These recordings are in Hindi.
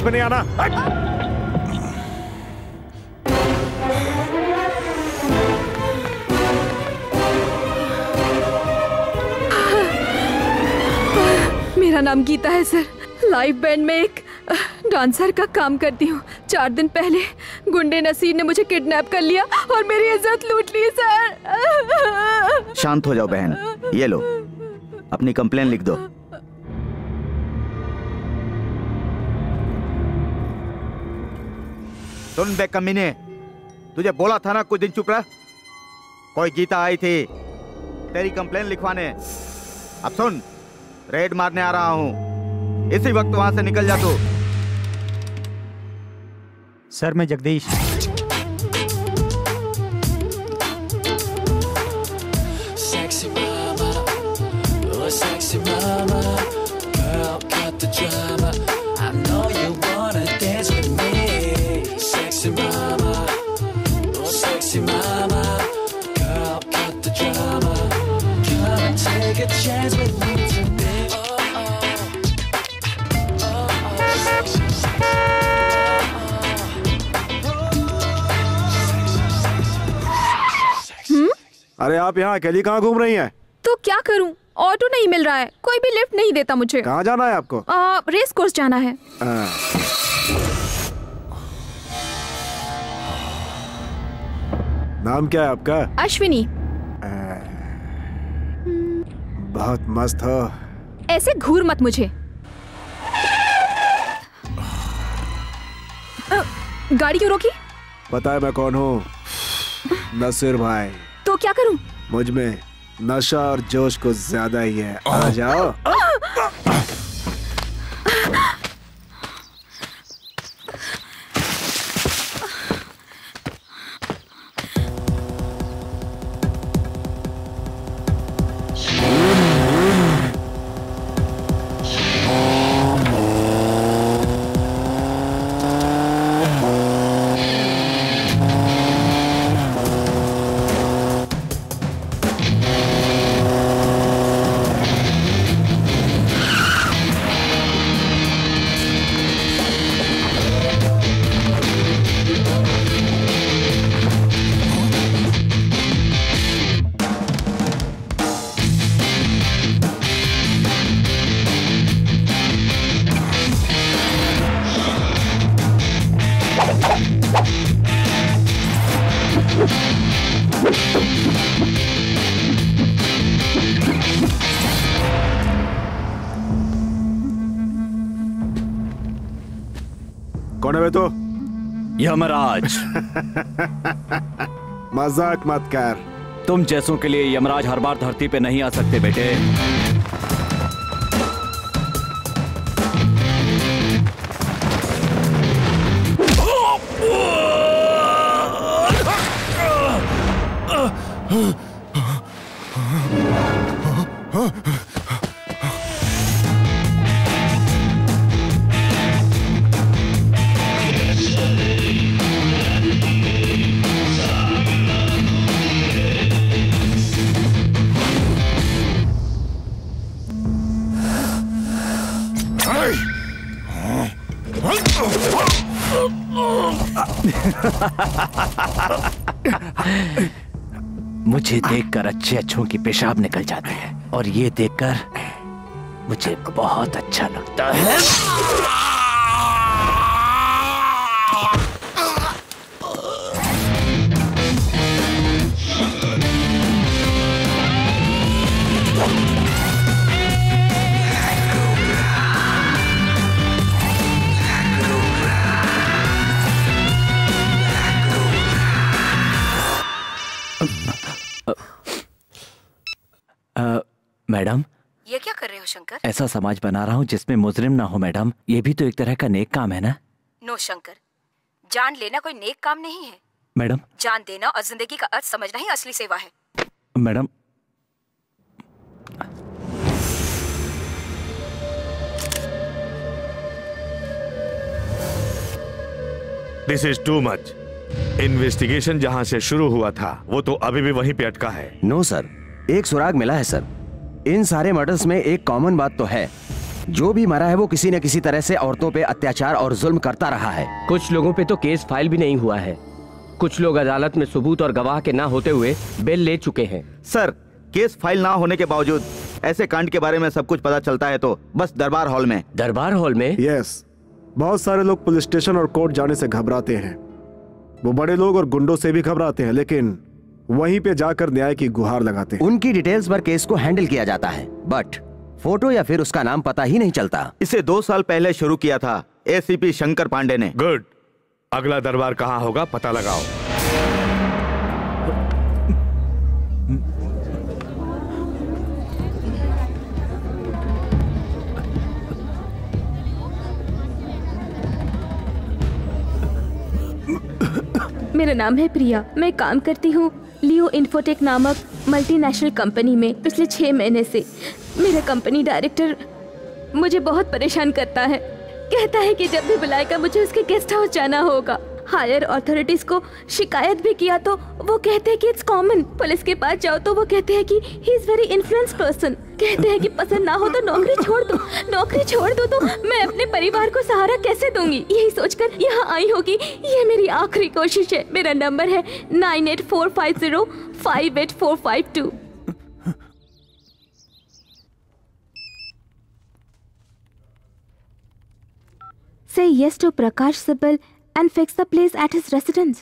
बीच में नहीं आना मेरा नाम गीता है सर। लाइव बैंड में एक डांसर का काम करती हूँ। चार दिन पहले गुंडे नसीर ने मुझे किडनैप कर लिया और मेरी इज़्ज़त लूट ली सर। शांत हो जाओ बहन। ये लो। अपनी कंप्लेन लिख दो। सुन बे तुझे बोला था ना कुछ दिन चुप रह। कोई गीता आई थी। तेरी कंप्लेन लिखवाने। अब सुन, रेड मारने आ रहा हूँ। इसी वक्त वहाँ से निकल जा तू। सर, मैं जगदीश। अरे आप यहाँ अकेली कहाँ घूम रही हैं? तो क्या करूँ? ऑटो नहीं मिल रहा है। कोई भी लिफ्ट नहीं देता मुझे। कहाँ जाना है आपको? आ, रेस कोर्स जाना है। हाँ। नाम क्या है आपका? अश्विनी। बहुत मस्त हो। ऐसे घूर मत मुझे। गाड़ी क्यों रोकी? पता है मैं कौन हूँ। नसीर भाई। क्या करूँ? मुझमें नशा और जोश कुछ ज़्यादा ही है। आ जाओ। यमराज। मज़ाक मत कर। तुम जैसों के लिए यमराज हर बार धरती पे नहीं आ सकते बेटे। देखकर अच्छे अच्छों की पेशाब निकल जाती है। और ये देखकर मुझे बहुत अच्छा लगता है। शंकर। ऐसा समाज बना रहा हूँ जिसमें मुजरिम ना हो मैडम। ये भी तो एक तरह का नेक काम है ना? नो शंकर। जान लेना कोई नेक काम नहीं है। मैडम। जान देना और ज़िंदगी का अर्थ समझना ही असली सेवा है। Madam. This is too much investigation जहाँ से शुरू हुआ था वो तो अभी भी वहीं पे अटका है। नो no, सर एक सुराग मिला है सर इन सारे मर्डर्स में एक कॉमन बात तो है। जो भी मरा है वो किसी न किसी तरह से औरतों पे अत्याचार और जुल्म करता रहा है। कुछ लोगों पे तो केस फ़ाइल भी नहीं हुआ है। कुछ लोग अदालत में सबूत और गवाह के ना होते हुए बेल ले चुके हैं। सर केस फ़ाइल ना होने के बावजूद ऐसे कांड के बारे में सब कुछ पता चलता है तो बस दरबार हॉल में। दरबार हॉल में? यस बहुत सारे लोग पुलिस स्टेशन और कोर्ट जाने से घबराते हैं। वो बड़े लोग और गुंडों से भी घबराते हैं लेकिन वहीं पे जाकर न्याय की गुहार लगाते हैं। उनकी डिटेल्स पर केस को हैंडल किया जाता है बट फ़ोटो या फिर उसका नाम पता ही नहीं चलता। इसे दो साल पहले शुरू किया था एसीपी शंकर पांडे ने। गुड। अगला दरबार कहाँ होगा पता लगाओ। मेरा नाम है प्रिया। मैं काम करती हूँ। लियो इन्फोटेक नामक मल्टीनेशनल कंपनी में पिछले छः महीने से मेरा कंपनी डायरेक्टर मुझे बहुत परेशान करता है। कहता है कि जब भी बुलाएगा मुझे उसके गेस्ट हाउस जाना होगा। हायर अथॉरिटीज को शिकायत भी किया तो वो कहते हैं कि इट्स कॉमन पुलिस के पास जाओ तो वो कहते हैं कि he is very influence person कहते हैं कि पसंद ना हो तो नौकरी छोड़ दो। नौकरी छोड़ दो तो मैं अपने परिवार को सहारा कैसे दूँगी? यही सोचकर यहाँ आई होगी। ये मेरी आखिरी कोशिश है। मेरा नंबर है nine eight four five zero five eight four five two. Say yes to Prakash Sibal and fix the place at his residence.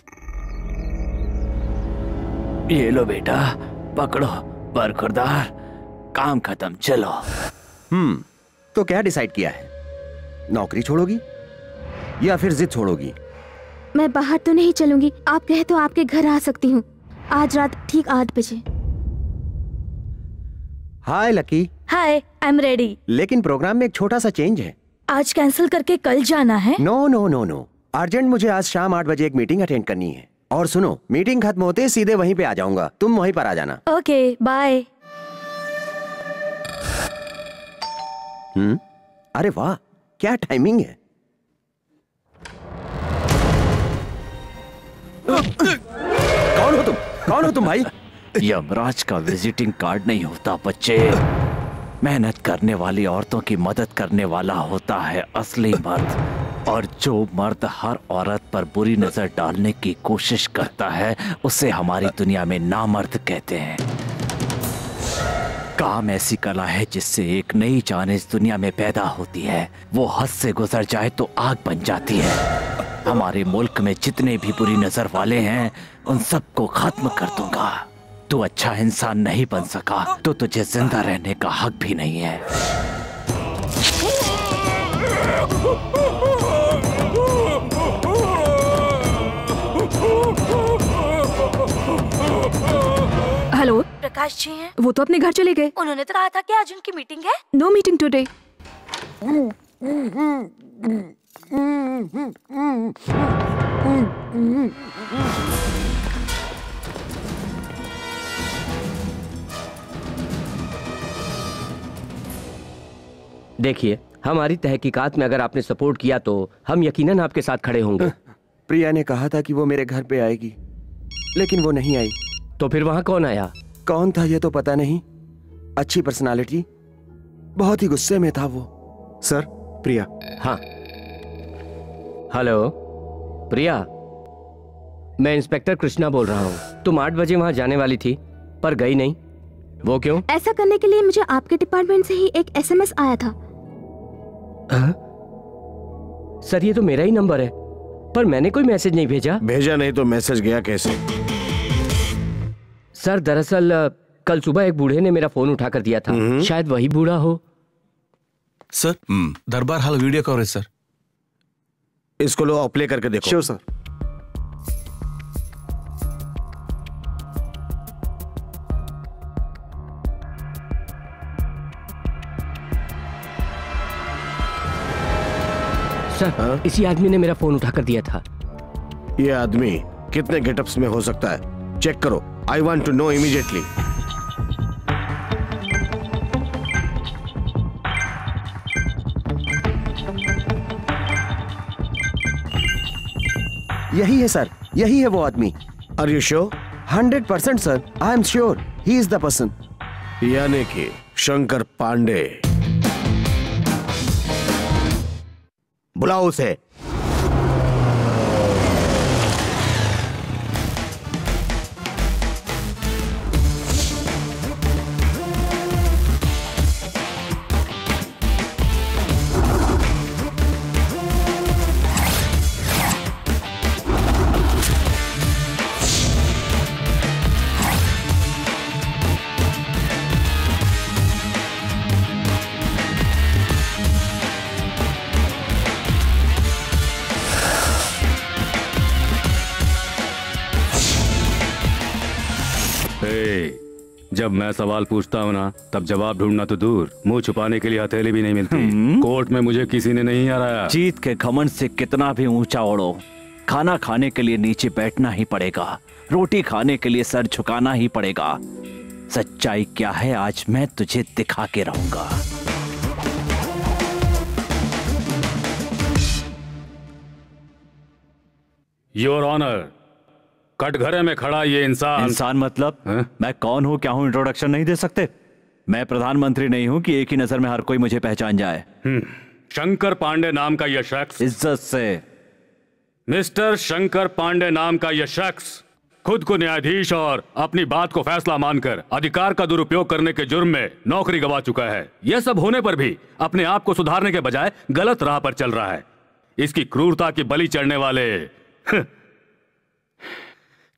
ये लो बेटा पकड़ो बरखुरदार काम खत्म चलो। हम्म तो क्या डिसाइड किया है? नौकरी छोड़ोगी? या फिर जिद छोड़ोगी? मैं बाहर तो नहीं चलूँगी। आप कहे तो आपके घर आ सकती हूँ। आज रात ठीक आठ बजे। Hi Lucky hi I am ready लेकिन प्रोग्राम में एक छोटा सा चेंज है। आज कैंसिल करके कल जाना है? No no no no urgent मुझे आज शाम आठ बजे एक मीटिंग अटेंड करनी है। और सुनो मीटिंग खत्म होते सीधे वहीं पे आ जाऊँगा। तुम वहीं पर आ जाना। Okay bye hmm? अरे वाह, क्या टाइमिंग है? कौन हो तुम? कौन हो तुम भाई? यमराज का विजिटिंग कार्ड नहीं होता, बच्चे। मेहनत करने वाली औरतों की मदद करने वाला होता है असली मर्द। और जो मर्द हर औरत पर बुरी नज़र डालने की कोशिश करता है, उसे हमारी दुनिया में नामर्द कहते हैं। काम ऐसी कला है जिससे एक नई जान इस दुनिया में पैदा होती है। वो हद से गुजर जाए तो आग बन जाती है। हमारे मुल्क में जितने भी बुरी नज़र वाले हैं, उन सबको खत्म कर दूँगा। तू अच्छा इंसान नहीं बन सका तो तुझे ज़िंदा रहने का हक भी नहीं है। प्रकाश जी हैं। वो तो अपने घर चले गए। उन्होंने तो कहा था कि आज उनकी मीटिंग है। नो मीटिंग टुडे देखिए हमारी तहकीकात में अगर आपने सपोर्ट किया तो हम यकीनन आपके साथ खड़े होंगे। प्रिया ने कहा था कि वो मेरे घर पे आएगी लेकिन वो नहीं आई। तो फिर वहाँ कौन आया? कौन था यह तो पता नहीं। अच्छी पर्सनालिटी बहुत ही गुस्से में था वो। सर प्रिया। हाँ। हेलो। प्रिया मैं इंस्पेक्टर कृष्णा बोल रहा हूँ। तुम आठ बजे वहाँ जाने वाली थी पर गई नहीं। वो क्यों? ऐसा करने के लिए मुझे आपके डिपार्टमेंट से ही एक एसएमएस आया था। हाँ? सर ये तो मेरा ही नंबर है। पर मैंने कोई मैसेज नहीं भेजा। भेजा नहीं तो मैसेज गया कैसे? सर दरअसल कल सुबह एक बूढ़े ने मेरा फ़ोन उठाकर दिया था। शायद वही बूढ़ा हो। सर दरबार हाल वीडियो कवरेज सर। इसको लो प्ले करके देखो। श्योर सर सर हा? इसी आदमी ने मेरा फ़ोन उठाकर दिया था। ये आदमी कितने गेटअप्स में हो सकता है? चेक करो। I want to know immediately यही है सर यही है वो आदमी. Are you sure hundred percent sir I am sure he is the person यानी कि शंकर पांडे। बुलाओ उसे। जब मैं सवाल पूछता हूँ ना तब जवाब ढूंढना तो दूर। मुँह छुपाने के लिए हथेली भी नहीं मिलती। कोर्ट में मुझे किसी ने नहीं हराया। जीत के घमंड से कितना भी ऊँचा ओढ़ो खाना खाने के लिए नीचे बैठना ही पड़ेगा। रोटी खाने के लिए सर झुकाना ही पड़ेगा। सच्चाई क्या है आज मैं तुझे दिखा के रहूँगा। योर ऑनर कटघरे में खड़ा ये इंसान। इंसान मतलब? है? मैं कौन हूँ? क्या हूँ? इंट्रोडक्शन नहीं दे सकते? मैं प्रधानमंत्री नहीं हूँ कि एक ही नज़र में हर कोई मुझे पहचान जाए। हम्म, शंकर पांडे नाम का यह शख्स। इज़्ज़त से। मिस्टर शंकर पांडे नाम का यह शख्स खुद को न्यायाधीश और अपनी बात को फैसला मानकर अधिकार का दुरुपयोग करने के जुर्म में नौकरी गवा चुका है। यह सब होने पर भी अपने आप को सुधारने के बजाय गलत राह पर चल रहा है। इसकी क्रूरता की बलि चढ़ने वाले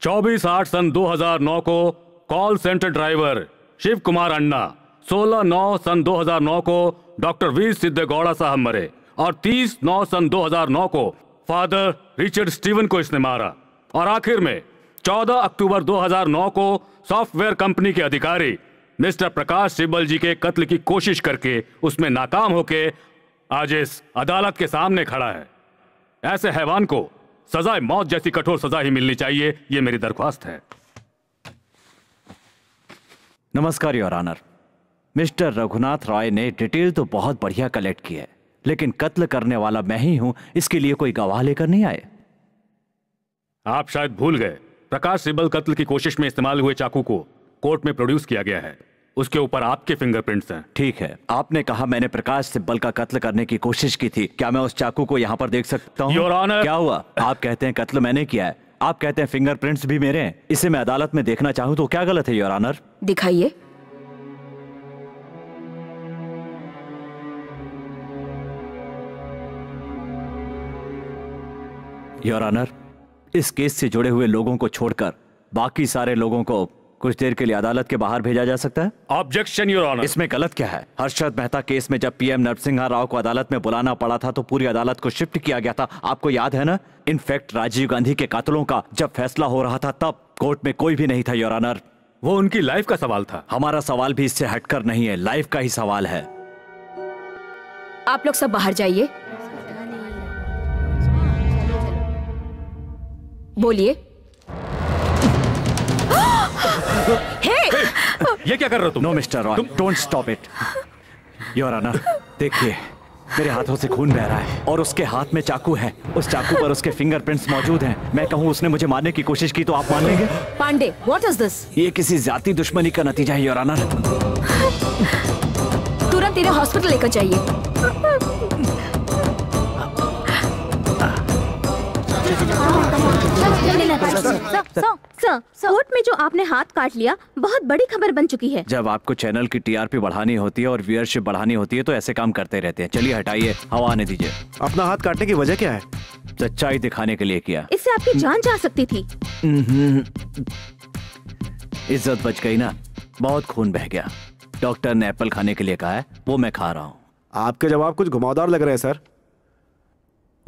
चौबीस आठ सन 2009 को call centre driver Shiv Kumar Anna, सोलह नौ सन 2009 को डॉक्टर वी सिद्धगौड़ा साहब मरे और तीस नौ सन 2009 को फादर रिचर्ड स्टीवन को इसने मारा। और आखिर में 14 अक्टूबर 2009 को सॉफ्टवेयर कंपनी के अधिकारी मिस्टर प्रकाश सिब्बल जी के कत्ल की कोशिश करके उसमें नाकाम होके आज इस अदालत के सामने खड़ा है। ऐसे हैवान को सजाए मौत जैसी कठोर सजा ही मिलनी चाहिए। ये मेरी दरख्वास्त है। नमस्कार your honour mister Raghunath Roy ने डिटेल तो बहुत बढ़िया कलेक्ट की है लेकिन कत्ल करने वाला मैं ही हूँ। इसके लिए कोई गवाह लेकर नहीं आए। आप शायद भूल गए। प्रकाश सिब्बल कत्ल की कोशिश में इस्तेमाल हुए चाकू को कोर्ट में प्रोड्यूस किया गया है। उसके ऊपर आपके फिंगरप्रिंट्स हैं। ठीक है। आपने कहा मैंने प्रकाश सिब्बल का कत्ल करने की कोशिश की थी। क्या मैं उस चाकू को यहाँ पर देख सकता हूँ? Your Honor- क्या हुआ? आप कहते हैं कत्ल मैंने किया है। आप कहते हैं फिंगरप्रिंट्स भी मेरे हैं। इसे मैं अदालत में देखना चाहूँ तो क्या गलत है योर ऑनर दिखाइए। योर ऑनर इस केस से जुड़े हुए लोगों को छोड़कर बाकी सारे लोगों को कुछ देर के लिए अदालत के बाहर भेजा जा सकता है? ऑब्जेक्शन योर ऑनर इसमें गलत क्या है? हर्षद मेहता केस में जब पीएम नरसिंहा राव को अदालत में बुलाना पड़ा था तो पूरी अदालत को शिफ्ट किया गया था। आपको याद है ना? इनफैक्ट राजीव गांधी के कातलों का जब फैसला हो रहा था तब कोर्ट में कोई भी नहीं था योर ऑनर वो उनकी लाइफ का सवाल था। हमारा सवाल भी इससे हटकर नहीं है लाइफ का ही सवाल है। आप लोग सब बाहर जाइए। बोलिए। हे ये क्या कर रहे हो तुम? No mister Roy don't stop it your honour देखिए मेरे हाथों से खून बह रहा है और उसके हाथ में चाकू है। उस चाकू पर उसके फिंगरप्रिंट्स मौजूद हैं। मैं कहूँ उसने मुझे मारने की कोशिश की तो आप मान लेंगे? पांडे व्हाट इज़ दिस ये किसी जाति दुश्मनी का नतीजा है योर ऑनर तुरंत इन्हें हॉस्पिटल लेकर कोर्ट में जो आपने हाथ काट लिया बहुत बड़ी खबर बन चुकी है। जब आपको चैनल की टीआरपी बढ़ानी होती है और व्यूअरशिप बढ़ानी होती है तो ऐसे काम करते रहते हैं। चलिए हटाइए हवा आने दीजिए। अपना हाथ काटने की वजह क्या है? सच्चाई दिखाने के लिए किया। इससे आपकी जान जा सकती थी। हम्म। इज़्ज़त बच गई ना? बहुत खून बह गया। डॉक्टर ने एप्पल खाने के लिए कहा है वो मैं खा रहा हूँ। आपके जवाब कुछ घुमावदार लग रहे हैं सर।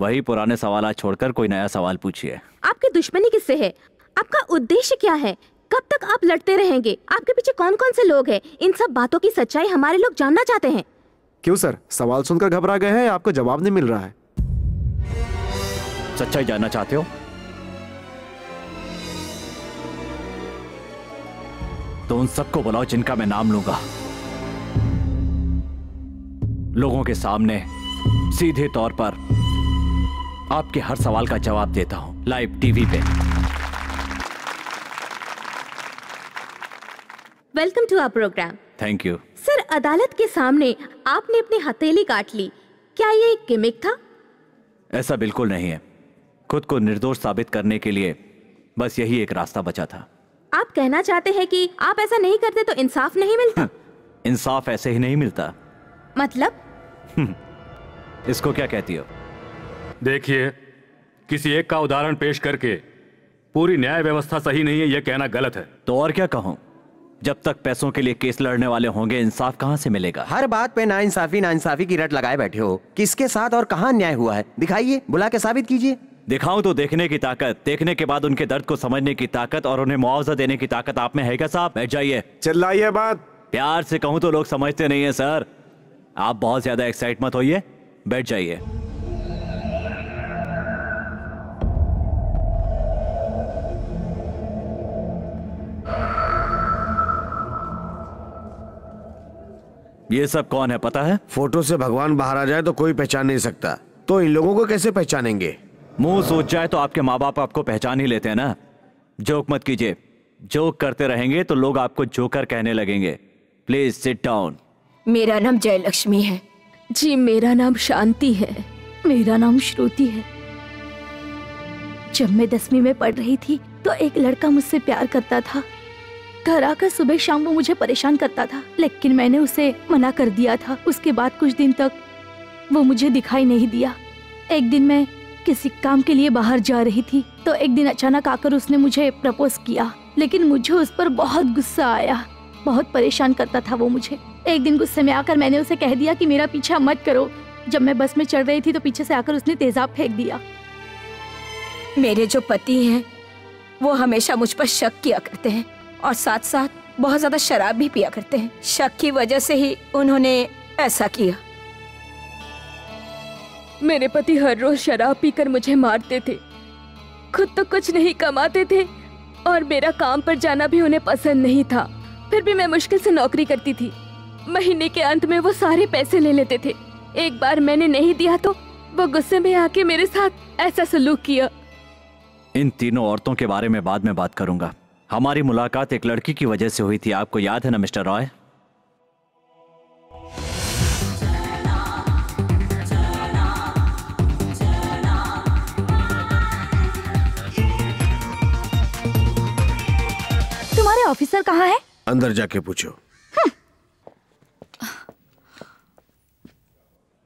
वही पुराने सवाल छोड़कर कोई नया सवाल पूछिए। आपकी दुश्मनी किससे है? आपका उद्देश्य क्या है? कब तक आप लड़ते रहेंगे? आपके पीछे कौन कौन से लोग हैं? इन सब बातों की सच्चाई हमारे लोग जानना चाहते हैं। क्यों सर? सवाल सुनकर घबरा गए हैं या आपको जवाब नहीं मिल रहा है। सच्चाई जानना चाहते हो? तो उन सबको बुलाओ जिनका मैं नाम लूँगा। लोगों के सामने सीधे तौर पर आपके हर सवाल का जवाब देता हूँ लाइव टीवी पे। Welcome to our programme thank you sir अदालत के सामने आपने अपनी हथेली काट ली। क्या ये गिमिक था? ऐसा बिल्कुल नहीं है। खुद को निर्दोष साबित करने के लिए बस यही एक रास्ता बचा था। आप कहना चाहते हैं कि आप ऐसा नहीं करते तो इंसाफ नहीं मिलता? इंसाफ ऐसे ही नहीं मिलता। मतलब? इसको क्या कहती हो? देखिए किसी एक का उदाहरण पेश करके पूरी न्याय व्यवस्था सही नहीं है यह कहना गलत है। तो और क्या कहूँ? जब तक पैसों के लिए केस लड़ने वाले होंगे इंसाफ कहाँ से मिलेगा? हर बात पे नाइंसाफी नाइंसाफी की रट लगाए बैठे हो। किसके साथ और कहाँ अन्याय हुआ है? दिखाइए बुला के साबित कीजिए। दिखाऊँ तो देखने की ताकत देखने के बाद उनके दर्द को समझने की ताकत और उन्हें मुआवजा देने की ताकत आप में है क्या साहब? बैठ जाइए। चिल्लाइए बात। प्यार से कहूँ तो लोग समझते नहीं है सर। आप बहुत ज़्यादा एक्साइट मत होइए। बैठ जाइए। ये सब कौन है पता है? फ़ोटो से भगवान बाहर आ जाए तो कोई पहचान नहीं सकता। तो इन लोगों को कैसे पहचानेंगे? मुँह सोच जाए तो आपके माँ बाप आपको पहचान ही लेते हैं ना? जोक मत कीजिए। जोक करते रहेंगे तो लोग आपको जोकर कहने लगेंगे। प्लीज़ सिट डाउन मेरा नाम जयलक्ष्मी है। जी मेरा नाम शांति है। मेरा नाम श्रुति है। जब मैं दसवीं में पढ़ रही थी तो एक लड़का मुझसे प्यार करता था। घर आकर सुबह शाम वो मुझे परेशान करता था, लेकिन मैंने उसे मना कर दिया था। उसके बाद कुछ दिन तक वो मुझे दिखाई नहीं दिया। एक दिन मैं किसी काम के लिए बाहर जा रही थी तो एक दिन अचानक आकर उसने मुझे प्रपोज किया, लेकिन मुझे उस पर बहुत गुस्सा आया। बहुत परेशान करता था वो मुझे। एक दिन गुस्से में आकर मैंने उसे कह दिया कि मेरा पीछा मत करो। जब मैं बस में चढ़ रही थी तो पीछे से आकर उसने तेजाब फेंक दिया। मेरे जो पति हैं, वो हमेशा मुझ पर शक किया करते हैं। और साथ साथ बहुत ज़्यादा शराब भी पिया करते हैं। शक की वजह से ही उन्होंने ऐसा किया। मेरे पति हर रोज शराब पीकर मुझे मारते थे। खुद तो कुछ नहीं कमाते थे और मेरा काम पर जाना भी उन्हें पसंद नहीं था। फिर भी मैं मुश्किल से नौकरी करती थी। महीने के अंत में वो सारे पैसे ले लेते थे। एक बार मैंने नहीं दिया तो वो गुस्से में आके मेरे साथ ऐसा सलूक किया। इन तीनों औरतों के बारे में बाद में बात करूँगा। हमारी मुलाकात एक लड़की की वजह से हुई थी। आपको याद है ना मिस्टर रॉय? तुम्हारे ऑफिसर कहाँ है? अंदर जाके पूछो।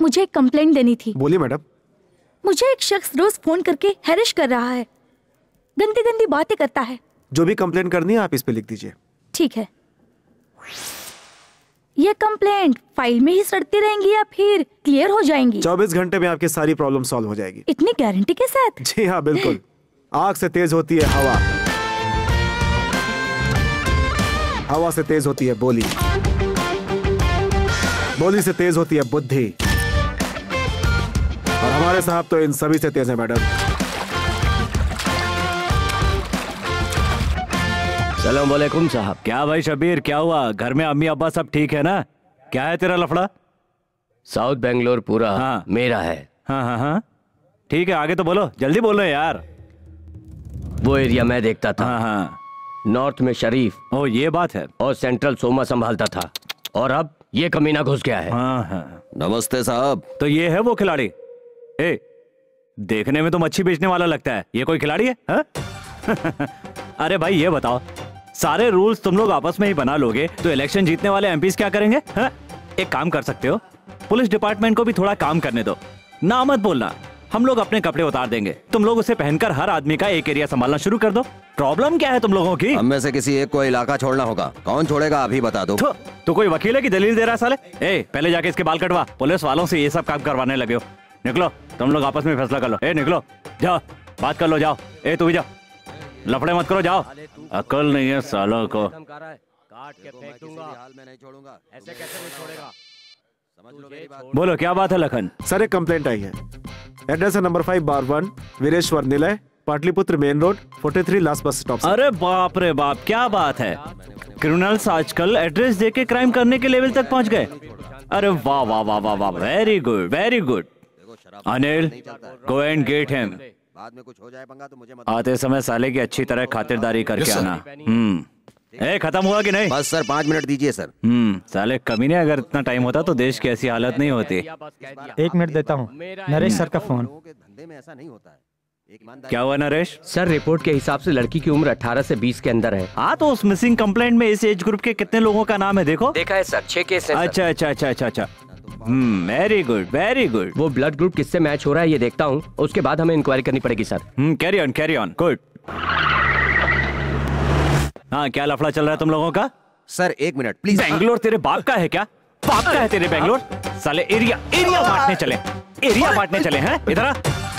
मुझे एक कंप्लेंट देनी थी। बोलिए मैडम। मुझे एक शख्स रोज फ़ोन करके हैरिश कर रहा है। गंदी गंदी बातें करता है। जो भी कंप्लेन करनी है आप इस पे लिख दीजिए। ठीक है। ये कंप्लेंट फ़ाइल में ही सड़ती रहेंगी या फिर क्लियर हो जाएँगी? 24 घंटे में आपकी सारी प्रॉब्लम सॉल्व हो जाएगी। इतनी गारंटी के साथ? जी हाँ बिल्कुल। आग से तेज होती है हवा। हवा से तेज होती है बोली। बोली से तेज होती है बुद्धि। और हमारे साहब तो इन सभी से तेज है मैडम। सलाम वालेकुम साहब। क्या भाई शबीर क्या हुआ? घर में अम्मी अब्बा सब ठीक है ना? क्या है तेरा लफड़ा? साउथ बेंगलोर पूरा हाँ। मेरा है। हाँ हाँ हाँ। ठीक है आगे तो बोलो। जल्दी बोलो यार। वो एरिया मैं देखता था। हाँ हाँ। नॉर्थ में शरीफ। ओ ये बात है। और सेंट्रल सोमा संभालता था। और अब ये कमीना घुस गया है हाँ हाँ। नमस्ते साहब। तो ये है वो खिलाड़ी? ए देखने में तो मच्छी बेचने वाला लगता है। ये कोई खिलाड़ी है? हा? अरे भाई ये बताओ। सारे रूल्स तुम लोग आपस में ही बना लोगे तो इलेक्शन जीतने वाले एमपीस क्या करेंगे? हा? एक काम कर सकते हो पुलिस डिपार्टमेंट को भी थोड़ा काम करने दो। ना मत बोलना हम लोग अपने कपड़े उतार देंगे। तुम लोग उसे पहनकर हर आदमी का एक एरिया संभालना शुरू कर दो। प्रॉब्लम क्या है तुम लोगों की? हम में से किसी एक को इलाका छोड़ना होगा। कौन छोड़ेगा अभी बता दो। तो, तो कोई वकील है की दलील दे रहा है साले? ए पहले जाके इसके बाल कटवा। पुलिस वालों से ये सब काम करवाने लगे हो। निकलो तुम लोग आपस में फैसला कर लो। ए निकलो। जाओ बात कर लो जाओ। ए तू भी जाओ लफड़े मत करो जाओ। अकल नहीं है सालों को। काट के फेंक दूँगा। नहीं छोड़ूँगा। ऐसे कैसे कोई छोड़ेगा? बोलो क्या बात है लखन? सर एक कंप्लेंट आई है। एड्रेस है number five bar one Vireshwar Nilay Pataliputra main road forty three last bus stop अरे बाप रे बाप क्या बात है? क्रिमिनल्स आजकल एड्रेस देके क्राइम करने के लेवल तक पहुँच गए। अरे वाह वाह वाह वाह वाह very good very good Anil go and get him बाद में कुछ हो जाए पंगा तो मुझे मत आते समय साले की अच्छी तरह खातिरदारी करके आना। हम्म। ए खत्म हुआ कि नहीं? बस सर पाँच मिनट दीजिए सर हम्म। साले कमी नहीं अगर इतना टाइम होता तो देश की ऐसी हालत नहीं होती। एक मिनट देता हूँ। नरेश सर का फ़ोन। धंधे में ऐसा नहीं होता है। क्या हुआ नरेश? सर रिपोर्ट के हिसाब से लड़की की उम्र 18 से 20 के अंदर है। हाँ तो उस मिसिंग कंप्लेंट में इस एज ग्रुप के कितने लोगों का नाम है देखो। देखा है सर छह केस है अच्छा अच्छा अच्छा अच्छा अच्छा। वेरी गुड वेरी गुड वो ब्लड ग्रुप किससे मैच हो रहा है ये देखता हूँ। उसके बाद हमें इंक्वायरी करनी पड़ेगी sir carry on carry on good हाँ क्या लफड़ा चल रहा है तुम लोगों का? सर एक मिनट प्लीज़ बैंगलोर तेरे बाप का है क्या? बाप का है तेरे बैंगलोर? साले एरिया एरिया बांटने चले एरिया बांटने चले हैं? इधर आ।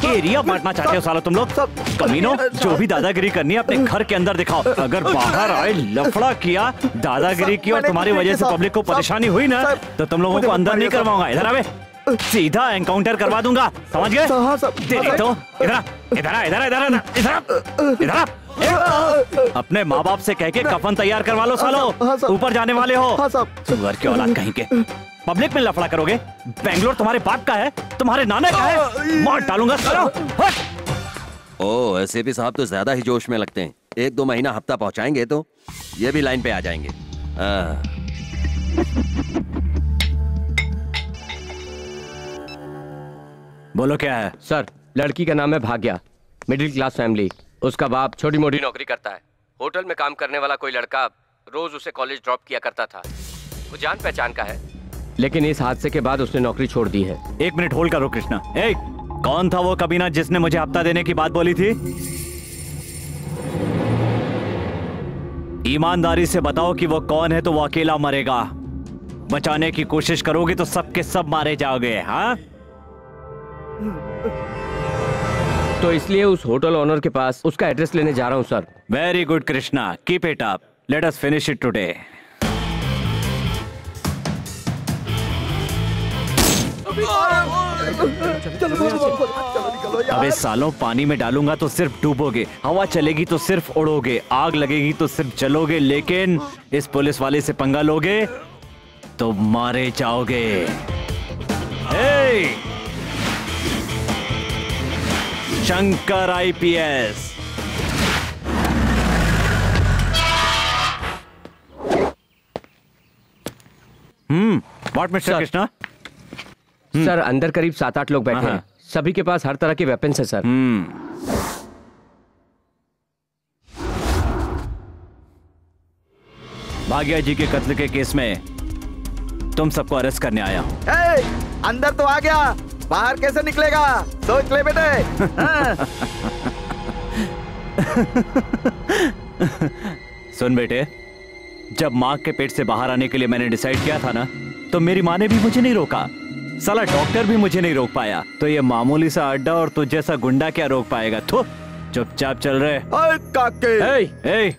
एरिया बांटना चाहते हो सालो तुम लोग? कमीनो जो भी दादागिरी करनी है अपने घर के अंदर दिखाओ। अगर बाहर आए लफड़ा किया दादागिरी की और तुम्हारी वजह से पब्लिक को परेशानी हुई ना तो तुम लोगों को अंदर नहीं करवाऊँगा। इधर आवे सीधा एनकाउंटर करवा दूँगा। समझ गए? तेरी तो इधर इधर इधर इधर इधर इधर अपने माँ बाप से कह के कफन तैयार करवा लो सालो। ऊपर जाने वाले हो। सुअर के औलाद कहीं के पब्लिक में लफड़ा करोगे? बेंगलोर तुम्हारे बाप का है तुम्हारे नाना का है। मार डालूँगा हट। ओ ऐसे भी साहब तो ज़्यादा ही जोश में लगते हैं। एक दो महीना हफ़्ता पहुंचाएँगे तो ये भी लाइन पे आ जाएँगे। हाँ। बोलो क्या है? सर लड़की का नाम है भाग्या। Middle class family. उसका बाप छोटी मोटी नौकरी करता है। होटल में काम करने वाला कोई लड़का रोज उसे कॉलेज ड्रॉप किया करता था। वो जान पहचान का है। लेकिन इस हादसे के बाद उसने नौकरी छोड़ दी है। एक मिनट होल्ड करो कृष्णा। ए कौन था वो कबीना जिसने मुझे हफ़्ता देने की बात बोली थी? ईमानदारी से बताओ कि वो कौन है तो वो अकेला मरेगा। बचाने की कोशिश करोगे तो सबके सब मारे जाओगे हाँ? तो इसलिए उस होटल ओनर के पास उसका एड्रेस लेने जा रहा हूँ sir. Very good Krishna. Keep it up. Let us finish it today. अबे सालों पानी में डालूँगा तो सिर्फ़ डूबोगे। हवा चलेगी तो सिर्फ़ उड़ोगे। आग लगेगी तो सिर्फ़ जलोगे लेकिन इस पुलिस वाले से पंगा लोगे तो मारे जाओगे। Shankar IPS hmm what mister Krishna sir अंदर करीब सात आठ लोग बैठे हाँ, हैं। सभी के पास हर तरह के वेपन्स है सर। भाग्या जी के कत्ल के केस में तुम सबको अरेस्ट करने आया हूँ। ए, अंदर तो आ गया। बाहर कैसे निकलेगा? सोच ले बेटे। हाँ। सुन बेटे जब माँ के पेट से बाहर आने के लिए मैंने डिसाइड किया था ना तो मेरी माँ ने भी मुझे नहीं रोका। साला डॉक्टर भी मुझे नहीं रोक पाया। तो ये मामूली सा अड्डा और तुझ जैसा गुंडा क्या रोक पाएगा? तो चुपचाप चल रहे। ए, काके। ए, ए,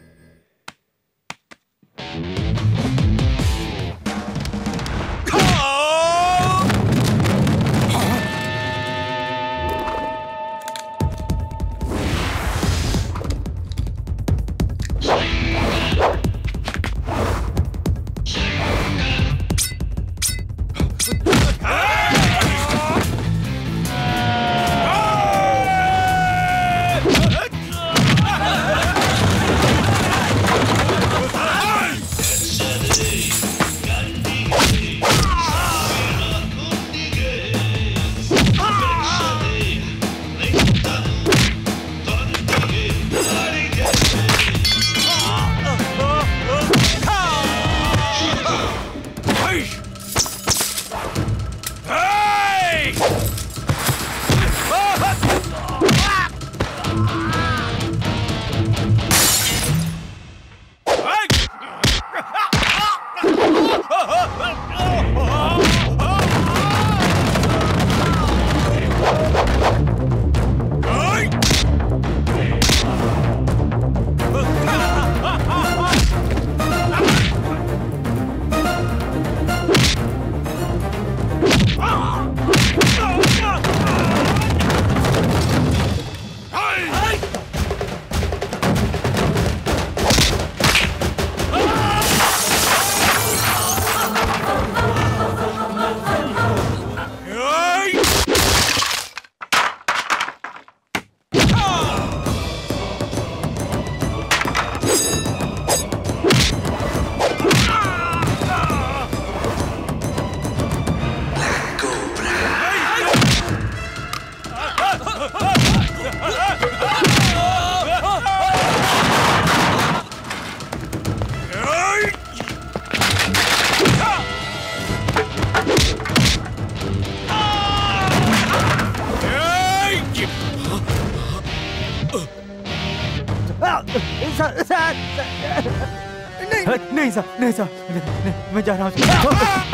नहीं सर। नहीं सर नहीं, मैं जा रहा हूँ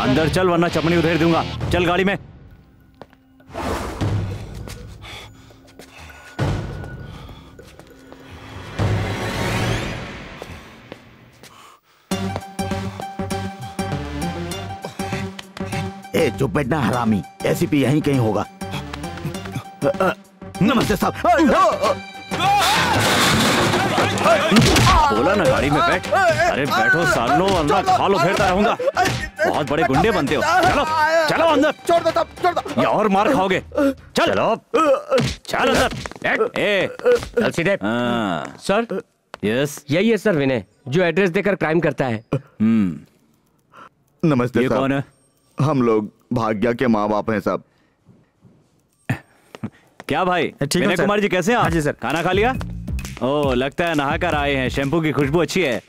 अंदर चल वरना चपनी उधेर दूँगा। चल गाड़ी में। ए चुप बैठना हरामी। एसीपी यहीं कहीं होगा। नमस्ते साहब। बोला ना गाड़ी में बैठ। अरे बैठो सालो वरना खालो फेरता रहूँगा। बहुत बड़े गुंडे बनते हो। चलो चलो अंदर। छोड़ दो छोड़ दो। या और मार खाओगे। चल। चलो। चल अंदर। बैठ। ए चल सीधे। सर? यस। यही है सर विनय जो एड्रेस देकर क्राइम करता है। हम्म। नमस्ते ये कौन है? हम लोग भाग्या के माँ बाप हैं साहब क्या भाई? ठीक हूँ, विनय कुमार जी कैसे हैं हाँ जी, सर। खाना खा लिया? ओ लगता है नहा कर आए हैं। शैम्पू की खुशबू अच्छी है।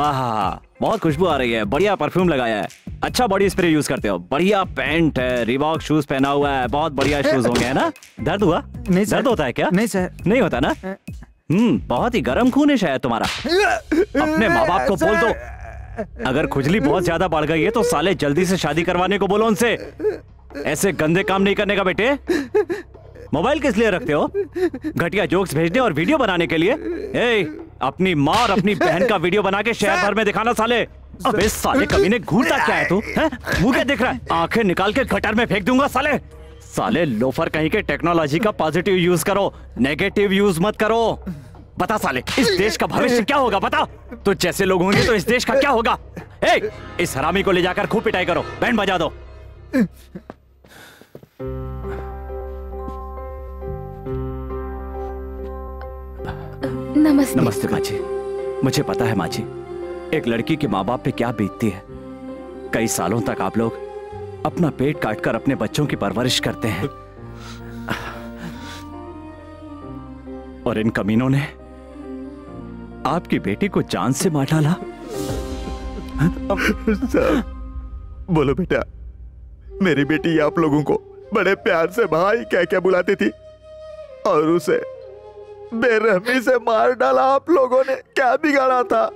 आहा बहुत खुशबू आ रही है। बढ़िया परफ्यूम लगाया है। अच्छा बॉडी स्प्रे यूज़ करते हो। बढ़िया पैंट है रिबॉक शूज़ पहना हुआ है। बहुत बढ़िया शूज़ होंगे है ना? दर्द हुआ? नहीं दर्द होता है क्या? नहीं सर। नहीं होता ना? हम्म बहुत ही गर्म खून है शायद तुम्हारा। अपने माँ बाप को बोल दो। अगर खुजली बहुत ज़्यादा बढ़ गई है तो साले जल्दी से शादी करवाने को बोलो उनसे। ऐसे गंदे काम नहीं करने का बेटे। मोबाइल किस लिए रखते हो? घटिया जोक्स भेजने और वीडियो बनाने के लिए? ए, अपनी माँ और अपनी बहन का वीडियो बना के शहर भर में दिखाना साले। अबे साले कभी ने घूरता क्या है तू? मुँह क्या दिख रहा है? आँखें निकाल के गटर में फेंक दूँगा साले। साले लोफर कहीं के टेक्नोलॉजी का पॉजिटिव यूज़ करो नेगेटिव यूज़ मत करो। बता साले इस देश का भविष्य क्या होगा बता? तो जैसे लोग होंगे तो इस देश का क्या होगा? ए, इस हरामी को ले जाकर खूब पिटाई करो बैंड बजा दो। नमस्ते। नमस्ते माँ जी मुझे पता है माँ जी एक लड़की के माँ बाप पे क्या बीतती है। कई सालों तक आप लोग अपना पेट काटकर अपने बच्चों की परवरिश करते हैं। और इन कमीनों ने आपकी बेटी को जान से मार डाला। बोलो बेटा मेरी बेटी आप लोगों को बड़े प्यार से भाई कह क्या बुलाती थी और उसे बेरहमी से मार डाला आप लोगों ने। क्या बिगाड़ा था?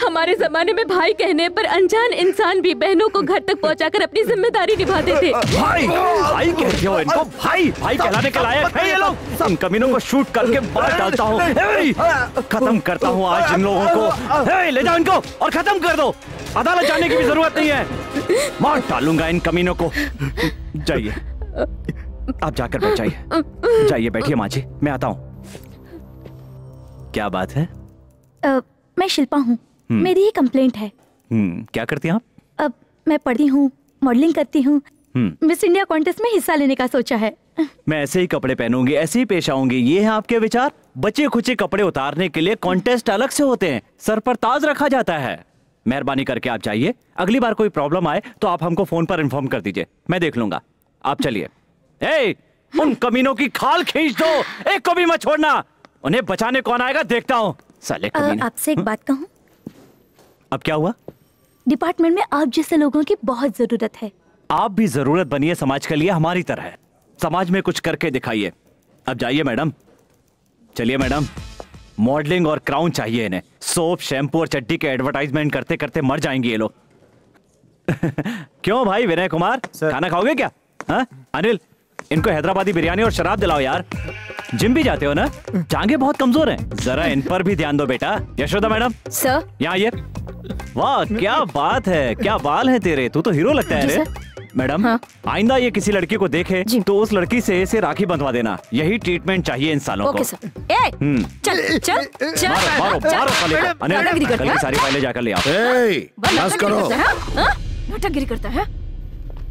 हमारे जमाने में भाई कहने पर अनजान इंसान भी बहनों को घर तक पहुंचाकर अपनी ज़िम्मेदारी निभाते थे। भाई भाई कहते हो इनको? भाई भाई कहलाने के लायक है ये लोग। इन कमीनों को शूट करके मार डालता हूँ। खत्म करता हूँ आज इन लोगों को। ले जाओ इनको और खत्म कर दो। अदालत जाने की भी ज़रूरत नहीं है। मार डालूँगा इन कमीनों को। जाइए। आप जाकर बैठ जाइए। जाइए बैठिए माँ जी। मैं आता हूँ। क्या बात है? अ, मैं शिल्पा हूँ। हम्म। मेरी ही कंप्लेंट है। हम्म क्या करती हैं आप? अब मैं पढ़ती हूँ मॉडलिंग करती हूँ। मिस इंडिया कॉन्टेस्ट में हिस्सा लेने का सोचा है। मैं ऐसे ही कपड़े पहनूँगी ऐसे ही पेश आऊँगी। ये है आपके विचार? बचे खुचे कपड़े उतारने के लिए कॉन्टेस्ट अलग से होते हैं। सर पर ताज रखा जाता है। मेहरबानी करके आप जाइए। अगली बार कोई प्रॉब्लम आए तो आप हमको फ़ोन पर इन्फॉर्म कर दीजिए। मैं देख लूँगा। आप चलिए। ए उन कमीनों की खाल खींच दो। एक को भी मत छोड़ना। उन्हें बचाने कौन आएगा? देखता हूँ। साले कमीने। आपसे एक बात कहूँ? अब क्या हुआ? डिपार्टमेंट में आप जैसे लोगों की बहुत ज़रूरत है। आप भी ज़रूरत बनिए समाज के लिए हमारी तरह। समाज में कुछ करके दिखाइए। अब जाइए मैडम। चलिए मैडम। मॉडलिंग और क्राउन चाहिए इन्हें। सोप शैम्पू और चड्डी के एडवर्टाइजमेंट करते करते मर जाएँगे ये लोग। क्यों भाई विनय कुमार? खाना खाओगे क्या? हाँ? अनिल इनको हैदराबादी बिरयानी और शराब दिलाओ यार। जिम भी जाते हो ना? जांगे बहुत कमज़ोर हैं। जरा इन पर भी ध्यान दो बेटा। यशोदा मैडम। सर। यहाँ ये। वाह क्या बात है क्या बाल है तेरे। तू तो हीरो लगता है मैडम आइंदा ये किसी लड़की को देखे तो उस लड़की से इसे राखी बंधवा देना। यही ट्रीटमेंट चाहिए इन सालों को ए हम्म। चल चल चल। मारो मारो कल सारी फाइलें जाकर ले आओ। है हाँ? नाटकगिरी करता है?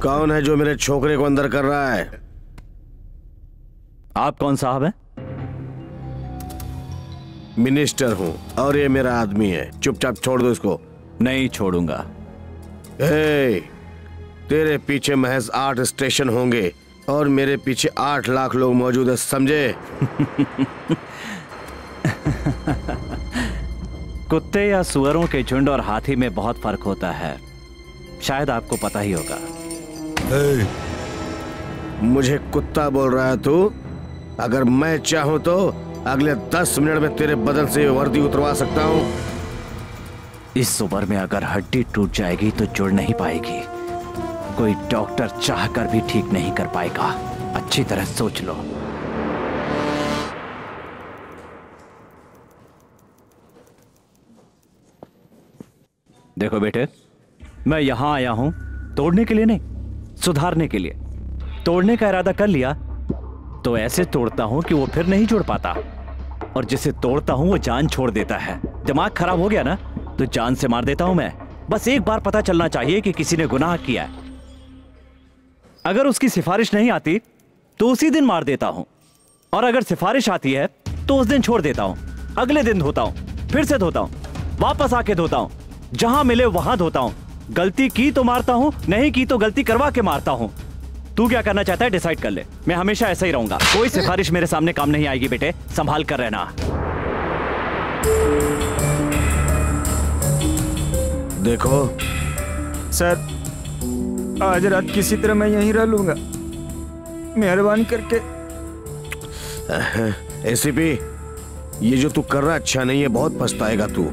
कौन है जो मेरे छोकरे को अंदर कर रहा है? आप कौन साहब हैं? मिनिस्टर हूँ और ये मेरा आदमी है। चुपचाप छोड़ दो इसको। नहीं छोड़ूँगा। ए, तेरे पीछे महज आठ स्टेशन होंगे और मेरे पीछे आठ लाख लोग मौजूद है समझे? कुत्ते या सुअरों के झुंड और हाथी में बहुत फ़र्क होता है। शायद आपको पता ही होगा। ए, मुझे कुत्ता बोल रहा है तू? अगर मैं चाहूँ तो अगले दस मिनट में तेरे बदन से वर्दी उतरवा सकता हूँ। इस उम्र में अगर हड्डी टूट जाएगी तो जुड़ नहीं पाएगी। कोई डॉक्टर चाहकर भी ठीक नहीं कर पाएगा। अच्छी तरह सोच लो। देखो बेटे, मैं यहाँ आया हूँ तोड़ने के लिए नहीं, सुधारने के लिए। तोड़ने का इरादा कर लिया तो ऐसे तोड़ता हूँ कि वो फिर नहीं जुड़ पाता। और जिसे तोड़ता हूँ, वो जान छोड़ देता है। दिमाग खराब हो गया ना? तो जान से मार देता हूँ मैं। बस एक बार पता चलना चाहिए कि किसी ने गुनाह किया है। अगर उसकी सिफारिश नहीं आती तो उसी दिन मार देता हूँ। और अगर सिफारिश आती है तो उस दिन छोड़ देता हूँ। अगले दिन धोता हूँ, फिर से धोता हूँ, वापस आके धोता हूँ। जहाँ मिले वहाँ धोता हूँ। गलती की तो मारता हूँ, नहीं की तो गलती करवा के मारता हूँ। तू क्या करना चाहता है डिसाइड कर ले। मैं हमेशा ऐसा ही रहूँगा। कोई सिफारिश मेरे सामने काम नहीं आएगी बेटे। संभाल कर रहना। देखो सर आज रात किसी तरह मैं यहीं रह लूँगा। मेहरबानी करके। एसीपी ये जो तू कर रहा अच्छा नहीं है बहुत पछताएगा तू।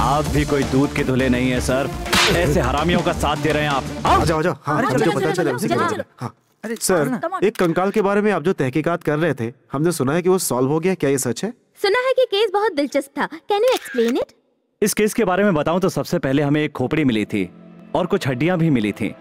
आप भी कोई दूध के धुले नहीं है सर। ऐसे हरामियों का साथ दे रहे हैं आप। आ जाओ जाओ हाँ अरे हम चलो, जो पता चले उसी के बारे में हाँ। सर एक कंकाल के बारे में आप जो तहकीकात कर रहे थे हमने सुना है कि वो सॉल्व हो गया क्या ये सच है? सुना है कि केस बहुत दिलचस्प था। कैन यू एक्सप्लेन इट इस केस के बारे में बताऊँ तो सबसे पहले हमें एक खोपड़ी मिली थी और कुछ हड्डियाँ भी मिली थी।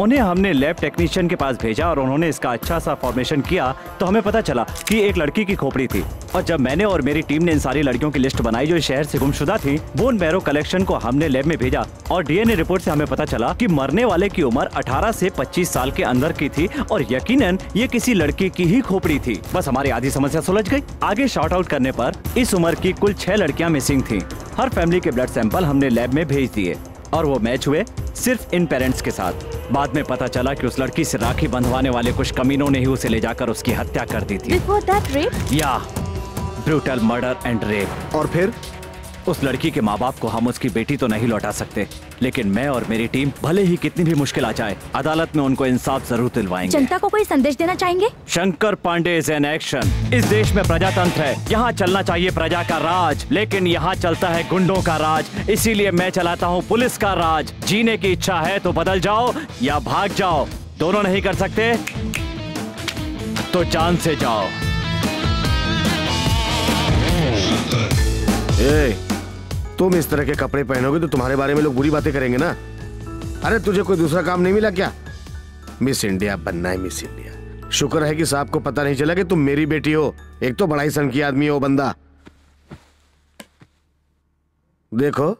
उन्हें हमने लैब टेक्नीशियन के पास भेजा और उन्होंने इसका अच्छा सा फॉर्मेशन किया तो हमें पता चला कि एक लड़की की खोपड़ी थी। और जब मैंने और मेरी टीम ने इन सारी लड़कियों की लिस्ट बनाई जो शहर से गुमशुदा थी बोन बैरो कलेक्शन को हमने लैब में भेजा और डीएनए रिपोर्ट से हमें पता चला कि मरने वाले की उम्र 18 से 25 साल के अंदर की थी और यकीनन ये किसी लड़की की ही खोपड़ी थी। बस हमारी आधी समस्या सुलझ गई। आगे शॉर्ट आउट करने पर इस उम्र की कुल छह लड़कियाँ मिसिंग थी। हर फैमिली के ब्लड सैंपल हमने लैब में भेज दिए। और वो मैच हुए सिर्फ़ इन पेरेंट्स के साथ। बाद में पता चला कि उस लड़की से राखी बंधवाने वाले कुछ कमीनों ने ही उसे ले जाकर उसकी हत्या कर दी थी। बिफोर दैट रेप या ब्रूटल मर्डर एंड रेप और फिर? उस लड़की के माँ बाप को हम उसकी बेटी तो नहीं लौटा सकते लेकिन मैं और मेरी टीम भले ही कितनी भी मुश्किल आ जाए अदालत में उनको इंसाफ ज़रूर दिलवाएँगे। जनता को कोई संदेश देना चाहेंगे? Shankar Pandey is an action इस देश में प्रजातंत्र है। यहाँ चलना चाहिए प्रजा का राज लेकिन यहाँ चलता है गुंडों का राज। इसीलिए मैं चलाता हूँ पुलिस का राज। जीने की इच्छा है तो बदल जाओ या भाग जाओ। दोनों नहीं कर सकते? तो जान से जाओ। ए, तुम इस तरह के कपड़े पहनोगे तो तुम्हारे बारे में लोग बुरी बातें करेंगे ना? अरे, तुझे कोई दूसरा काम नहीं मिला क्या? मिस इंडिया बनना है मिस इंडिया शुक्र है कि साहब को पता नहीं चला कि तुम मेरी बेटी हो। एक तो बड़ा ही सन की आदमी हो, बंदा। देखो,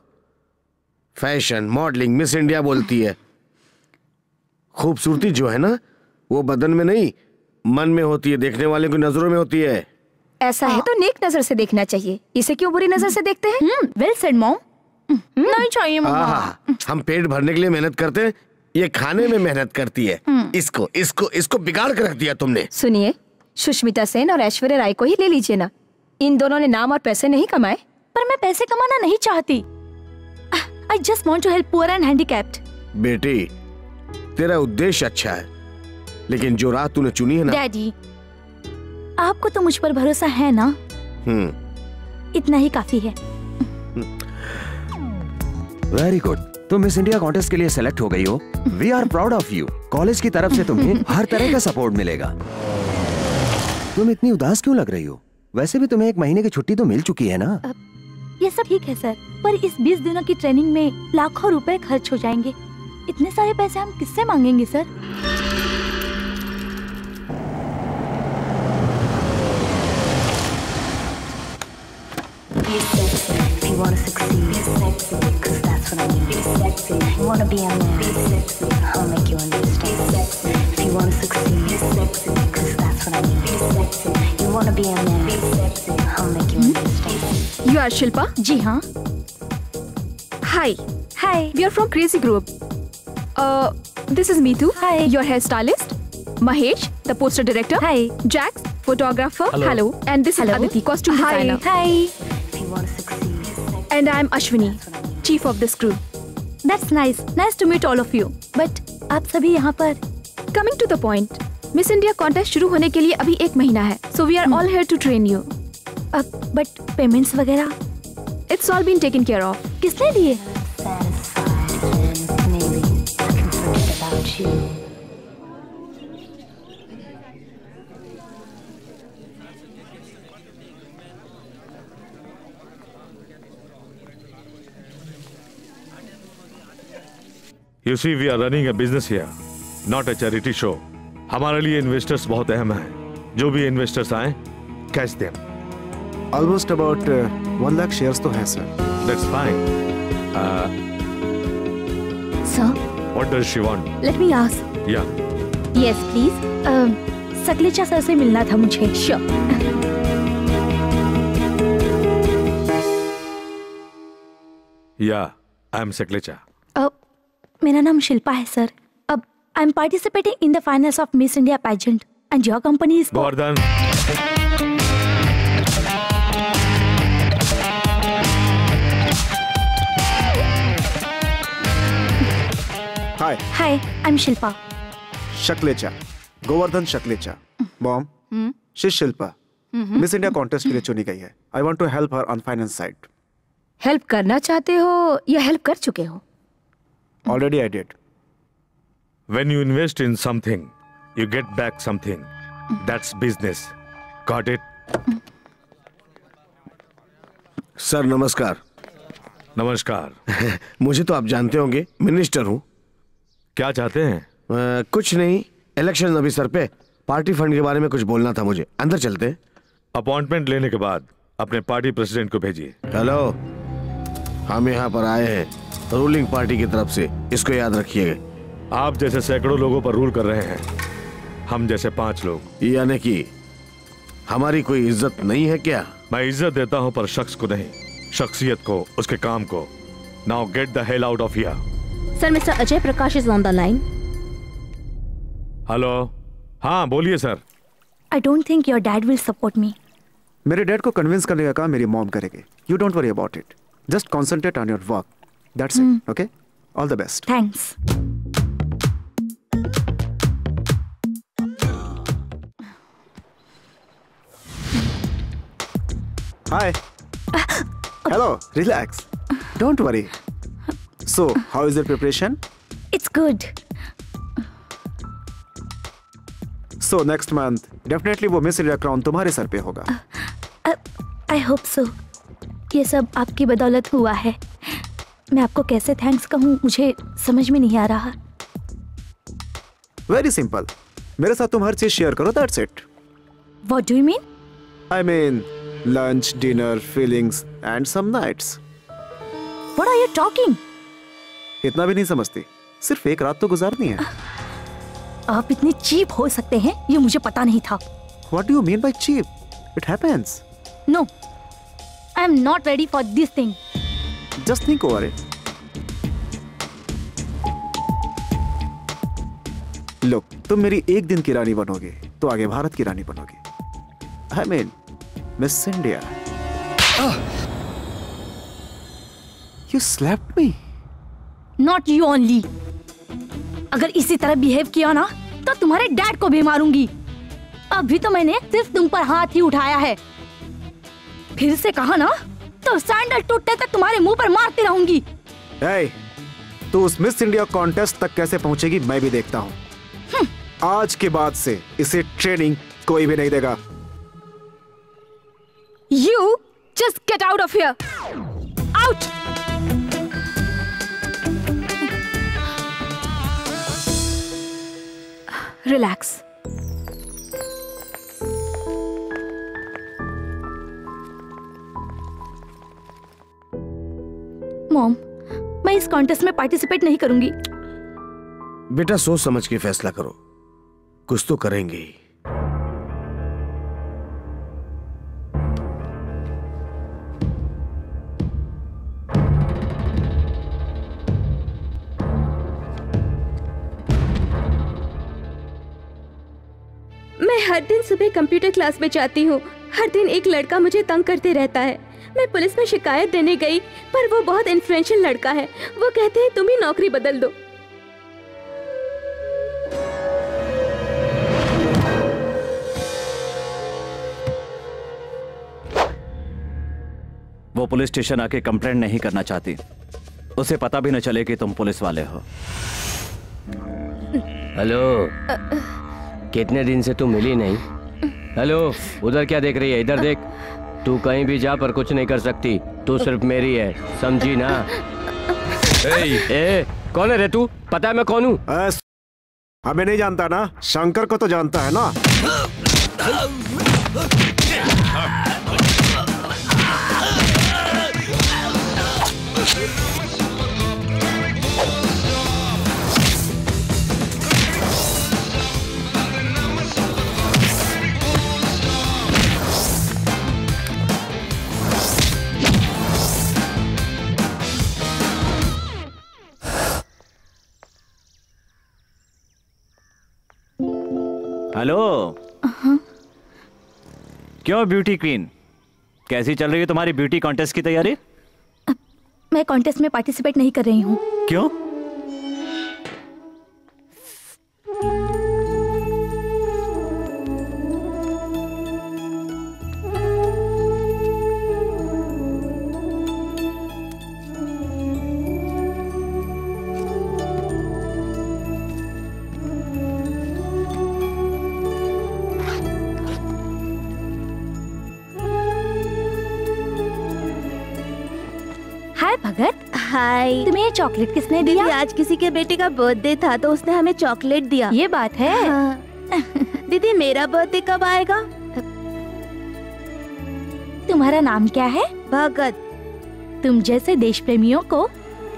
फ़ैशन, मॉडलिंग मिस इंडिया बोलती है। खूबसूरती जो है ना, वो बदन में नहीं, मन में होती है, देखने वाले की नज़रों में होती है। ऐसा है तो नेक नज़र से देखना चाहिए। इसे क्यों बुरी नज़र से देखते हैं? वेल सेड मॉम नहीं चाहिए आहा, हम पेट भरने के लिए मेहनत करते हैं। ये खाने में मेहनत करती है। इसको इसको इसको बिगाड़ कर रख दिया तुमने। सुनिए सुष्मिता सेन और ऐश्वर्या राय को ही ले लीजिए ना। इन दोनों ने नाम और पैसे नहीं कमाए। पर मैं पैसे कमाना नहीं चाहती। I just want to help poor and handicapped बेटी तेरा उद्देश्य अच्छा है। लेकिन जो राह तूने चुनी है ना डैडी आपको तो मुझ पर भरोसा है ना? हम्म। इतना ही काफ़ी है। वेरी गुड तुम मिस इंडिया कॉन्टेस्ट के लिए सेलेक्ट हो गई हो। We are proud of you college की तरफ़ से तुम्हें हर तरह का सपोर्ट मिलेगा। तुम इतनी उदास क्यों लग रही हो? वैसे भी तुम्हें एक महीने की छुट्टी तो मिल चुकी है ना? ये सब ठीक है सर। पर इस 20 दिनों की ट्रेनिंग में लाखों रुपए खर्च हो जाएँगे। इतने सारे पैसे हम किससे मांगेंगे sir? Be sexy if you wanna succeed. Be sexy, cause that's what I need. Be sexy if you wanna be a man. Be sexy, I'll make you understand. Be sexy if you wanna succeed. Be sexy, cause that's what I need. Be sexy, you wanna be a man. Be sexy, I'll make you understand. You are Shilpa? जी हाँ Hi. Hi. We are from Crazy Group. Uh, this is Meetu. Hi. Your hairstylist. Mahesh, the poster director. Hi. Jax, photographer. Hello. And this Hello. is Aditi, costume Hi. designer. Hi. And I'm Ashwini, chief of this crew. That's nice. Nice to meet all of you. But आप सभी यहाँ पर? Coming to the point, Miss India contest शुरू होने के लिए अभी एक महीना है so we are all here to train you but payments वगैरह? It's all been taken care of किसने दिए? You see we are running a business here not a charity show हमारे लिए इन्वेस्टर्स बहुत अहम हैं। जो भी इन्वेस्टर्स आए cash them almost about one lakh shares तो हैं sir that's fine sir what does she want let me ask या यस प्लीज़ सकलेचा सर से मिलना था मुझे. श्योर या आई एम सकलेचा मेरा नाम शिल्पा है सर। अब I am participating in the finals of Miss India pageant and your company is Govardhan hi hi I am Shilpa Saklecha Govardhan Saklecha mom she Shilpa Miss India contest के लिए चुनी गई है. I want to help her on finance side help करना चाहते हो या हेल्प कर चुके हो? Already I did When you invest in something, you get back something. That's business. Got it? Sir नमस्कार नमस्कार मुझे तो आप जानते होंगे मिनिस्टर हूँ। क्या चाहते हैं? आ, कुछ नहीं इलेक्शन अभी सर पे। पार्टी फंड के बारे में कुछ बोलना था मुझे। अंदर चलते अपॉइंटमेंट लेने के बाद अपने पार्टी प्रेसिडेंट को भेजिए। हेलो हम यहाँ पर आए हैं। रूलिंग पार्टी की तरफ़ से इसको याद रखिएगा आप जैसे सैकड़ों लोगों पर रूल कर रहे हैं हम जैसे पाँच लोग। यानी कि हमारी कोई इज़्ज़त नहीं है क्या? मैं इज़्ज़त देता हूँ पर शख्स को नहीं शख्सियत को उसके काम को। Now get the hell out of here sir mister Ajay Prakash is on the line. Hello हाँ बोलिए sir. I don't think your dad will support me मेरे डैड को कन्विंस करने का काम मेरी मॉम करेगी। You don't worry about it just concentrate on your work that's it okay all the best thanks Hi. Hello, relax. Don't worry. So, how is your preparation? It's good. So, next month, definitely वो मिस इंडिया क्राउन तुम्हारे सर पे होगा आई होप सो ये सब आपकी बदौलत हुआ है मैं आपको कैसे थैंक्स कहूँ मुझे समझ में नहीं आ रहा। वेरी सिंपल मेरे साथ तुम हर चीज़ शेयर करो that's it what do you mean I mean lunch dinner feelings and some nights what are you talking इतना भी नहीं समझती। सिर्फ़ एक रात तो गुजारनी है। आप इतने चीप हो सकते हैं ये मुझे पता नहीं था। What do you mean by cheap it happens no I am not ready for this thing just think over it लो तुम मेरी एक दिन की रानी बनोगे तो आगे भारत की रानी बनोगे। I mean Miss India you slapped me not you only अगर इसी तरह बिहेव किया ना तो तुम्हारे डैड को भी मारूँगी। अभी तो मैंने सिर्फ़ तुम पर हाथ ही उठाया है। फिर से कहा ना तो सैंडल टूटने तक तुम्हारे मुँह पर मारती रहूँगी। तू उस मिस इंडिया कॉन्टेस्ट तक कैसे पहुंचेगी मैं भी देखता हूँ। आज के बाद से इसे ट्रेनिंग कोई भी नहीं देगा। You just get out of here out relax mom मैं इस कॉन्टेस्ट में पार्टिसिपेट नहीं करूँगी। बेटा सोच समझ के फैसला करो। कुछ तो करेंगे ही। मैं हर दिन सुबह कंप्यूटर क्लास में जाती हूँ। हर दिन एक लड़का मुझे तंग करते रहता है। मैं पुलिस में शिकायत देने गई पर वो बहुत इन्फ्लुएंशियल लड़का है। वो कहते हैं तुम ही नौकरी बदल दो। वो पुलिस स्टेशन आके कंप्लेंट नहीं करना चाहती। उसे पता भी न चले कि तुम पुलिस वाले हो। हेलो? कितने दिन से तुम मिली नहीं? हेलो? उधर क्या देख रही है? इधर देख। तू कहीं भी जा पर कुछ नहीं कर सकती। तू सिर्फ़ मेरी है समझी ना? ए, ए, कौन है रे तू? पता है मैं कौन हूँ? हमें नहीं जानता ना शंकर को तो जानता है ना। हेलो? क्यों ब्यूटी क्वीन? कैसी चल रही है तुम्हारी ब्यूटी कॉन्टेस्ट की तैयारी? मैं कॉन्टेस्ट में पार्टिसिपेट नहीं कर रही हूँ। क्यों? हाय। तुम्हें ये चॉकलेट किसने दिया? दीदी आज किसी के बेटे का बर्थडे था तो उसने हमें चॉकलेट दिया। ये बात है? हाँ। दीदी मेरा बर्थडे कब आएगा? तुम्हारा नाम क्या है? भगत। तुम जैसे देश प्रेमियों को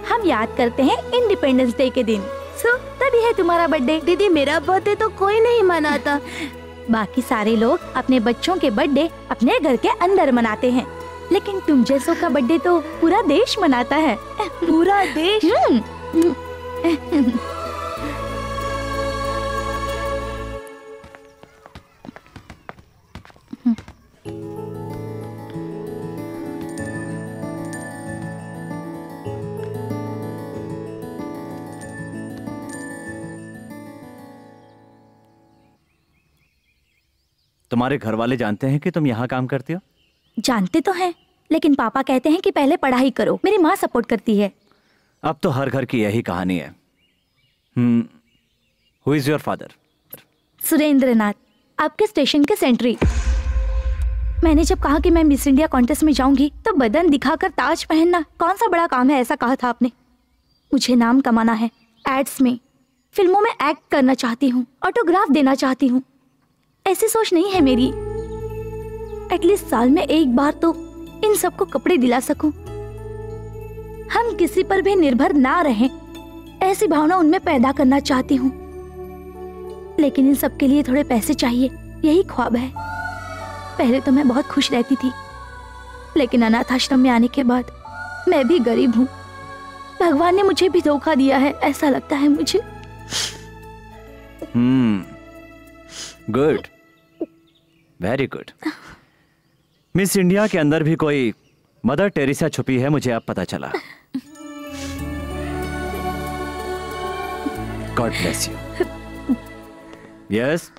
हम याद करते हैं इंडिपेंडेंस डे के दिन। सो तभी है तुम्हारा बर्थडे। दीदी मेरा बर्थडे तो कोई नहीं मनाता। बाकी सारे लोग अपने बच्चों के बर्थडे अपने घर के अंदर मनाते हैं। लेकिन तुम जैसों का बर्थडे तो पूरा देश मनाता है। पूरा देश? तुम्हारे घर वाले जानते हैं कि तुम यहाँ काम करती हो? जानते तो हैं लेकिन पापा कहते हैं कि पहले पढ़ाई करो। मेरी माँ सपोर्ट करती है। अब तो हर घर की यही कहानी है। Who is your father Surendra Nath आपके स्टेशन के सेंट्री मैंने जब कहा कि मैं मिस इंडिया कॉन्टेस्ट में जाऊँगी तो बदन दिखाकर ताज पहनना कौन सा बड़ा काम है ऐसा कहा था आपने? मुझे नाम कमाना है एड्स में। फ़िल्मों में एक्ट करना चाहती हूँ ऑटोग्राफ देना चाहती हूँ। ऐसी सोच नहीं है मेरी। एटलीस्ट साल में एक बार तो इन सबको कपड़े दिला सकूँ। हम किसी पर भी निर्भर ना रहें, ऐसी भावना उनमें पैदा करना चाहती हूँ। लेकिन इन सब के लिए थोड़े पैसे चाहिए, यही ख्वाब है। पहले तो मैं बहुत खुश रहती थी, लेकिन अनाथ आश्रम में आने के बाद मैं भी गरीब हूँ। भगवान ने मुझे भी धोखा दिया है, ऐसा लगता है मुझे। हम्म good very good Miss India के अंदर भी कोई मदर टेरेसा छुपी है मुझे अब पता चला। God bless you yes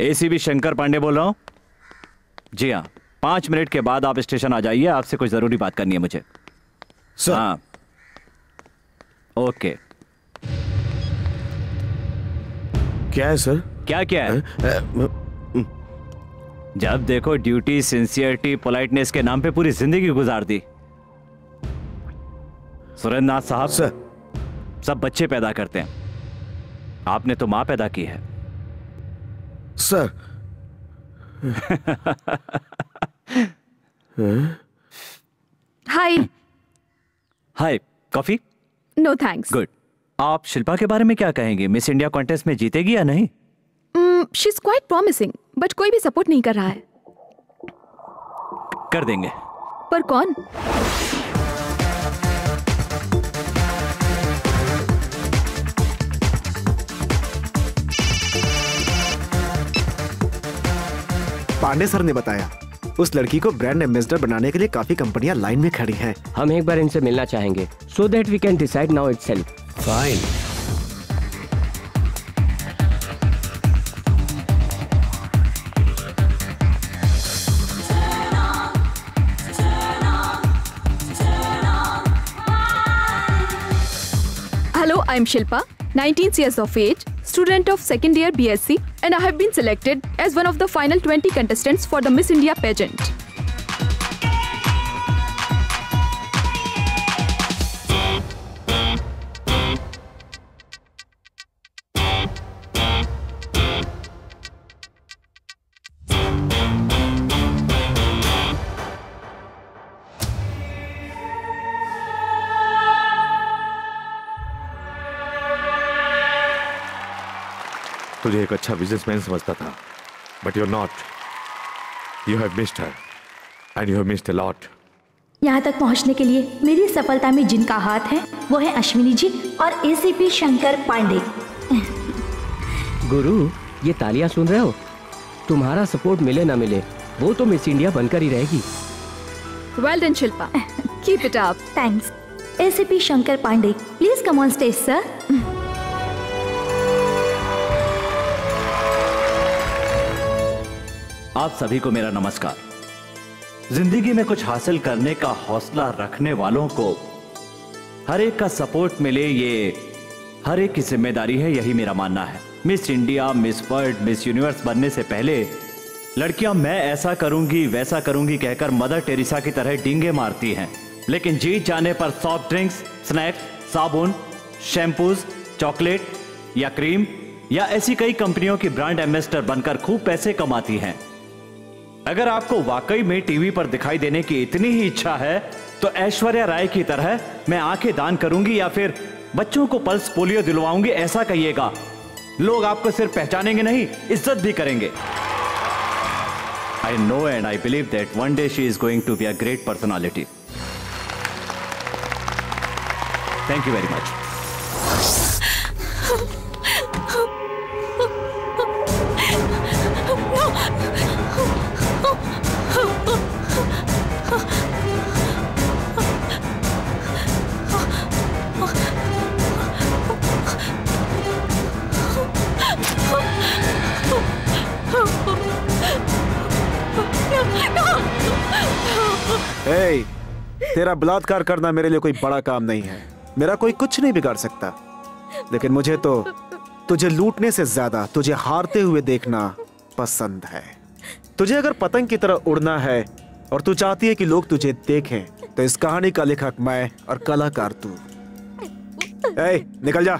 ACB Shankar Pandey बोल रहा हूँ। जी हाँ पाँच मिनट के बाद आप स्टेशन आ जाइए आपसे कुछ ज़रूरी बात करनी है मुझे। सर हाँ। ओके क्या है सर क्या क्या है जब देखो ड्यूटी सिंसियरिटी पोलाइटनेस के नाम पे पूरी ज़िंदगी गुजार दी। सुरेंद्र नाथ साहब सर। सब बच्चे पैदा करते हैं। आपने तो माँ पैदा की है। Sir. Hi hi coffee no thanks good आप शिल्पा के बारे में क्या कहेंगे? मिस इंडिया कॉन्टेस्ट में जीतेगी या नहीं? She is quite promising but कोई भी सपोर्ट नहीं कर रहा है। कर देंगे। पर कौन? पांडे सर ने बताया उस लड़की को ब्रांड एम्बेसडर बनाने के लिए काफ़ी कंपनियाँ लाइन में खड़ी हैं। हम एक बार इनसे मिलना चाहेंगे so that we can decide now itself fine I am Shilpa, 19 years of age, student of second year BSc, and I have been selected as one of the final 20 contestants for the Miss India pageant. तुझे एक अच्छा बिजनेसमैन समझता था। But you not you have missed her and you have missed a lot यहाँ तक पहुँचने के लिए मेरी सफलता में जिनका हाथ है वो है अश्विनी जी और एसीपी शंकर पांडे। गुरु ये तालियाँ सुन रहे हो? तुम्हारा सपोर्ट मिले ना मिले वो तो मिस इंडिया बनकर ही रहेगी। Well done, Shilpa. Keep it up. Thanks. ACP Shankar Pandey please come on stage sir आप सभी को मेरा नमस्कार। ज़िंदगी में कुछ हासिल करने का हौसला रखने वालों को हर एक का सपोर्ट मिले, ये हर एक की ज़िम्मेदारी है, यही मेरा मानना है। Miss India, Miss World, Miss Universe बनने से पहले लड़कियाँ मैं ऐसा करूँगी, वैसा करूँगी कहकर मदर टेरेसा की तरह डींगे मारती हैं। लेकिन जीत जाने पर सॉफ्ट ड्रिंक्स, स्नैक्स, साबुन, शैम्पूज, चॉकलेट या क्रीम या ऐसी कई कंपनियों की ब्रांड एम्बेसडर बनकर खूब पैसे कमाती हैं। अगर आपको वाकई में टीवी पर दिखाई देने की इतनी ही इच्छा है तो ऐश्वर्या राय की तरह मैं आँखें दान करूँगी या फिर बच्चों को पल्स पोलियो दिलवाऊँगी, ऐसा कहिएगा। लोग आपको सिर्फ़ पहचानेंगे नहीं, इज़्ज़त भी करेंगे। I know and I believe that one day she is going to be a great personality thank you very much hey, तेरा बलात्कार करना मेरे लिए कोई बड़ा काम नहीं है। मेरा कोई कुछ नहीं बिगाड़ सकता। लेकिन मुझे तो तुझे लूटने से ज़्यादा तुझे हारते हुए देखना पसंद है। तुझे अगर पतंग की तरह उड़ना है और तू चाहती है कि लोग तुझे देखें तो इस कहानी का लेखक मैं और कलाकार तू। ए, निकल जा।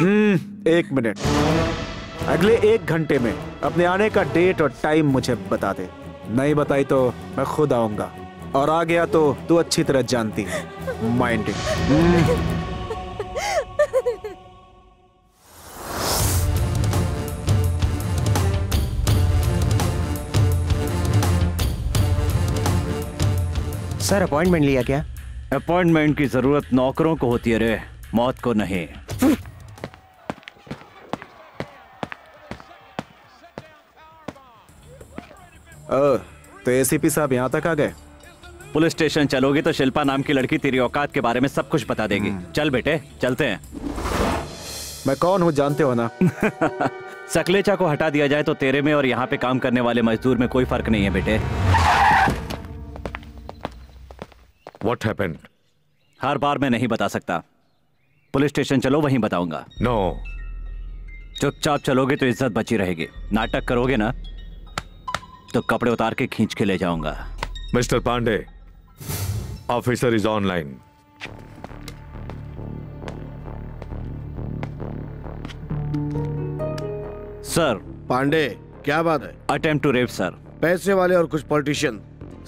हम्म एक मिनट। अगले एक घंटे में अपने आने का डेट और टाइम मुझे बता दे। नहीं बताई तो मैं खुद आऊँगा। और आ गया तो तू अच्छी तरह जानती। है माइंड सर अपॉइंटमेंट लिया क्या? अपॉइंटमेंट की ज़रूरत नौकरों को होती है रे मौत को नहीं। ओ, तो एसीपी साहब यहाँ तक आ गए? पुलिस स्टेशन चलोगे तो शिल्पा नाम की लड़की तेरी औकात के बारे में सब कुछ बता देगी। चल बेटे चलते हैं। मैं कौन हूँ जानते हो ना? सकलेचा को हटा दिया जाए तो तेरे में और यहाँ पे काम करने वाले मजदूर में कोई फ़र्क नहीं है बेटे। What happened? हर बार मैं नहीं बता सकता। पुलिस स्टेशन चलो वहीं बताऊँगा। No No. चुपचाप चलोगे तो इज़्ज़त बची रहेगी। नाटक करोगे ना? तो कपड़े उतार के खींच के ले जाऊँगा। Mister Pandey officer is online. Sir. Pandey क्या बात है? Attempt to rape sir. पैसे वाले और कुछ पॉलिटिशियन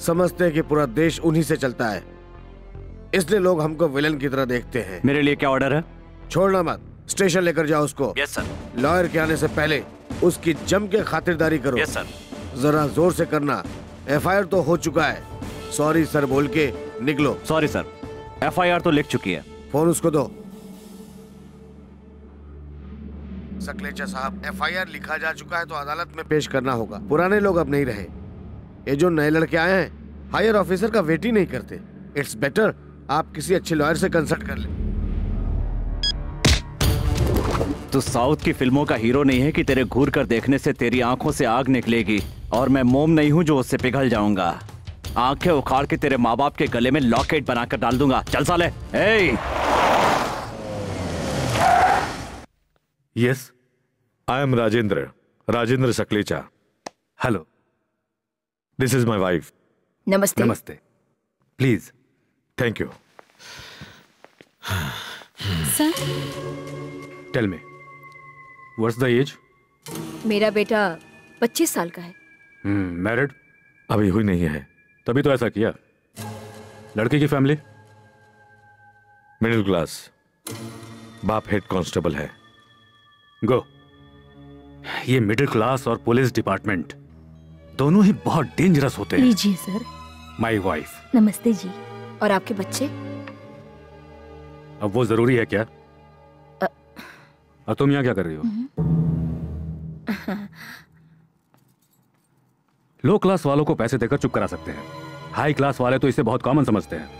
समझते हैं कि पूरा देश उन्हीं से चलता है। इसलिए लोग हमको विलन की तरह देखते हैं। मेरे लिए क्या ऑर्डर है? छोड़ना मत। स्टेशन लेकर जाओ उसको। यस सर लॉयर के आने से पहले उसकी जम के खातिरदारी करो। यस सर जरा ज़ोर से करना। एफआईआर तो हो चुका है। सॉरी सर बोल के निकलो। सॉरी सर एफआईआर तो लिख चुकी है। फ़ोन उसको दो। सकलेचा साहब एफआईआर लिखा जा चुका है तो अदालत में पेश करना होगा। पुराने लोग अब नहीं रहे। ये जो नए लड़के आए हैं हायर ऑफिसर का वेट ही नहीं करते। इट्स बेटर आप किसी अच्छे लॉयर से कंसल्ट कर ले। तू साउथ की फ़िल्मों का हीरो नहीं है कि तेरे घूर कर देखने से तेरी आँखों से आग निकलेगी। और मैं मोम नहीं हूँ जो उससे पिघल जाऊँगा। आँखें उखाड़ के तेरे माँ बाप के गले में लॉकेट बनाकर डाल दूँगा। चल साले। ए yes I am Rajendra Rajendra Saklecha hello this is my wife नमस्ते। नमस्ते। Please thank you sir tell me what's the age मेरा बेटा पच्चीस साल का है। मैरिड अभी हुई नहीं है। तभी तो ऐसा किया। लड़के की फैमिली मिडिल क्लास बाप हेड कांस्टेबल है। गो ये मिडिल क्लास और पुलिस डिपार्टमेंट दोनों ही बहुत डेंजरस होते हैं। लीजिए सर माई वाइफ नमस्ते जी। और आपके बच्चे? अब वो ज़रूरी है क्या? और तुम यहाँ क्या कर रही हो? लो क्लास वालों को पैसे देकर चुप करा सकते हैं। हाई क्लास वाले तो इसे बहुत कॉमन समझते हैं।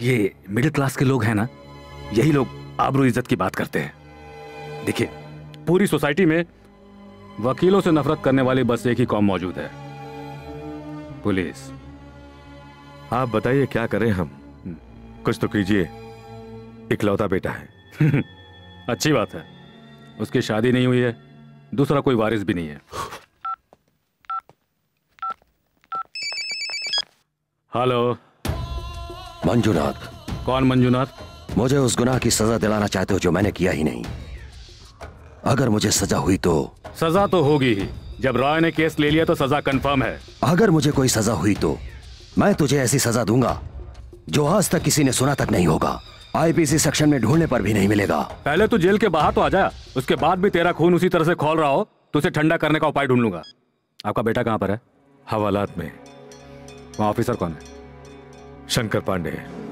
ये मिडिल क्लास के लोग हैं ना? यही लोग आबरू इज़्ज़त की बात करते हैं। देखिए पूरी सोसाइटी में वकीलों से नफरत करने वाली बस एक ही कॉम मौजूद है। पुलिस। आप बताइए क्या करें हम? कुछ तो कीजिए। इकलौता बेटा है। अच्छी बात है। उसकी शादी नहीं हुई है। दूसरा कोई वारिस भी नहीं है। हेलो मंजूनाथ। कौन मंजूनाथ? मुझे उस गुनाह की सजा दिलाना चाहते हो जो मैंने किया ही नहीं। अगर मुझे सजा हुई तो सजा तो होगी ही। जब रॉय ने केस ले लिया तो सजा कंफर्म है। अगर मुझे कोई सजा हुई तो मैं तुझे ऐसी सजा दूँगा जो आज तक किसी ने सुना तक नहीं होगा। आईपीसी सेक्शन में ढूँढने पर भी नहीं मिलेगा। पहले तू जेल के बाहर तो आ जा। उसके बाद भी तेरा खून उसी तरह से खोल रहा हो। तो उसे ठंडा करने का उपाय ढूंढ लूँगा। आपका बेटा कहाँ पर है? हवालात में। वहाँ ऑफिसर कौन है? शंकर पांडे।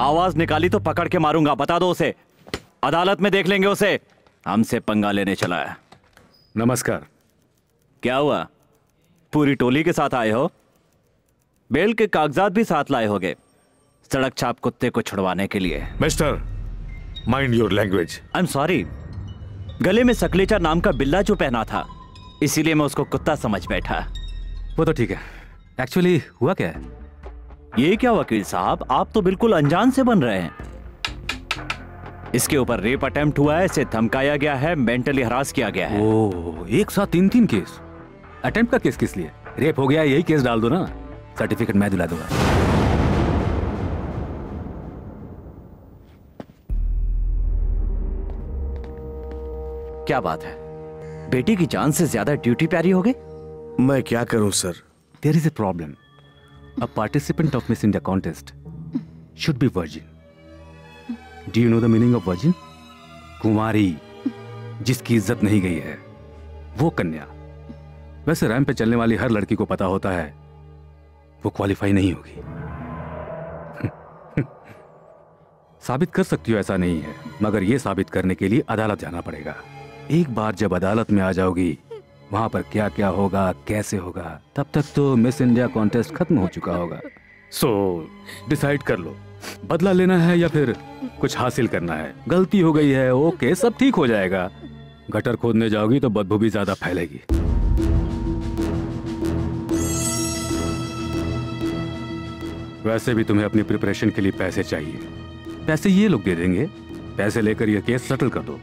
आवाज़ निकाली तो पकड़ के मारूँगा बता दो उसे। अदालत में देख लेंगे उसे। हमसे पंगा लेने चला है। नमस्कार। क्या हुआ? पूरी टोली के साथ आए हो? बेल के कागजात भी साथ लाए होगे। सड़क छाप कुत्ते को छुड़वाने के लिए। Mister mind your language I am sorry गले में सकलेचा नाम का बिल्ला जो पहना था इसीलिए मैं उसको कुत्ता समझ बैठा वो तो ठीक है। एक्चुअली हुआ क्या है? ये क्या वकील साहब? आप तो बिल्कुल अनजान से बन रहे हैं। इसके ऊपर रेप अटेम्प्ट हुआ है इसे धमकाया गया है मेंटली हरास किया गया है। ओ, एक साथ तीन तीन केस। अटेम्प्ट का केस किस लिए? रेप हो गया यही केस डाल दो ना। सर्टिफिकेट मैं दिला दूँगा। क्या बात है? बेटी की जान से ज़्यादा ड्यूटी प्यारी हो गई मैं क्या करूँ sir? There is a problem A participant of Miss India contest should be virgin. Do you know the meaning of virgin? कुमारी जिसकी इज़्ज़त नहीं गई है वो कन्या। वैसे रैम पे चलने वाली हर लड़की को पता होता है वो क्वालिफाई नहीं होगी। साबित कर सकती हो ऐसा नहीं है। मगर ये साबित करने के लिए अदालत जाना पड़ेगा। एक बार जब अदालत में आ जाओगी वहाँ पर क्या क्या होगा कैसे होगा तब तक तो मिस इंडिया कॉन्टेस्ट खत्म हो चुका होगा। सो so, डिसाइड कर लो। बदला लेना है या फिर कुछ हासिल करना है। गलती हो गई है ओके सब ठीक हो जाएगा। गटर खोदने जाओगी तो बदबू भी ज़्यादा फैलेगी। वैसे भी तुम्हें अपनी प्रिपरेशन के लिए पैसे चाहिए। पैसे ये लोग दे देंगे। पैसे लेकर यह केस सेटल कर दो।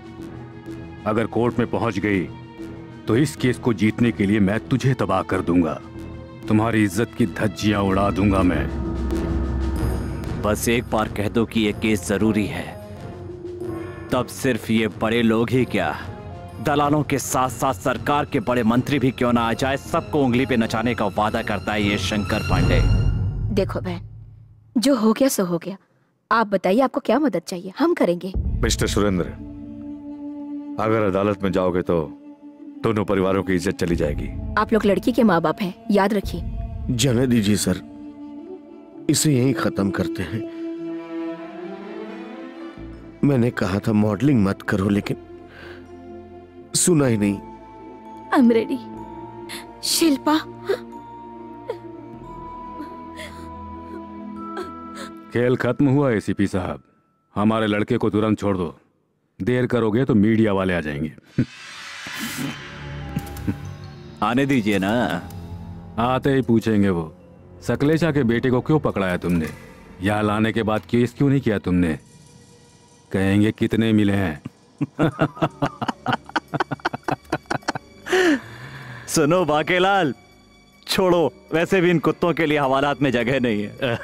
अगर कोर्ट में पहुँच गई तो इस केस को जीतने के लिए मैं तुझे तबाह कर दूँगा। तुम्हारी इज़्ज़त की धज्जियाँ उड़ा दूँगा मैं। बस एक बार कह दो कि ये केस ज़रूरी है। तब सिर्फ़ ये बड़े लोग ही क्या? दलालों के साथ साथ सरकार के बड़े मंत्री भी क्यों ना आ जाए? सबको उंगली पे नचाने का वादा करता है ये शंकर पांडे। देखो बहन जो हो गया सो हो गया। आप बताइए आपको क्या मदद चाहिए? हम करेंगे। मिस्टर सुरेंद्र अगर अदालत में जाओगे तो दोनों परिवारों की इज़्ज़त चली जाएगी। आप लोग लड़की के माँ बाप हैं याद रखिए। जाने दीजिए सर इसे यहीं खत्म करते हैं। मैंने कहा था मॉडलिंग मत करो लेकिन सुना ही नहीं। आई एम रेडी शिल्पा खेल खत्म हुआ एसीपी साहब। हमारे लड़के को तुरंत छोड़ दो। देर करोगे तो मीडिया वाले आ जाएँगे। आने दीजिए ना। आते ही पूछेंगे वो सकलेचा के बेटे को क्यों पकड़ाया तुमने? यहाँ लाने के बाद केस क्यों नहीं किया तुमने? कहेंगे कितने मिले हैं। सुनो बाकेलाल छोड़ो वैसे भी इन कुत्तों के लिए हवालात में जगह नहीं है।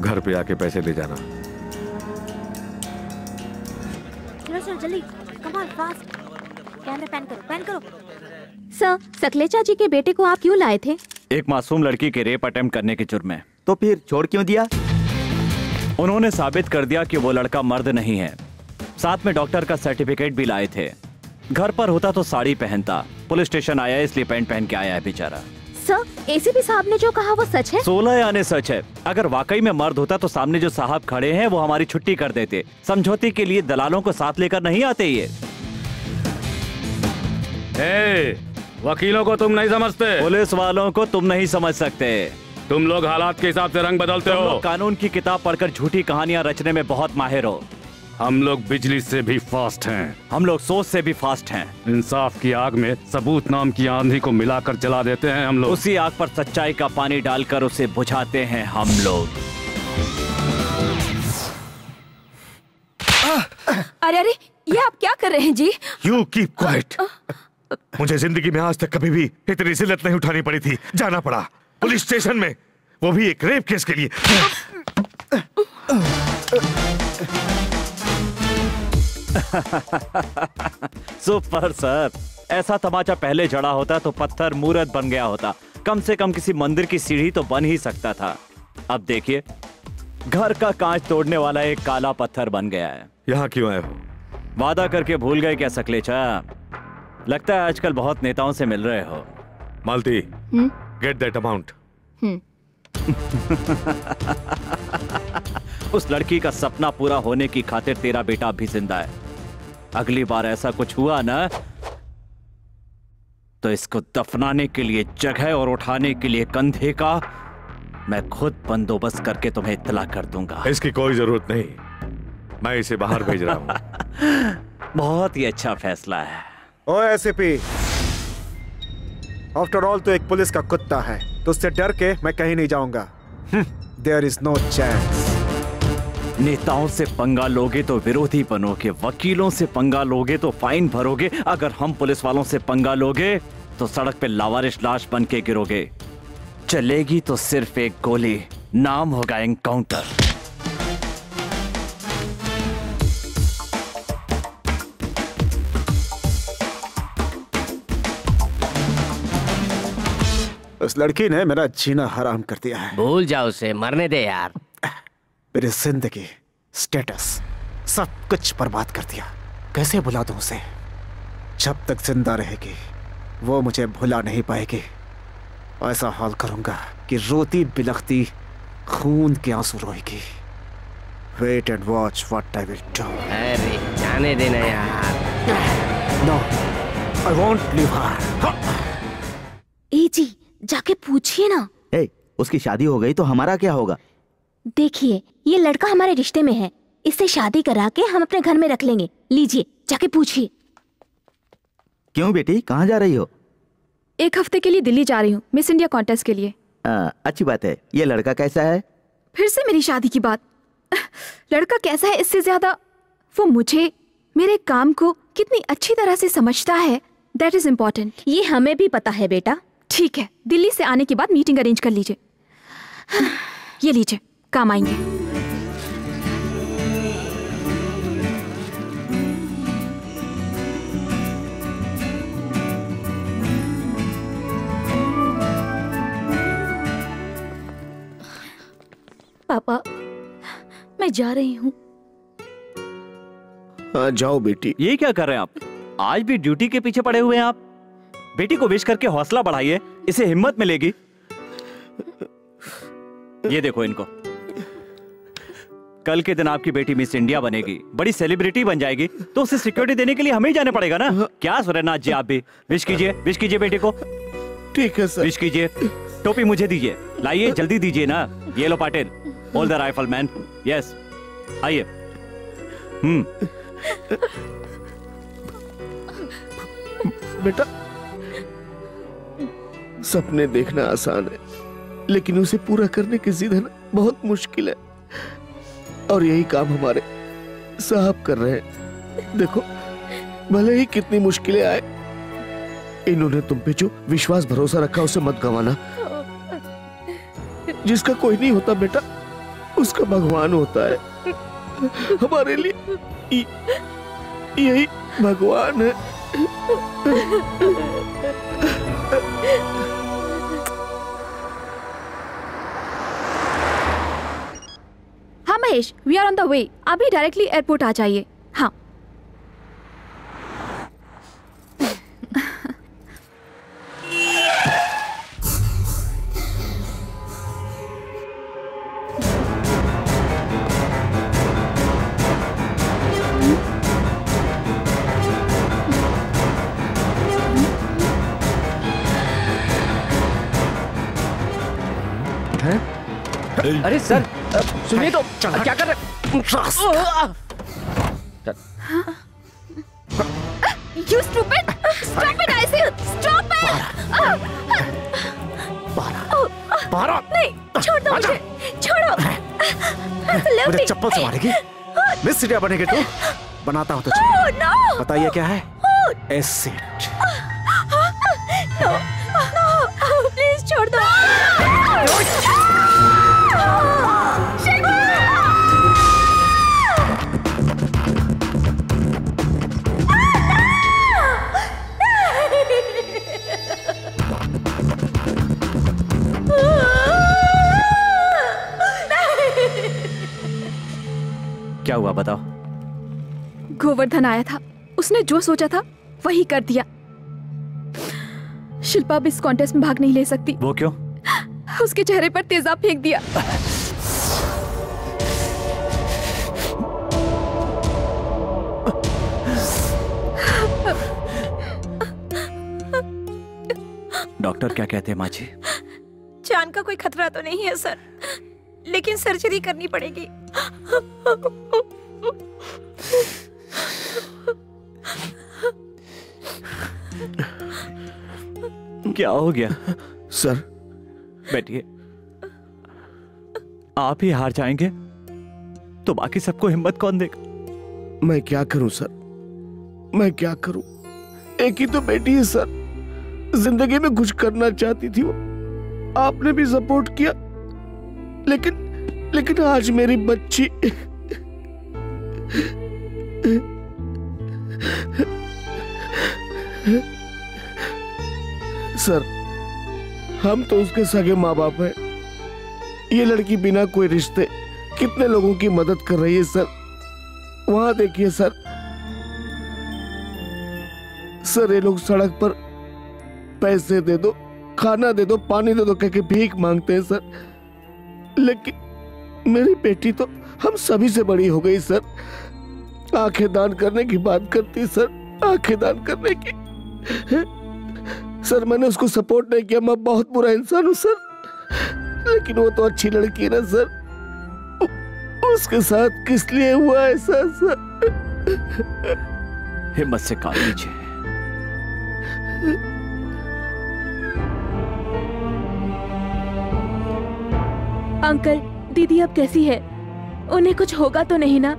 घर पे आके पैसे ले जाना। चलो चलो जल्दी। कमाल फास्ट कैमरा पैन करो पैन करो। सर सकलेचा जी के बेटे को आप क्यों लाए थे? एक मासूम लड़की के रेप अटेम्प्ट करने के जुर्म में तो फिर छोड़ क्यों दिया? उन्होंने साबित कर दिया कि वो लड़का मर्द नहीं है। साथ में डॉक्टर का सर्टिफिकेट भी लाए थे। घर पर होता तो साड़ी पहनता। पुलिस स्टेशन आया इसलिए पैंट पहन के आया है बेचारा। सर एसीपी साहब ने जो कहा वो सच है? सोलह आने सच है। अगर वाकई में मर्द होता तो सामने जो साहब खड़े हैं वो हमारी छुट्टी कर देते। समझौते के लिए दलालों को साथ लेकर नहीं आते ये। ए, वकीलों को तुम नहीं समझते। पुलिस वालों को तुम नहीं समझ सकते। तुम लोग हालात के हिसाब से रंग बदलते हो। कानून की किताब पढ़कर झूठी कहानियाँ रचने में बहुत माहिर हो। हम लोग बिजली से भी फास्ट हैं। हम लोग सोच से भी फास्ट हैं। इंसाफ की आग में सबूत नाम की आंधी को मिलाकर जला देते हैं हम लोग। उसी आग पर सच्चाई का पानी डालकर उसे बुझाते हैं हम लोग। अरे अरे ये आप क्या कर रहे हैं जी? यू कीप क्वाइट मुझे ज़िंदगी में आज तक कभी भी इतनी जिल्लत नहीं उठानी पड़ी थी। जाना पड़ा। पुलिस स्टेशन में। वो भी एक रेप केस के लिए। Super sir. ऐसा तमाचा पहले जड़ा होता तो पत्थर मूर्त बन गया होता। कम से कम किसी मंदिर की सीढ़ी तो बन ही सकता था। अब देखिए घर का कांच तोड़ने वाला एक काला पत्थर बन गया है। यहाँ क्यों आए हो? वादा करके भूल गए क्या सकलेचा? लगता है आजकल बहुत नेताओं से मिल रहे हो। मालती हम्म? Get that amount hmm. उस लड़की का सपना पूरा होने की खातिर तेरा बेटा भी ज़िंदा है। अगली बार ऐसा कुछ हुआ ना तो इसको दफनाने के लिए जगह और उठाने के लिए कंधे का मैं खुद बंदोबस्त करके तुम्हें इतला कर दूँगा। इसकी कोई ज़रूरत नहीं। मैं इसे बाहर भेज रहा हूँ। बहुत ही अच्छा फैसला है। ओ एसीपी आफ्टर ऑल तो एक पुलिस का कुत्ता है। तो उससे डर के मैं कहीं नहीं जाऊँगा। देयर इज़ नो चांस नेताओं से पंगा लोगे तो विरोधी बनोगे, वकीलों से पंगा लोगे तो फाइन भरोगे। अगर हम पुलिस वालों से पंगा लोगे तो सड़क पे लावारिश लाश बन के गिरोगे। चलेगी तो सिर्फ़ एक गोली, नाम होगा एनकाउंटर। उस लड़की ने मेरा जीना हराम कर दिया है। भूल जाओ उसे मरने दे यार। मेरी ज़िंदगी स्टेटस सब कुछ बर्बाद कर दिया। कैसे भुला दूँ उसे? जब तक ज़िंदा रहेगी वो मुझे भुला नहीं पाएगी। ऐसा हाल करूँगा कि रोती बिलखती खून के आँसू रोएगी। Wait and watch what I will do अरे जाने देना यार। No I won't leave her ए जी जाके पूछिए ना। ए, उसकी शादी हो गई तो हमारा क्या होगा? देखिए ये लड़का हमारे रिश्ते में है। इससे शादी करा के हम अपने घर में रख लेंगे। लीजिए जाके पूछिए। क्यों बेटी कहाँ जा रही हो? एक हफ़्ते के लिए दिल्ली जा रही हूँ मिस इंडिया कॉन्टेस्ट के लिए। आ, अच्छी बात है। ये लड़का कैसा है? फिर से मेरी शादी की बात। लड़का कैसा है इससे ज़्यादा वो मुझे मेरे काम को कितनी अच्छी तरह से समझता है। दैट इज़ इम्पोर्टेंट ये हमें भी पता है बेटा। ठीक है दिल्ली से आने के बाद मीटिंग अरेंज कर लीजिए। ये लीजिए काम आएँगे। पापा मैं जा रही हूँ। हाँ, जाओ बेटी। ये क्या कर रहे हैं आप? आज भी ड्यूटी के पीछे पड़े हुए हैं आप। बेटी को विश करके हौसला बढ़ाइए इसे हिम्मत मिलेगी। ये देखो इनको। कल के दिन आपकी बेटी मिस इंडिया बनेगी बड़ी सेलिब्रिटी बन जाएगी तो उसे सिक्योरिटी देने के लिए हमें ही जाने पड़ेगा ना? क्या सुरेनाथ जी आप भी? विश कीजिए विश कीजिए बेटे को। ठीक है सर विश कीजिए। टोपी मुझे दीजिए। लाइए जल्दी दीजिए ना। ये लो Patil. Hold the rifle man yes आइए। हम्म। बेटा सपने देखना आसान है, लेकिन उसे पूरा करने की जिद है ना, बहुत मुश्किल है। और यही काम हमारे साहब कर रहे हैं। देखो, भले ही कितनी मुश्किलें आए, इन्होंने तुम पे जो विश्वास भरोसा रखा उसे मत गंवाना। जिसका कोई नहीं होता बेटा, उसका भगवान होता है। हमारे लिए यही भगवान है। Mahesh we are on the way अभी डायरेक्टली एयरपोर्ट आ जाइए। हाँ? अरे सर सुनिए तो क्या कर रहे You stupid! Stop it, I say! Stop it! बारह नहीं छोड़ दो मुझे। छोड़ो। Leave मुझे चप्पल से मारेगी। मिस इंडिया बनेगी तू? बनाता हूँ Oh, तुझे no! बताइए क्या है? एसिड No, no, please छोड़ दो। क्या हुआ बताओ? गोवर्धन आया था। उसने जो सोचा था वही कर दिया। शिल्पा अब इस कॉन्टेस्ट में भाग नहीं ले सकती। वो क्यों? उसके चेहरे पर तेजाब फेंक दिया। डॉक्टर क्या कहते हैं माँ जी? जान का कोई खतरा तो नहीं है सर। लेकिन सर्जरी करनी पड़ेगी। क्या हो गया? सर। बैठिए। आप ही हार जाएँगे तो बाकी सबको हिम्मत कौन देगा? मैं क्या करूँ सर? मैं क्या करूँ? एक ही तो बेटी है सर। ज़िंदगी में कुछ करना चाहती थी वो। आपने भी सपोर्ट किया लेकिन लेकिन आज मेरी बच्ची सर, हम तो उसके सगे माँ बाप हैं। ये लड़की बिना कोई रिश्ते कितने लोगों की मदद कर रही है, सर? वहाँ देखिए, सर। सर, ये लोग सड़क पर पैसे दे दो, खाना दे दो, पानी दे दो, कह के भीख मांगते हैं, सर। लेकिन मेरी बेटी तो हम सभी से बड़ी हो गई सर। आँखें दान करने की बात करती सर। आँखें दान करने की। सर मैंने उसको सपोर्ट नहीं किया। मैं बहुत बुरा इंसान हूँ सर। लेकिन वो तो अच्छी लड़की है ना सर। उसके साथ किस लिए हुआ ऐसा सर हिम्मत से काम लीजिए अंकल दीदी अब कैसी है? उन्हें कुछ होगा तो नहीं ना?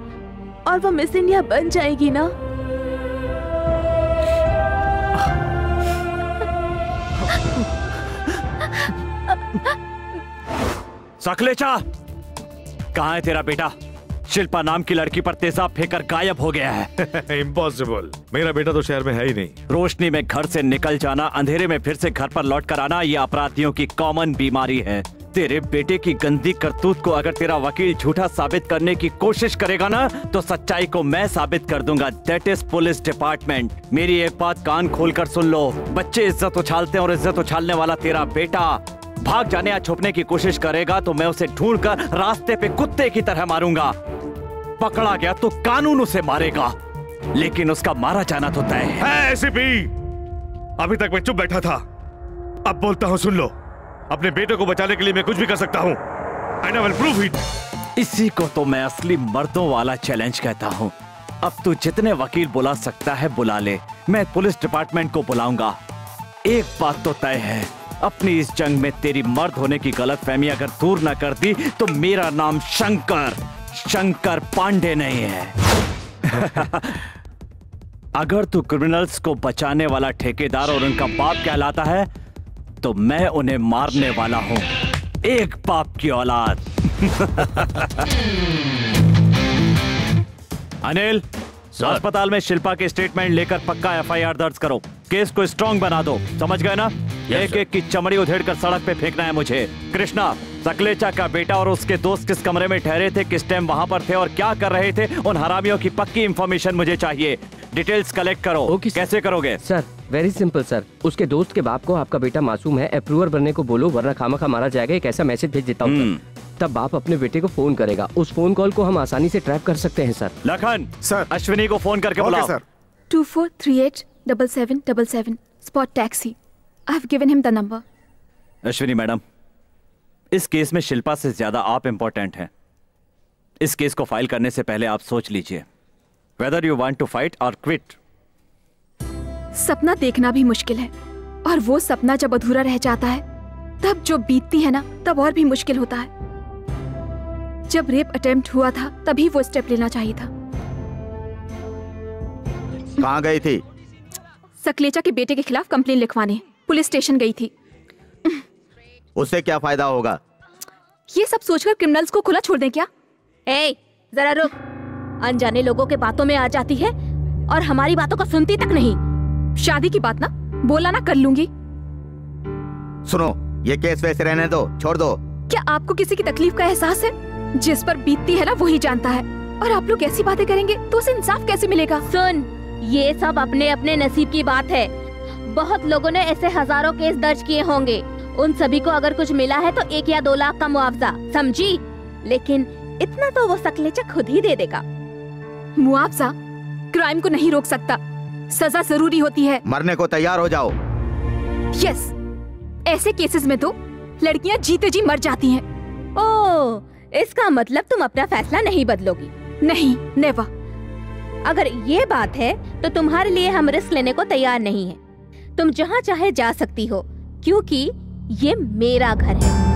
और वो मिस इंडिया बन जाएगी ना? सकलेचा कहा है तेरा बेटा? शिल्पा नाम की लड़की पर तेजाब फेंकर गायब हो गया है। इम्पॉसिबल मेरा बेटा तो शहर में है ही नहीं। रोशनी में घर से निकल जाना अंधेरे में फिर से घर पर लौट कर आना ये अपराधियों की कॉमन बीमारी है। तेरे बेटे की गंदी करतूत को अगर तेरा वकील झूठा साबित करने की कोशिश करेगा ना तो सच्चाई को मैं साबित कर दूँगा। दैट इज़ पुलिस डिपार्टमेंट मेरी एक बात कान खोल कर सुन लो। बच्चे इज़्ज़त उछालते हैं और इज़्ज़त उछालने वाला तेरा बेटा भाग जाने या छुपने की कोशिश करेगा तो मैं उसे ढूंढकर रास्ते पे कुत्ते की तरह मारूँगा। पकड़ा गया तो कानून उसे मारेगा। लेकिन उसका मारा जाना तो तय है। अभी तक मैं चुप बैठा था। अब बोलता हूँ, सुन लो। अपने बेटे को बचाने के लिए मैं कुछ भी कर सकता हूँ। इसी को तो मैं असली मर्दों वाला चैलेंज कहता हूँ। अब तू जितने वकील बुला सकता है, बुला ले। मैं पुलिस डिपार्टमेंट को बुलाऊँगा। एक बात तो तय है, अपनी इस जंग में तेरी मर्द होने की गलत फहमी अगर दूर न कर दी तो मेरा नाम शंकर शंकर पांडे नहीं है। अगर तू क्रिमिनल्स को बचाने वाला ठेकेदार और उनका बाप कहलाता है तो मैं उन्हें मारने वाला हूँ। एक बाप की औलाद। अनिल अस्पताल में शिल्पा के स्टेटमेंट लेकर पक्का एफआईआर दर्ज करो। केस को स्ट्रॉन्ग बना दो। समझ गए ना? एक एक की चमड़ी उधेड़ कर सड़क पे फेंकना है मुझे। कृष्णा सकलेचा का बेटा और उसके दोस्त किस कमरे में ठहरे थे किस टाइम वहाँ पर थे और क्या कर रहे थे उन हरामियों की पक्की इंफॉर्मेशन मुझे चाहिए। डिटेल्स कलेक्ट करो। कैसे करोगे? सर वेरी सिंपल सर उसके दोस्त के बाप को आपका बेटा मासूम है अप्रूवर बनने को बोलो वरना खामा खा मारा जाएगा एक ऐसा मैसेज भेज देता हूँ तब बाप अपने बेटे को फ़ोन करेगा उस फ़ोन कॉल को हम आसानी से ट्रैप कर सकते हैं सर लखन सर अश्विनी को फ़ोन करके Okay, बुलाओ sir. Two four three eight double seven double seven. Spot taxi. I've given him the number. Ashwini madam इस केस में शिल्पा से ज़्यादा आप इंपॉर्टेंट हैं इस केस को फ़ाइल करने से पहले आप सोच लीजिए whether you want to fight और क्विट सपना देखना भी मुश्किल है। और वो सपना जब अधूरा रह जाता है तब जो बीतती है ना तब और भी मुश्किल होता है। जब रेप अटेम्प्ट हुआ था तभी वो स्टेप लेना चाहिए था। कहाँ गई थी? सकलेचा के बेटे के खिलाफ कंप्लेन लिखवाने पुलिस स्टेशन गई थी। उससे क्या फ़ायदा होगा? ये सब सोचकर क्रिमिनल्स को खुला छोड़ दें क्या? ए, जरा रुक। अनजाने लोगों के बातों में आ जाती है और हमारी बातों को सुनती तक नहीं। शादी की बात ना? बोला ना कर लूँगी। सुनो ये केस वैसे रहने दो छोड़ दो। क्या आपको किसी की तकलीफ़ का एहसास है? जिस पर बीतती है ना वही जानता है। और आप लोग ऐसी बातें करेंगे तो उसे इंसाफ कैसे मिलेगा? सुन ये सब अपने अपने नसीब की बात है। बहुत लोगों ने ऐसे हज़ारों केस दर्ज किए होंगे। उन सभी को अगर कुछ मिला है तो एक या दो लाख का मुआवजा समझी? लेकिन इतना तो वो सकलेचा खुद ही दे देगा। मुआवजा? क्राइम को नहीं रोक सकता। सजा ज़रूरी होती है। मरने को तैयार हो जाओ। यस ऐसे केसेस में तो लड़कियाँ जीते जी मर जाती हैं। ओ इसका मतलब तुम अपना फैसला नहीं बदलोगी। नहीं नेवर अगर ये बात है तो तुम्हारे लिए हम रिस्क लेने को तैयार नहीं है। तुम जहाँ चाहे जा सकती हो क्योंकि ये मेरा घर है।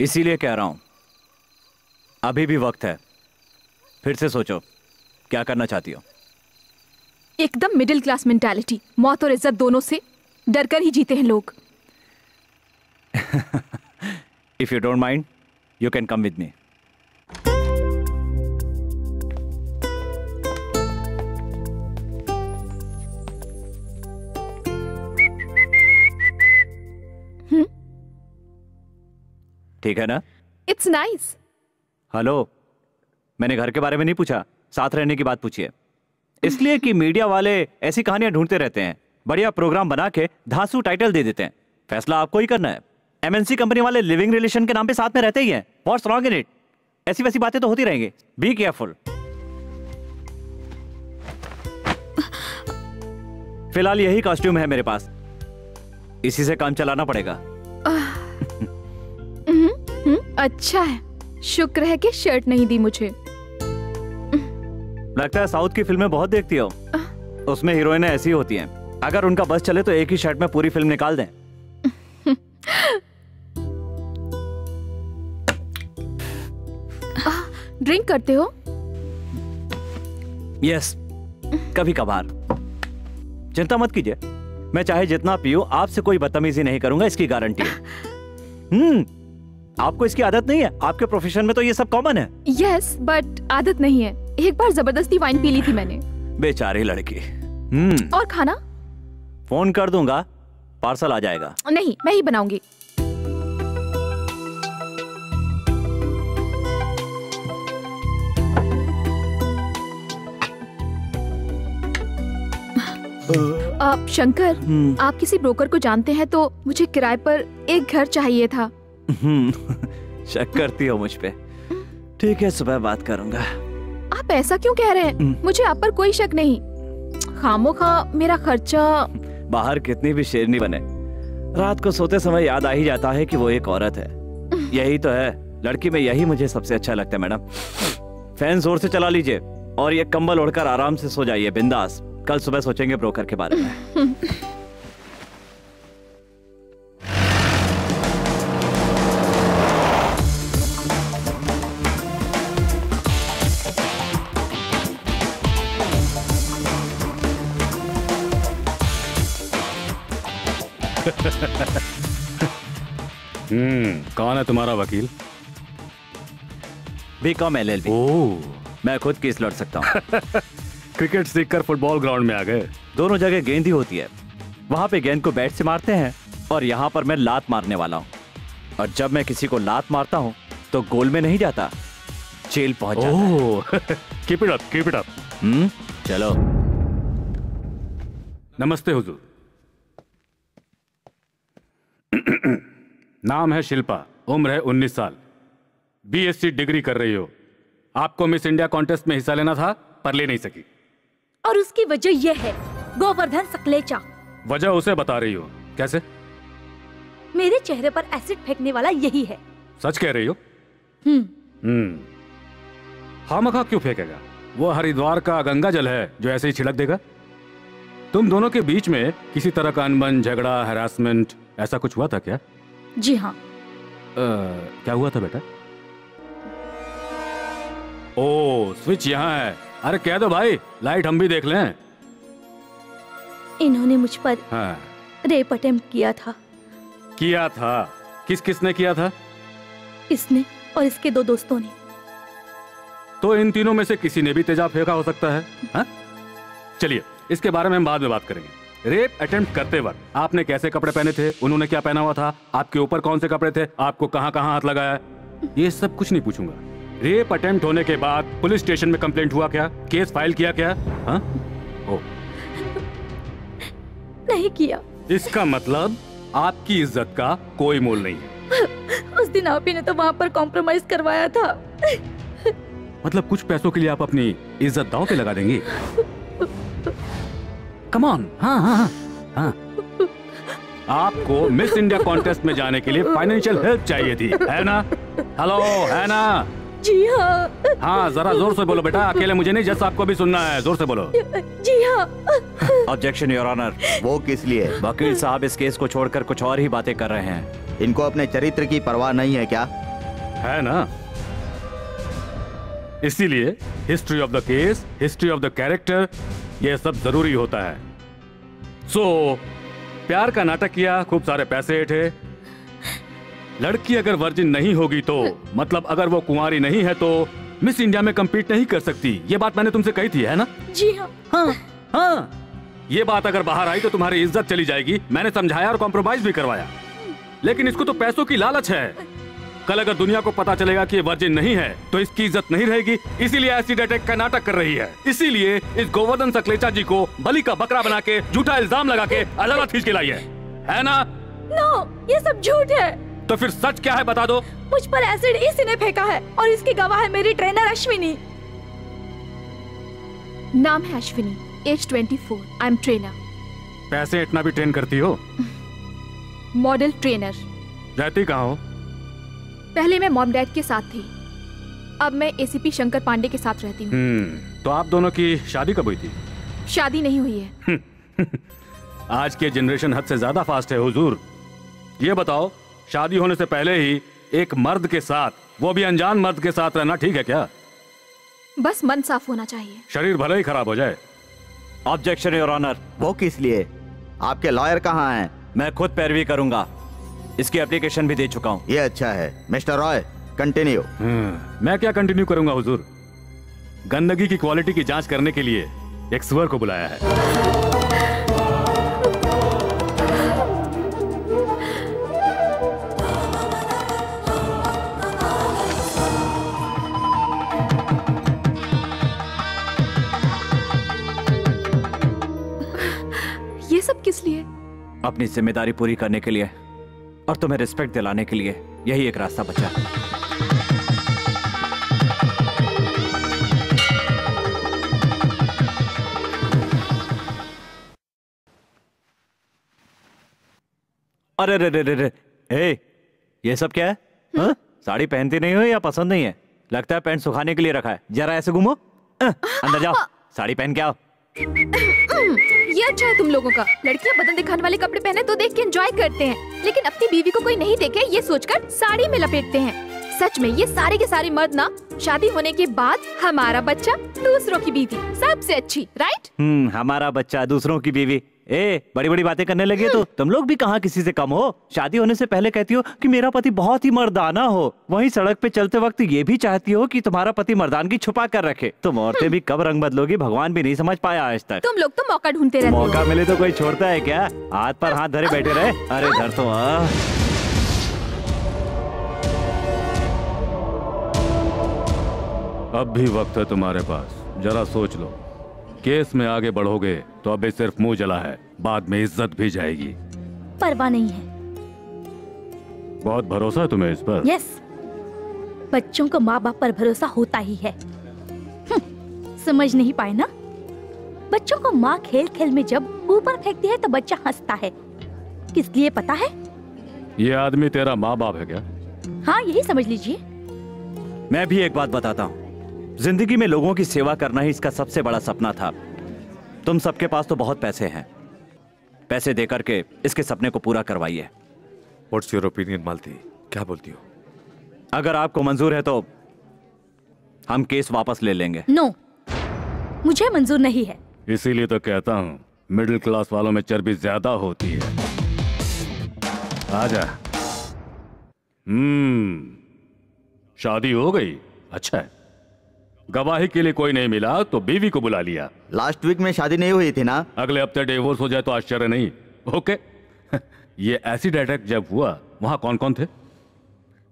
इसीलिए कह रहा हूँ। अभी भी वक्त है। फिर से सोचो क्या करना चाहती हो? एकदम मिडिल क्लास मेंटालिटी मौत और इज़्ज़त दोनों से डरकर ही जीते हैं लोग। If you don't mind you can come with me ठीक है ना? इट्स नाइस हेलो मैंने घर के बारे में नहीं पूछा। साथ रहने की बात पूछी है इसलिए कि मीडिया वाले ऐसी कहानियाँ ढूंढते रहते हैं। बढ़िया प्रोग्राम बना के धांसू टाइटल दे देते हैं। फैसला आपको ही करना है। एमएनसी कंपनी वाले लिविंग रिलेशन के नाम पे साथ में रहते ही हैं। व्हाट्स रॉन्ग इन इट ऐसी वैसी बातें तो होती रहेंगी। बी केयरफुल फ़िलहाल यही कॉस्ट्यूम है मेरे पास। इसी से काम चलाना पड़ेगा। हम्म, अच्छा है। शुक्र है कि शर्ट नहीं दी मुझे। लगता है साउथ की फ़िल्में बहुत देखती हो। उसमें हीरोइनें ऐसी होती हैं। अगर उनका बस चले तो एक ही शर्ट में पूरी फ़िल्म निकाल दें। ड्रिंक करते हो? यस। कभी कभार। चिंता मत कीजिए। मैं चाहे जितना पीऊं आपसे कोई बदतमीजी नहीं करूँगा इसकी गारंटी है। हम्म। आपको इसकी आदत नहीं है? आपके प्रोफेशन में तो ये सब कॉमन है। यस बट आदत नहीं है। एक बार ज़बरदस्ती वाइन पी ली थी मैंने। बेचारी लड़की। हम्म। और खाना? फ़ोन कर दूँगा पार्सल आ जाएगा। नहीं मैं ही बनाऊँगी। आप शंकर आप किसी ब्रोकर को जानते हैं तो मुझे किराए पर एक घर चाहिए था। हम्म, शक करती हो मुझ पे। ठीक है सुबह बात करूँगा। आप ऐसा क्यों कह रहे हैं? मुझे आप पर कोई शक नहीं। खामो खा मेरा खर्चा बाहर कितनी भी शेरनी बने। रात को सोते समय याद आ ही जाता है कि वो एक औरत है। यही तो है। लड़की में यही मुझे सबसे अच्छा लगता है मैडम। फ़ैन ज़ोर से चला लीजिए और ये कंबल ओढ़कर आराम से सो जाइए बिंदास। कल सुबह सोचेंगे ब्रोकर के बारे में। हम्म कौन है तुम्हारा वकील? बी कॉम एल एल मैं खुद केस लड़ सकता हूँ। क्रिकेट सीखकर फुटबॉल ग्राउंड में आ गए। दोनों जगह गेंद ही होती है। वहाँ पे गेंद को बैट से मारते हैं और यहाँ पर मैं लात मारने वाला हूँ। और जब मैं किसी को लात मारता हूँ तो गोल में नहीं जाता। जेल पहुँच जाता है। Keep it up keep it up चलो। नमस्ते हुजूर। नाम है शिल्पा उम्र है 19 साल। बीएससी डिग्री कर रही हो। आपको मिस इंडिया कॉन्टेस्ट में हिस्सा लेना था पर ले नहीं सकी। और उसकी वजह यह है गोवर्धन सकलेचा। वजह उसे बता रही हो। कैसे? मेरे चेहरे पर एसिड फेंकने वाला यही है। सच कह रही हो? हम्म। हम्म। खामखा क्यों फेंकेगा? वो हरिद्वार का गंगा जल है जो ऐसे ही छिड़क देगा। तुम दोनों के बीच में किसी तरह का अनबन झगड़ा हरासमेंट ऐसा कुछ हुआ था क्या? जी हाँ। अ, क्या हुआ था बेटा? ओ स्विच यहाँ है। अरे कह दो भाई लाइट हम भी देख लें। इन्होंने मुझ पर हाँ। रेप अटेम्प्ट किया था। किया था? किस किसने किया था? इसने और इसके दो दोस्तों ने। तो इन तीनों में से किसी ने भी तेजाब फेंका हो सकता है हाँ? चलिए इसके बारे में हम बाद में बात करेंगे। रेप अटेम्प्ट करते वक्त आपने कैसे कपड़े पहने थे? उन्होंने क्या पहना हुआ था? आपके ऊपर कौन से कपड़े थे? आपको कहाँ कहाँ हाथ लगाया? ये सब कुछ नहीं पूछूँगा। रेप अटेम्प्ट होने के बाद पुलिस स्टेशन में कंप्लेंट हुआ क्या? केस फ़ाइल किया क्या? हाँ? ओ, नहीं किया। इसका मतलब आपकी इज़्ज़त का कोई मोल नहीं है। उस दिन आप ही ने तो वहाँ पर कॉम्प्रोमाइज करवाया था। मतलब कुछ पैसों के लिए आप अपनी इज़्ज़त दाव पे लगा देंगे? कम ऑन हाँ हाँ हाँ हाँ आपको मिस इंडिया कॉन्टेस्ट में जाने के लिए फाइनेंशियल हेल्प चाहिए थी है ना? हेलो है ना? जी हाँ। हाँ जरा ज़ोर से बोलो बेटा अकेले मुझे नहीं जज आपको भी सुनना है ज़ोर से बोलो। जी हाँ। ऑब्जेक्शन योर ऑनर वो किस लिए? वकील साहब इस केस को छोड़कर कुछ और ही बातें कर रहे हैं। इनको अपने चरित्र की परवाह नहीं है क्या? है ना? इसीलिए history of the case history of the character यह सब ज़रूरी होता है। सो so, प्यार का नाटक किया खूब सारे पैसे थे लड़की अगर वर्जिन नहीं होगी तो मतलब अगर वो कुंवारी नहीं है तो मिस इंडिया में कम्पीट नहीं कर सकती। ये बात मैंने तुमसे कही थी है ना? जी हाँ। हाँ हाँ। ये बात अगर बाहर आई तो तुम्हारी इज़्ज़त चली जाएगी। मैंने समझाया और कॉम्प्रोमाइज भी करवाया। लेकिन इसको तो पैसों की लालच है। कल अगर दुनिया को पता चलेगा कि ये वर्जिन नहीं है तो इसकी इज़्ज़त नहीं रहेगी। इसीलिए एसिड अटैक का नाटक कर रही है। इसीलिए इस गोवर्धन सकलेचा जी को बलि का बकरा बना के झूठा इल्ज़ाम लगा के अदालत खींच के लाई है। है ना? नो ये सब झूठ है। तो फिर सच क्या है बता दो। मुझ पर एसिड इसी ने फेंका है और इसकी गवाह है मेरी ट्रेनर अश्विनी। नाम है Ashwini age twenty four I am trainer पैसे इतना भी ट्रेन करती हो? मॉडल ट्रेनर रहती कहाँ हो? पहले मैं मॉम डैड के साथ थी। अब मैं एसीपी शंकर पांडे के साथ रहती हूँ। हम्म तो आप दोनों की शादी कब हुई थी? शादी नहीं हुई है। आज के जनरेशन हद से ज़्यादा फास्ट है हुजूर। ये बताओ शादी होने से पहले ही एक मर्द के साथ वो भी अनजान मर्द के साथ रहना ठीक है क्या? बस मन साफ़ होना चाहिए। शरीर भले ही खराब हो जाए। ऑब्जेक्शन योर ऑनर वो किस लिए? आपके लॉयर कहाँ हैं? मैं खुद पैरवी करूँगा। इसकी एप्लीकेशन भी दे चुका हूँ। ये अच्छा है। मिस्टर रॉय कंटिन्यू मैं क्या कंटिन्यू करूँगा हुजूर? गंदगी की क्वालिटी की जाँच करने के लिए एक सुअर को बुलाया है। ये सब किस लिए? अपनी ज़िम्मेदारी पूरी करने के लिए। और तुम्हें रिस्पेक्ट दिलाने के लिए यही एक रास्ता बचा। अरे रे रे रे रे ए ये सब क्या है? हाँ? साड़ी पहनती नहीं हो या पसंद नहीं है? लगता है पैंट सुखाने के लिए रखा है। जरा ऐसे घूमो। अंदर जाओ। साड़ी पहन के आओ। ये अच्छा है तुम लोगों का। लड़कियाँ बदन दिखाने वाले कपड़े पहने तो देख के एंजॉय करते हैं। लेकिन अपनी बीवी को कोई नहीं देखे, ये सोचकर साड़ी में लपेटते हैं। सच में, ये सारे के सारे मर्द ना, शादी होने के बाद हमारा बच्चा दूसरों की बीवी। सबसे अच्छी राइट हम्म हमारा बच्चा दूसरों की बीवी। ए बड़ी बड़ी बातें करने लगे तो? तुम लोग भी कहाँ किसी से कम हो? शादी होने से पहले कहती हो कि मेरा पति बहुत ही मर्दाना हो। वहीं सड़क पे चलते वक्त ये भी चाहती हो कि तुम्हारा पति मर्दानगी छुपा कर रखे। तुम औरतें भी कब रंग बदलोगी भगवान भी नहीं समझ पाया आज तक। तुम लोग तो मौका ढूंढते रहते मौका मिले तो कोई छोड़ता है क्या? हाथ पर हाथ धरे बैठे रहे। अरे धर तो आ। अब भी वक्त है तुम्हारे पास। जरा सोच लो। केस में आगे बढ़ोगे तो अभी सिर्फ़ मुँह जला है। बाद में इज़्ज़त भी जाएगी। परवाह नहीं है। बहुत भरोसा है तुम्हें इस पर? यस बच्चों को माँ बाप पर भरोसा होता ही है। हम्म, समझ नहीं पाए ना? बच्चों को माँ खेल खेल में जब ऊपर फेंकती है तो बच्चा हंसता है। किस लिए पता है? ये आदमी तेरा माँ बाप है क्या? हाँ यही समझ लीजिए। मैं भी एक बात बताता हूँ। ज़िंदगी में लोगों की सेवा करना ही इसका सबसे बड़ा सपना था। तुम सबके पास तो बहुत पैसे हैं। पैसे दे करके इसके सपने को पूरा करवाइए। व्हाट्स योर ओपिनियन मालती क्या बोलती हो? अगर आपको मंजूर है तो हम केस वापस ले लेंगे। नो मुझे मंजूर नहीं है। इसीलिए तो कहता हूँ मिडिल क्लास वालों में चर्बी ज़्यादा होती है। आजा। हम्म शादी हो गई। अच्छा है। गवाही के लिए कोई नहीं मिला तो बीवी को बुला लिया। लास्ट वीक में शादी नहीं हुई थी ना? अगले हफ़्ते डिवोर्स हो जाए तो आश्चर्य नहीं। ओके ये एसिड अटैक जब हुआ वहाँ कौन कौन थे?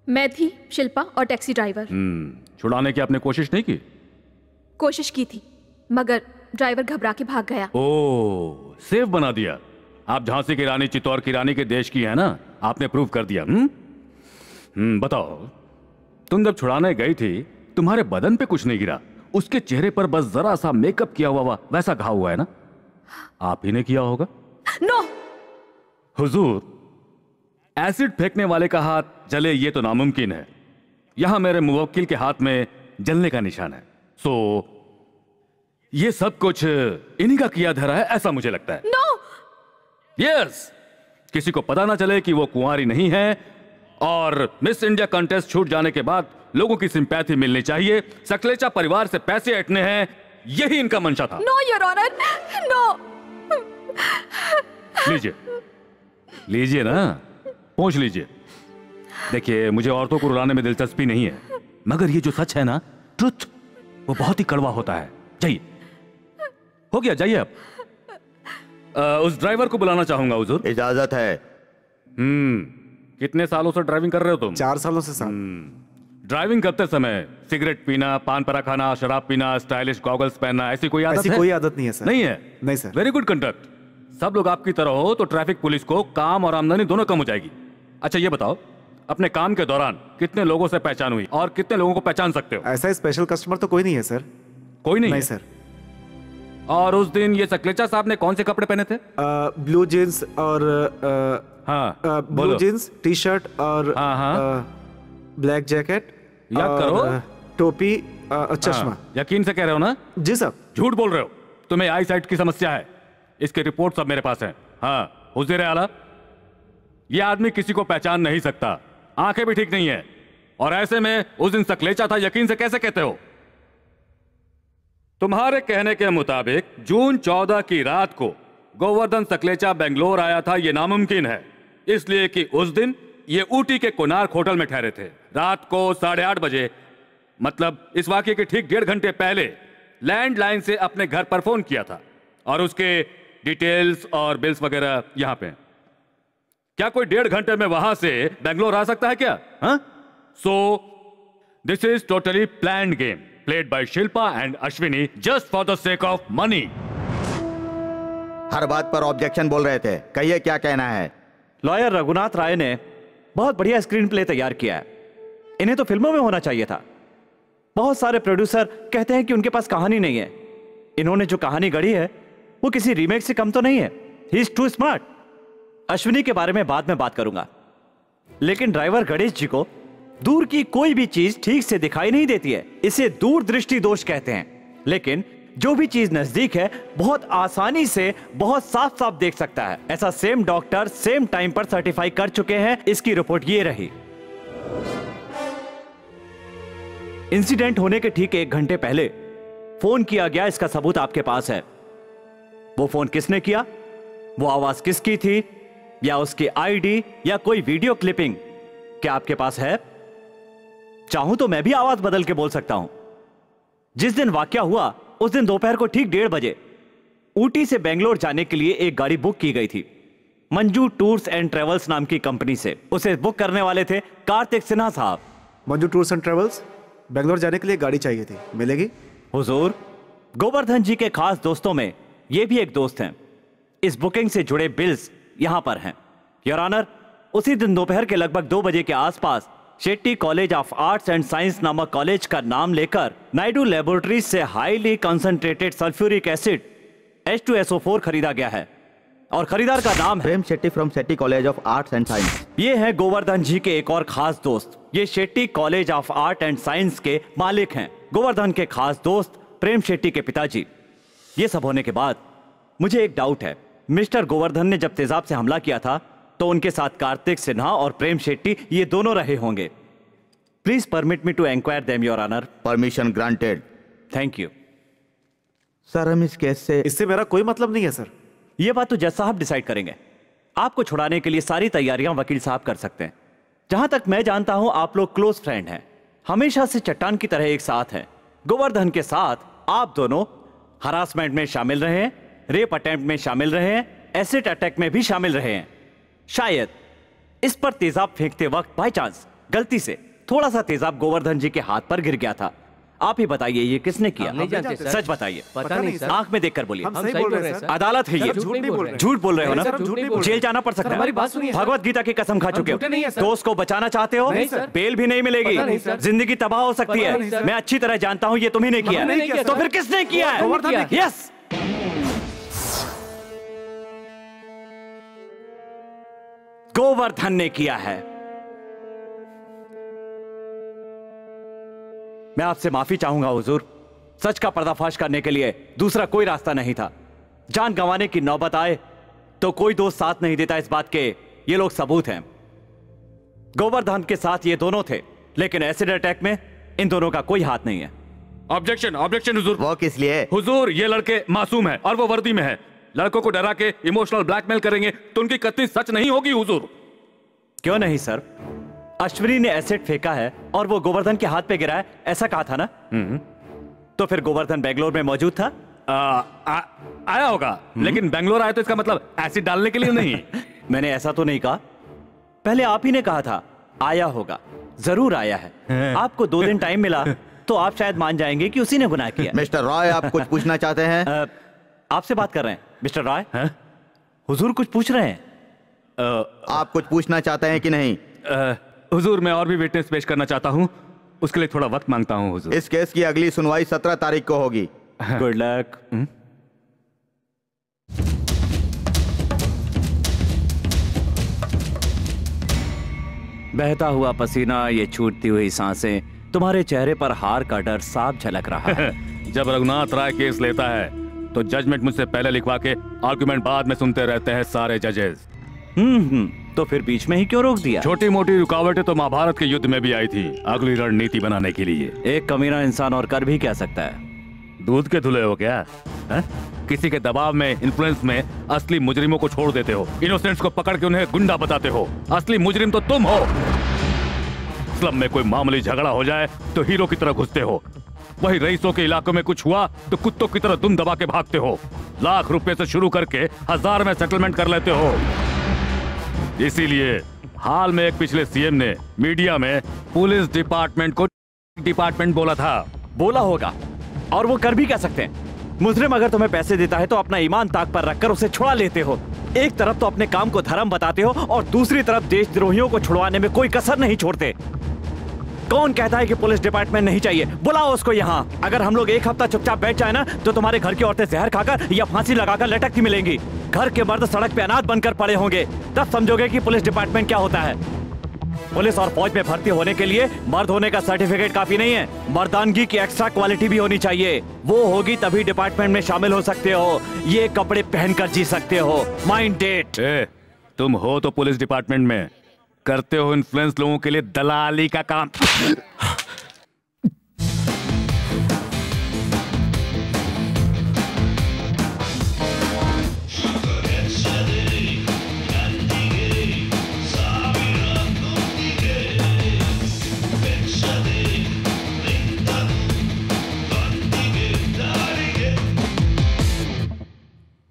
मैं थी शिल्पा और टैक्सी ड्राइवर हम्म छुड़ाने की आपने कोशिश नहीं की? कोशिश की थी मगर ड्राइवर घबरा के भाग गया। ओ सेफ़ बना दिया। आप झांसी की रानी चित्तौड़ की रानी के देश की है ना? आपने प्रूव कर दिया हम्म? हम्म बताओ तुम जब छुड़ाने गई थी तुम्हारे बदन पे कुछ नहीं गिरा। उसके चेहरे पर बस जरा सा मेकअप किया हुआ वैसा घाव हुआ है ना? आप ही ने किया होगा। नो हुजूर एसिड फेंकने वाले का हाथ जले ये तो नामुमकिन है। यहाँ मेरे मुवक्किल के हाथ में जलने का निशान है। सो ये सब कुछ इन्हीं का किया धरा है ऐसा मुझे लगता है। नो यस किसी को पता ना चले कि वो कुंवारी नहीं है और मिस इंडिया कंटेस्ट छूट जाने के बाद लोगों की सिंपैथी मिलनी चाहिए। सकलेचा परिवार से पैसे हटने हैं यही इनका मंशा था। नो योर ऑनर नो लीजिए। लीजिए ना। पूछ लीजिए। देखिए मुझे औरतों को रुलाने में दिलचस्पी नहीं है। मगर ये जो सच है ना ट्रुथ वो बहुत ही कड़वा होता है। जाइए। हो गया जाइए आप। उस ड्राइवर को बुलाना चाहूँगा हुजूर। इजाज़त है। हम्म। कितने सालों से ड्राइविंग कर रहे हो तुम? चार सालों से साथ ड्राइविंग करते समय सिगरेट पीना पान परा खाना शराब पीना स्टाइलिश गॉगल्स पहनना ऐसी कोई आदत ऐसी है? कोई आदत नहीं है सर। नहीं है? नहीं सर। वेरी गुड कंडक्ट सब लोग आपकी तरह हो तो ट्रैफ़िक पुलिस को काम और आमदनी दोनों कम हो जाएगी। अच्छा ये बताओ अपने काम के दौरान कितने लोगों से पहचान हुई और कितने लोगों को पहचान सकते हो? ऐसा स्पेशल कस्टमर तो कोई नहीं है सर। कोई नहीं नहीं है? सर। और उस दिन ये सकलेचा साहब ने कौन से कपड़े पहने थे? ब्लू जींस और हाँ ब्लू। जींस टी शर्ट और ब्लैक जैकेट याद करो। टोपी चश्मा हाँ, यकीन से कह रहे हो ना? जी सर। झूठ बोल रहे हो। तुम्हें आई साइट की समस्या है। इसके रिपोर्ट सब मेरे पास है। हाँ हुजूर आला ये आदमी किसी को पहचान नहीं सकता। आँखें भी ठीक नहीं है। और ऐसे में उस दिन सकलेचा था यकीन से कैसे कहते हो? तुम्हारे कहने के मुताबिक जून 14 की रात को गोवर्धन सकलेचा बेंगलोर आया था यह नामुमकिन है। इसलिए कि उस दिन ये ऊटी के कोनार्क होटल में ठहरे थे। रात को साढ़े आठ बजे मतलब इस वाक्य के ठीक डेढ़ घंटे पहले लैंडलाइन से अपने घर पर फ़ोन किया था और उसके डिटेल्स और बिल्स वगैरह यहाँ पे क्या कोई डेढ़ घंटे में वहाँ से बेंगलोर आ सकता है क्या? So this is totally plan game played by Shilpa and Ashwini just for the sake of money हर बात पर ऑब्जेक्शन बोल रहे थे। कहिए क्या कहना है? लॉयर रघुनाथ राय ने बहुत बढ़िया स्क्रीन प्ले तैयार किया है। इन्हें तो फ़िल्मों में होना चाहिए था। बहुत सारे प्रोड्यूसर कहते हैं कि उनके पास कहानी नहीं है। इन्होंने जो कहानी गढ़ी है, वो किसी रीमेक से कम तो नहीं है। He is too smart Ashwini के बारे में बाद में बात करूँगा। लेकिन ड्राइवर गणेश जी को दूर की कोई भी चीज़ ठीक से दिखाई नहीं देती है। इसे दूरदृष्टि दोष कहते हैं। लेकिन जो भी चीज़ नज़दीक है, बहुत आसानी से, बहुत साफ़ साफ़ देख सकता है। ऐसा सेम डॉक्टर सेम टाइम पर सर्टिफाई कर चुके हैं, इसकी रिपोर्ट ये रही। इंसिडेंट होने के ठीक एक घंटे पहले फ़ोन किया गया, इसका सबूत आपके पास है। वो फ़ोन किसने किया? वो आवाज़ किसकी थी? या उसकी आईडी या कोई वीडियो क्लिपिंग क्या आपके पास है? चाहूँ तो मैं भी आवाज़ बदल के बोल सकता हूँ। जिस दिन वाक्य हुआ उस दिन दोपहर को ठीक डेढ़ बजे ऊटी से बेंगलोर जाने के लिए एक गाड़ी बुक की गई थी। मंजू टूर्स एंड ट्रेवल्स नाम की कंपनी से। उसे बुक करने वाले थे कार्तिक सिन्हा साहब। Manju tours and travels Bangalore जाने के लिए गाड़ी चाहिए थी। मिलेगी? हुजूर गोवर्धन जी के खास दोस्तों में ये भी एक दोस्त हैं। इस बुकिंग से जुड़े बिल्स यहाँ पर हैं। योर ऑनर उसी दिन दोपहर के लगभग दो बजे के आसपास Shetty college of arts and science नामक कॉलेज का नाम लेकर नायडू लेबोरेटरी से highly concentrated sulphuric acid H2SO4 खरीदा गया है और खरीदार का नाम है Prem Shetty from Shetty college of arts and science. ये है गोवर्धन जी के एक और खास दोस्त। ये Shetty college of art and science के मालिक हैं। गोवर्धन के खास दोस्त प्रेम शेट्टी के पिताजी। ये सब होने के बाद मुझे एक डाउट है। मिस्टर गोवर्धन ने जब तेजाब से हमला किया था तो उनके साथ कार्तिक सिन्हा और प्रेम शेट्टी ये दोनों रहे होंगे। Please permit me to inquire them your honour permission granted thank you sir हम इस केस से इससे मेरा कोई मतलब नहीं है सर ये बात तो जज साहब डिसाइड करेंगे। आपको छुड़ाने के लिए सारी तैयारियाँ वकील साहब कर सकते हैं। जहाँ तक मैं जानता हूँ आप लोग क्लोज फ्रेंड हैं। हमेशा से चट्टान की तरह एक साथ हैं। गोवर्धन के साथ आप दोनों हरासमेंट में शामिल रहे हैं रेप अटेम्प्ट में शामिल रहे हैं एसिड अटैक में भी शामिल रहे हैं। शायद इस पर तेजाब फेंकते वक्त बाई चांस गलती से थोड़ा सा तेजाब गोवर्धन जी के हाथ पर गिर गया था। आप ही बताइए ये किसने किया? नहीं जानते, सर। सच बताइए। पता नहीं, आँख में देखकर बोलिए। हम सही बोल रहे हैं, अदालत है ये। झूठ बोल रहे। हैं। झूठ बोल रहे हो ना? सर, हम झूठ नहीं बोल रहे। जेल जाना पड़ सकता है। भगवत गीता की कसम खा चुके हो। हैं, सर। दोस्त को बचाना चाहते हो? बेल भी नहीं मिलेगी। ज़िंदगी तबाह हो सकती है। मैं अच्छी तरह जानता हूँ ये तुम्ही नहीं किया तो फिर किसने किया? है ने। यस गोवर्धन ने किया है। मैं आपसे माफ़ी चाहूँगा हुजूर। सच का पर्दाफाश करने के लिए दूसरा कोई रास्ता नहीं था। जान गंवाने की नौबत आए तो कोई दोस्त साथ नहीं देता इस बात के। ये लोग सबूत हैं। गोवर्धन के साथ ये दोनों थे लेकिन एसिड अटैक में इन दोनों का कोई हाथ नहीं है। ऑब्जेक्शन ऑब्जेक्शन हुजूर। वो किस लिए? हुजूर ये लड़के मासूम है और वो वर्दी में है। लड़कों को डरा के इमोशनल ब्लैकमेल करेंगे तो उनकी कत्ती सच नहीं होगी हुजूर। क्यों नहीं सर? अश्विनी ने एसिड फेंका है और वो गोवर्धन के हाथ पे गिरा है ऐसा कहा था ना? तो फिर गोवर्धन बेंगलोर में मौजूद था? आ, आ, आया होगा लेकिन बेंगलोर आया तो इसका मतलब एसिड डालने के लिए नहीं। मैंने ऐसा तो नहीं कहा। पहले आप ही ने कहा था आया होगा ज़रूर आया है। आपको दो दिन टाइम मिला तो आप शायद मान जाएँगे कि उसी ने गुनाह किया। मिस्टर रॉय आप कुछ पूछना चाहते हैं? अ, आपसे बात कर रहे हैं मिस्टर रॉय। हुजूर कुछ पूछ रहे हैं। आप कुछ पूछना चाहते हैं कि नहीं? हुजूर मैं और भी विटनेस पेश करना चाहता हूँ। उसके लिए थोड़ा वक्त माँगता हूँ हुजूर। इस केस की अगली सुनवाई सत्रह तारीख को होगी। गुड लक बहता हुआ पसीना ये छूटती हुई साँसें तुम्हारे चेहरे पर हार का डर साफ़ झलक रहा है। जब रघुनाथ राय केस लेता है तो जजमेंट मुझसे पहले लिखवा के आर्ग्यूमेंट बाद में सुनते रहते हैं सारे जजेस हम्म हम्म, तो फिर बीच में ही क्यों रोक दिया? छोटी मोटी रुकावटें तो महाभारत के युद्ध में भी आई थी अगली रणनीति बनाने के लिए। एक कमीना इंसान और कर भी कह सकता है? दूध के धुले हो क्या? है? किसी के दबाव में इन्फ्लुएंस में असली मुजरिमों को छोड़ देते हो इनोसेंट्स को पकड़ के उन्हें गुंडा बताते हो। असली मुजरिम तो तुम हो। स्लम में कोई मामूली झगड़ा हो जाए तो हीरो की तरह घुसते हो। वही रईसों के इलाकों में कुछ हुआ तो कुत्तों की तरह दुम दबा के भागते हो। लाख रुपए से शुरू करके हज़ार में सेटलमेंट कर लेते हो। इसीलिए हाल में एक पिछले सीएम ने मीडिया में पुलिस डिपार्टमेंट को डिपार्टमेंट बोला था। बोला होगा। और वो कर भी कह सकते हैं? मुजरिम अगर तुम्हें पैसे देता है तो अपना ईमान ताक पर रखकर उसे छुड़ा लेते हो। एक तरफ़ तो अपने काम को धर्म बताते हो और दूसरी तरफ़ देशद्रोहियों को छुड़वाने में कोई कसर नहीं छोड़ते। कौन कहता है कि पुलिस डिपार्टमेंट नहीं चाहिए? बुलाओ उसको यहाँ। अगर हम लोग एक हफ़्ता चुपचाप बैठ जाए ना तो तुम्हारे घर की औरतें जहर खाकर या फांसी लगाकर लटकती मिलेंगी। घर के मर्द सड़क पे अनाथ बनकर पड़े होंगे। तब समझोगे कि पुलिस डिपार्टमेंट क्या होता है। पुलिस और फौज में भर्ती होने के लिए मर्द होने का सर्टिफिकेट काफ़ी नहीं है। मर्दानगी की एक्स्ट्रा क्वालिटी भी होनी चाहिए। वो होगी तभी डिपार्टमेंट में शामिल हो सकते हो। ये कपड़े पहनकर जी सकते हो। माइंड डेट तुम हो तो पुलिस डिपार्टमेंट में। करते हो इन्फ्लुएंस लोगों के लिए दलाली का काम।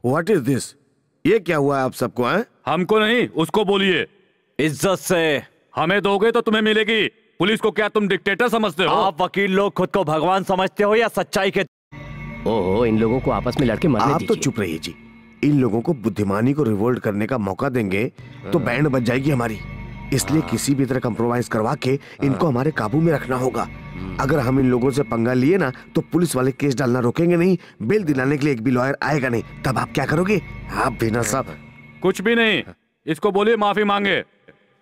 व्हाट इज़ दिस ये क्या हुआ आप सबको है? हमको नहीं उसको बोलिए। इज़्ज़त से। हमें दोगे तो तुम्हें मिलेगी। पुलिस को क्या तुम डिक्टेटर समझते हो? आप वकील लोग खुद को भगवान समझते हो या सच्चाई के ओहो इन लोगों को आपस में लड़के मरने आप तो चुप रहिए जी। इन लोगों को बुद्धिमानी को रिवोल्ट करने का मौका देंगे तो बैंड बच जाएगी हमारी। इसलिए किसी भी तरह कंप्रोमाइज करवा के इनको हमारे काबू में रखना होगा। अगर हम इन लोगों से पंगा लिए ना तो पुलिस वाले केस डालना रोकेंगे नहीं बेल दिलाने के लिए एक भी लॉयर आएगा नहीं। तब आप क्या करोगे? आप बिना सब कुछ भी नहीं। इसको बोलिए माफ़ी मांगे।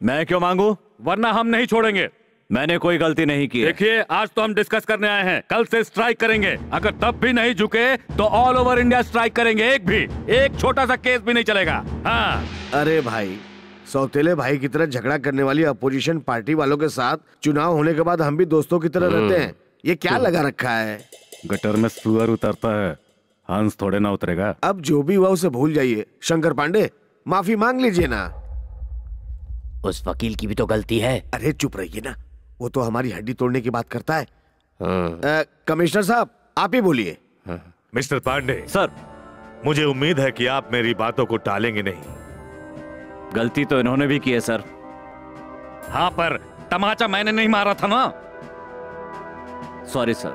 मैं क्यों मांगू? वरना हम नहीं छोड़ेंगे। मैंने कोई गलती नहीं की है। देखिए आज तो हम डिस्कस करने आए हैं। कल से स्ट्राइक करेंगे। अगर तब भी नहीं झुके तो ऑल ओवर इंडिया स्ट्राइक करेंगे एक भी। एक छोटा सा केस भी नहीं चलेगा। हाँ। अरे भाई सौतेले भाई की तरह झगड़ा करने वाली अपोजिशन पार्टी वालों के साथ चुनाव होने के बाद हम भी दोस्तों की तरह रहते हैं। ये क्या लगा रखा है? गटर में सुअर उतरता है। हंस थोड़े ना उतरेगा। अब जो भी हुआ उसे भूल जाइए। शंकर पांडे माफ़ी मांग लीजिए ना। उस वकील की भी तो गलती है। अरे चुप रहिए ना। वो तो हमारी हड्डी तोड़ने की बात करता है। अ, कमिश्नर साहब आप ही बोलिए। मिस्टर पांडे। सर। मुझे उम्मीद है कि आप मेरी बातों को टालेंगे नहीं। गलती तो इन्होंने भी की है सर। हाँ पर तमाचा मैंने नहीं मारा था ना। सॉरी सर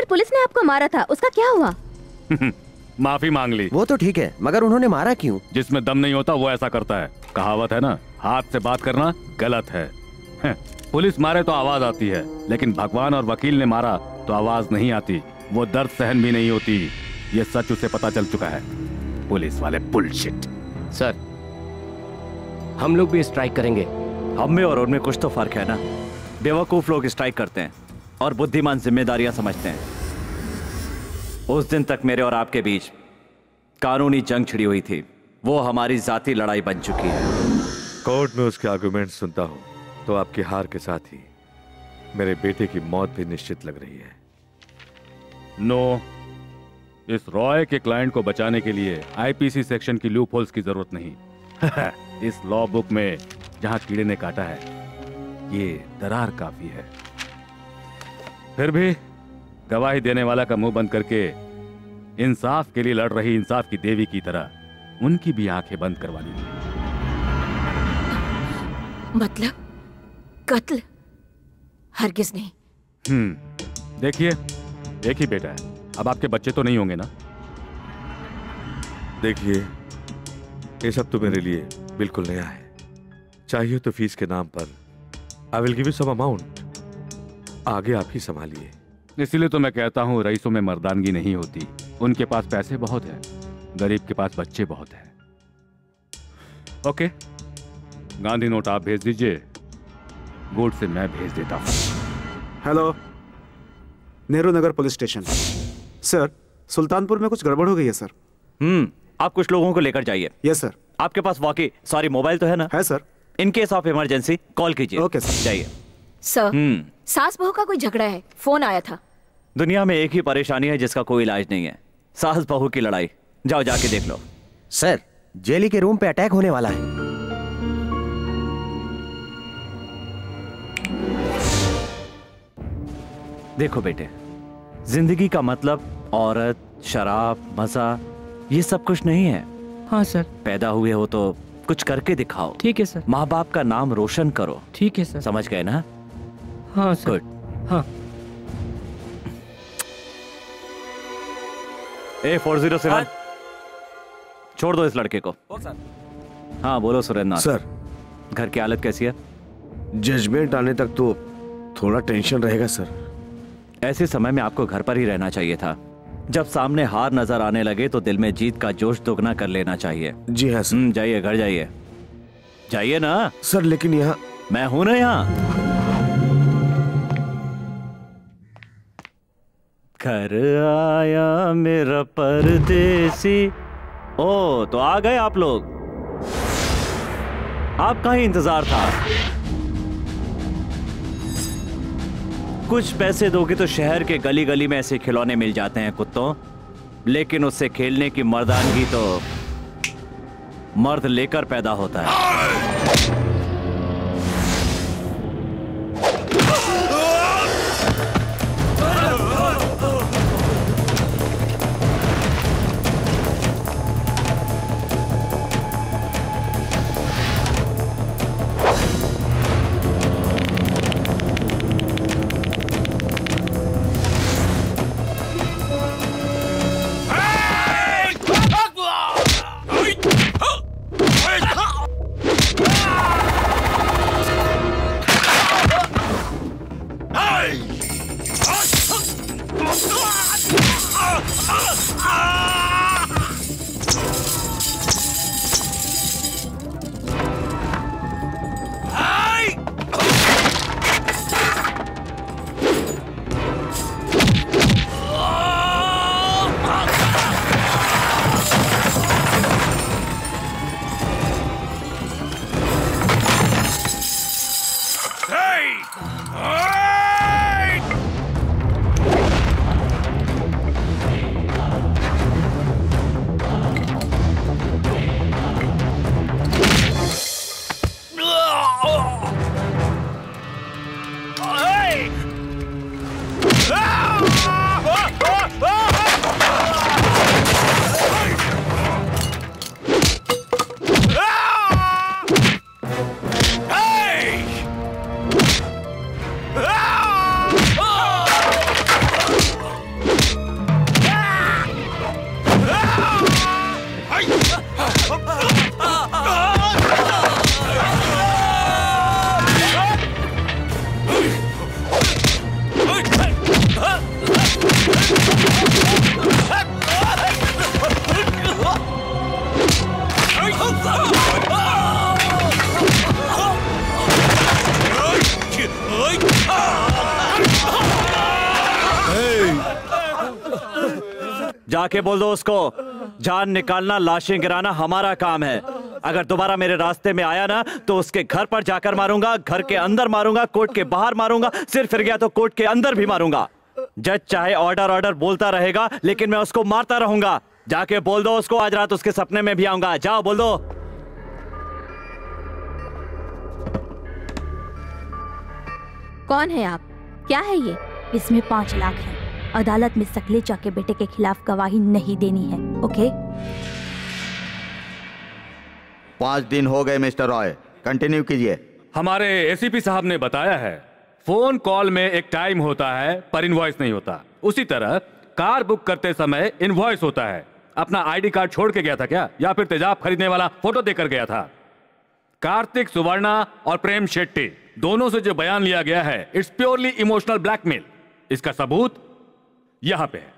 सर पुलिस ने आपको मारा था। उसका क्या हुआ? माफ़ी मांग ली। वो तो ठीक है मगर उन्होंने मारा क्यों? जिसमें दम नहीं होता वो ऐसा करता है। कहावत है ना हाथ से बात करना गलत है। हैं, पुलिस मारे तो आवाज़ आती है लेकिन भगवान और वकील ने मारा तो आवाज़ नहीं आती। वो दर्द सहन भी नहीं होती। ये सच उसे पता चल चुका है। पुलिस वाले बुलशिट सर हम लोग भी स्ट्राइक करेंगे। हम में और उनमें कुछ तो फ़र्क है ना। बेवकूफ़ लोग स्ट्राइक करते हैं। और बुद्धिमान जिम्मेदारियाँ समझते हैं। उस दिन तक मेरे और आपके बीच कानूनी जंग छिड़ी हुई थी। वो हमारी जाती लड़ाई बन चुकी है। कोर्ट में उसके आर्गुमेंट सुनता हूँ तो आपकी हार के साथ ही मेरे बेटे की मौत भी निश्चित लग रही है। नो। no, इस रॉय के क्लाइंट को बचाने के लिए आईपीसी सेक्शन की लूप होल्स की ज़रूरत नहीं। इस लॉ बुक में जहाँ कीड़े ने काटा है ये दरार काफ़ी है। फिर भी गवाही देने वाला का मुँह बंद करके इंसाफ के लिए लड़ रही इंसाफ की देवी की तरह उनकी भी आँखें बंद करवा ली। मतलब? कत्ल? हरगिज नहीं। हम्म देखिए एक ही बेटा है। अब आपके बच्चे तो नहीं होंगे ना? देखिए ये सब तो मेरे लिए बिल्कुल नया है। चाहिए तो फ़ीस के नाम पर I will give you some amount आगे आप ही संभालिए। इसीलिए तो मैं कहता हूँ रईसों में मर्दानगी नहीं होती। उनके पास पैसे बहुत हैं गरीब के पास बच्चे बहुत हैं। ओके गांधी नोट आप भेज दीजिए। गोड से मैं भेज देता हूँ। Hello Nehru Nagar police station. Sir Sultanpur में कुछ गड़बड़ हो गई है सर। हम्म आप कुछ लोगों को लेकर जाइए। यस सर आपके पास वॉकी सॉरी मोबाइल तो है ना? है sir in case of emergency call कीजिए। ओके सर जाइए। सर हम्म। सास बहू का कोई झगड़ा है? फ़ोन आया था। दुनिया में एक ही परेशानी है जिसका कोई इलाज नहीं है। सास बहू की लड़ाई। जाओ जाके देख लो। सर जेली के रूम पे अटैक होने वाला है। देखो बेटे ज़िंदगी का मतलब औरत शराब मज़ा ये सब कुछ नहीं है। हाँ सर पैदा हुए हो तो कुछ करके दिखाओ। ठीक है सर माँ बाप का नाम रोशन करो। ठीक है सर समझ गए ना? हाँ सर। गुड हाँ। ए फोर ज़ीरो सेवन छोड़ दो इस लड़के को। सर। हाँ बोलो सुरेंद्र नाथ। सर। घर की हालत कैसी है? जजमेंट आने तक तो थोड़ा टेंशन रहेगा सर। ऐसे समय में आपको घर पर ही रहना चाहिए था। जब सामने हार नज़र आने लगे तो दिल में जीत का जोश दोगुना कर लेना चाहिए। जी हाँ सर। जाइए घर जाइए। जाइए ना। सर लेकिन यहाँ मैं हूँ ना यहाँ। घर आया मेरा परदेसी। ओ तो आ गए आप लोग। आपका ही इंतज़ार था। कुछ पैसे दोगे तो शहर के गली गली में ऐसे खिलौने मिल जाते हैं कुत्तों। लेकिन उससे खेलने की मर्दानगी तो मर्द लेकर पैदा होता है। जाके बोल दो उसको। जान निकालना, लाशें गिराना हमारा काम है। अगर दोबारा मेरे रास्ते में आया ना तो उसके घर पर जाकर मारूँगा, घर के अंदर मारूँगा, कोर्ट के बाहर मारूँगा, सिर फिर गया तो कोर्ट के अंदर भी मारूँगा। जज चाहे ऑर्डर ऑर्डर बोलता रहेगा, लेकिन मैं उसको मारता रहूँगा। जाके बोल दो उसको, आज रात उसके सपने में भी आऊँगा। जाओ, बोल दो। कौन है आप? क्या है ये? इसमें पाँच लाख है। अदालत में सकलेचा के बेटे के खिलाफ गवाही नहीं देनी है ओके? पाँच दिन हो गए मिस्टर रॉय। कंटिन्यू कीजिए। हमारे एसीपी साहब ने बताया है फ़ोन कॉल में एक टाइम होता है पर इनवॉइस नहीं होता। उसी तरह कार बुक करते समय इनवॉइस होता है। अपना आईडी कार्ड छोड़ के गया था क्या? या फिर तेजाब खरीदने वाला फ़ोटो देकर गया था? कार्तिक सुवर्णा और प्रेम शेट्टी दोनों से जो बयान लिया गया है इट्स प्योरली इमोशनल ब्लैकमेल इसका सबूत यहाँ पे। है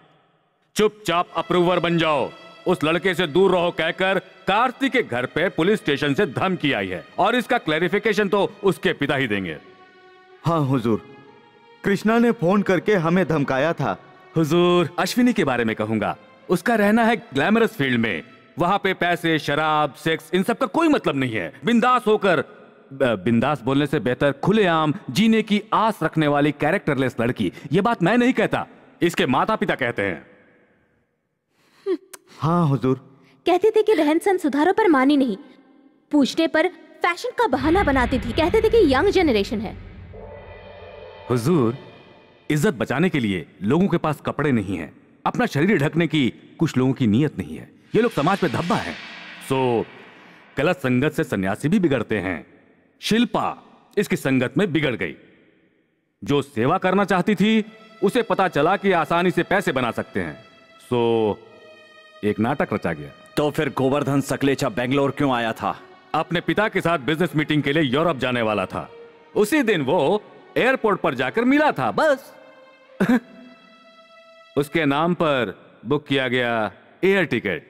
चुपचाप अप्रूवर बन जाओ। उस लड़के से दूर रहो कहकर कार्तिक के घर पे पुलिस स्टेशन से धमकी आई है। और इसका क्लैरिफिकेशन तो उसके पिता ही देंगे। हाँ हुजूर। कृष्णा ने फ़ोन करके हमें धमकाया था। हुजूर अश्विनी के बारे में कहूँगा। उसका रहना है ग्लैमरस फ़ील्ड में। वहाँ पे पैसे शराब सेक्स इन सब का कोई मतलब नहीं है। बिंदास होकर बिंदास बोलने से बेहतर खुलेआम जीने की आस रखने वाली कैरेक्टरलेस लड़की। ये बात मैं नहीं कहता। इसके माता पिता कहते हैं। हाँ हुजूर। कहते थे कि रहन सहन सुधारो पर मानी नहीं। पूछने पर फ़ैशन का बहाना बनाती थी। कहते थे कि यंग जनरेशन है। हुजूर इज़्ज़त बचाने के लिए लोगों के पास कपड़े नहीं हैं। अपना शरीर ढकने की कुछ लोगों की नीयत नहीं है। ये लोग समाज पे धब्बा है। सो गलत संगत से सन्यासी भी बिगड़ते हैं। शिल्पा इसकी संगत में बिगड़ गई। जो सेवा करना चाहती थी उसे पता चला कि आसानी से पैसे बना सकते हैं। सो एक नाटक रचा गया। तो फिर गोवर्धन सकलेचा बेंगलोर क्यों आया था? अपने पिता के साथ बिज़नेस मीटिंग के लिए यूरोप जाने वाला था। उसी दिन वो एयरपोर्ट पर जाकर मिला था बस। उसके नाम पर बुक किया गया एयर टिकट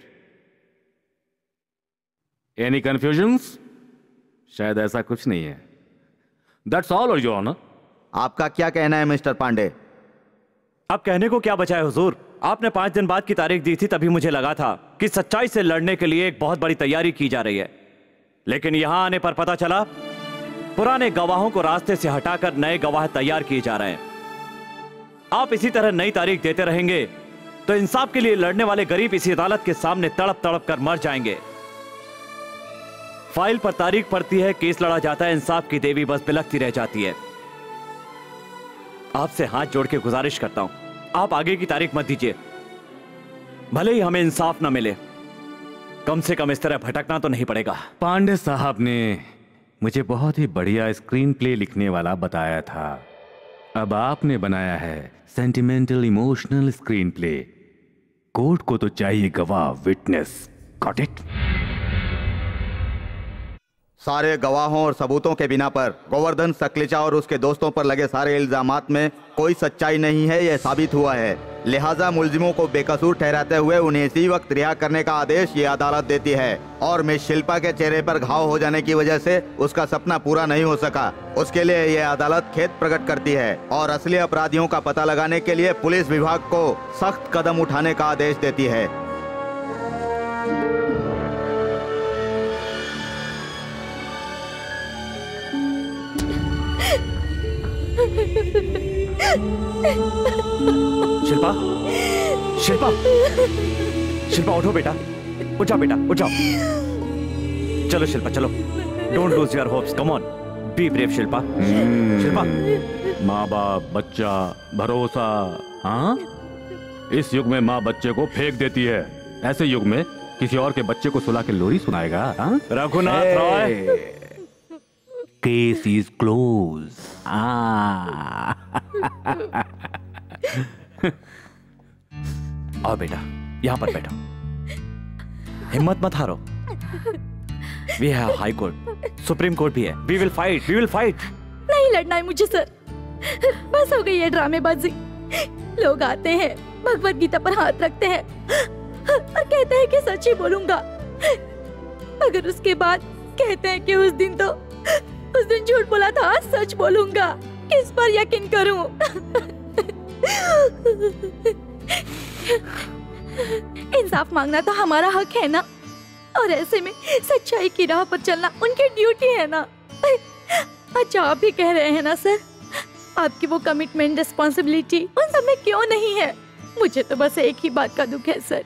एनी कंफ्यूजन्स शायद ऐसा कुछ नहीं है। दैट्स ऑल योर ऑनर आपका क्या कहना है मिस्टर पांडे? अब कहने को क्या बचा है, हुजूर? आपने पाँच दिन बाद की तारीख दी थी, तभी मुझे लगा था कि सच्चाई से लड़ने के लिए एक बहुत बड़ी तैयारी की जा रही है। लेकिन यहाँ आने पर पता चला, पुराने गवाहों को रास्ते से हटाकर नए गवाह तैयार किए जा रहे हैं। आप इसी तरह नई तारीख देते रहेंगे तो इंसाफ के लिए लड़ने वाले गरीब इसी अदालत के सामने तड़प तड़प कर मर जाएँगे। फ़ाइल पर तारीख पड़ती है, केस लड़ा जाता है, इंसाफ की देवी बस बिलखती रह जाती है। आपसे हाथ जोड़ के गुजारिश करता हूँ। आप आगे की तारीख मत दीजिए। भले ही हमें इंसाफ ना मिले, कम से कम इस तरह भटकना तो नहीं पड़ेगा। पांडे साहब ने मुझे बहुत ही बढ़िया स्क्रीन प्ले लिखने वाला बताया था। अब आपने बनाया है sentimental emotional screenplay court को तो चाहिए गवाह विटनेस गॉट इट सारे गवाहों और सबूतों के बिना पर गोवर्धन सकलेचा और उसके दोस्तों पर लगे सारे इल्ज़ाम में कोई सच्चाई नहीं है, यह साबित हुआ है। लिहाजा मुलजिमों को बेकसूर ठहराते हुए उन्हें इसी वक्त रिहा करने का आदेश ये अदालत देती है। और मिस शिल्पा के चेहरे पर घाव हो जाने की वजह से उसका सपना पूरा नहीं हो सका। उसके लिए यह अदालत खेत प्रकट करती है और असली अपराधियों का पता लगाने के लिए पुलिस विभाग को सख्त कदम उठाने का आदेश देती है। शिल्पा? शिल्पा? शिल्पा उठो बेटा। उठ जाओ बेटा उठ। जाओ चलो शिल्पा चलो। Don't lose your hopes come on be brave Shilpa. Shilpa. माँ बाप बच्चा भरोसा हाँ? इस युग में माँ बच्चे को फेंक देती है। ऐसे युग में किसी और के बच्चे को सुला के लोरी सुनाएगा हाँ? Raghunath Roy. Case is close आओ बेटा यहाँ पर बैठो। हिम्मत मत हारो। We have high court supreme court भी है। We will fight we will fight नहीं लड़ना है मुझे सर बस हो गई है ड्रामेबाजी। लोग आते हैं भगवत गीता पर हाथ रखते हैं। और कहते हैं कि सच ही बोलूँगा। अगर उसके बाद कहते हैं कि उस दिन तो उस दिन झूठ बोला था आज सच बोलूँगा। किस पर यकीन करूँ? इंसाफ मांगना तो हमारा हक है ना? और ऐसे में सच्चाई की राह पर चलना उनकी ड्यूटी है ना? अच्छा आप भी कह रहे हैं ना, सर? आपकी वो कमिटमेंट रिस्पॉन्सिबिलिटी उन सब में क्यों नहीं है? मुझे तो बस एक ही बात का दुख है, सर,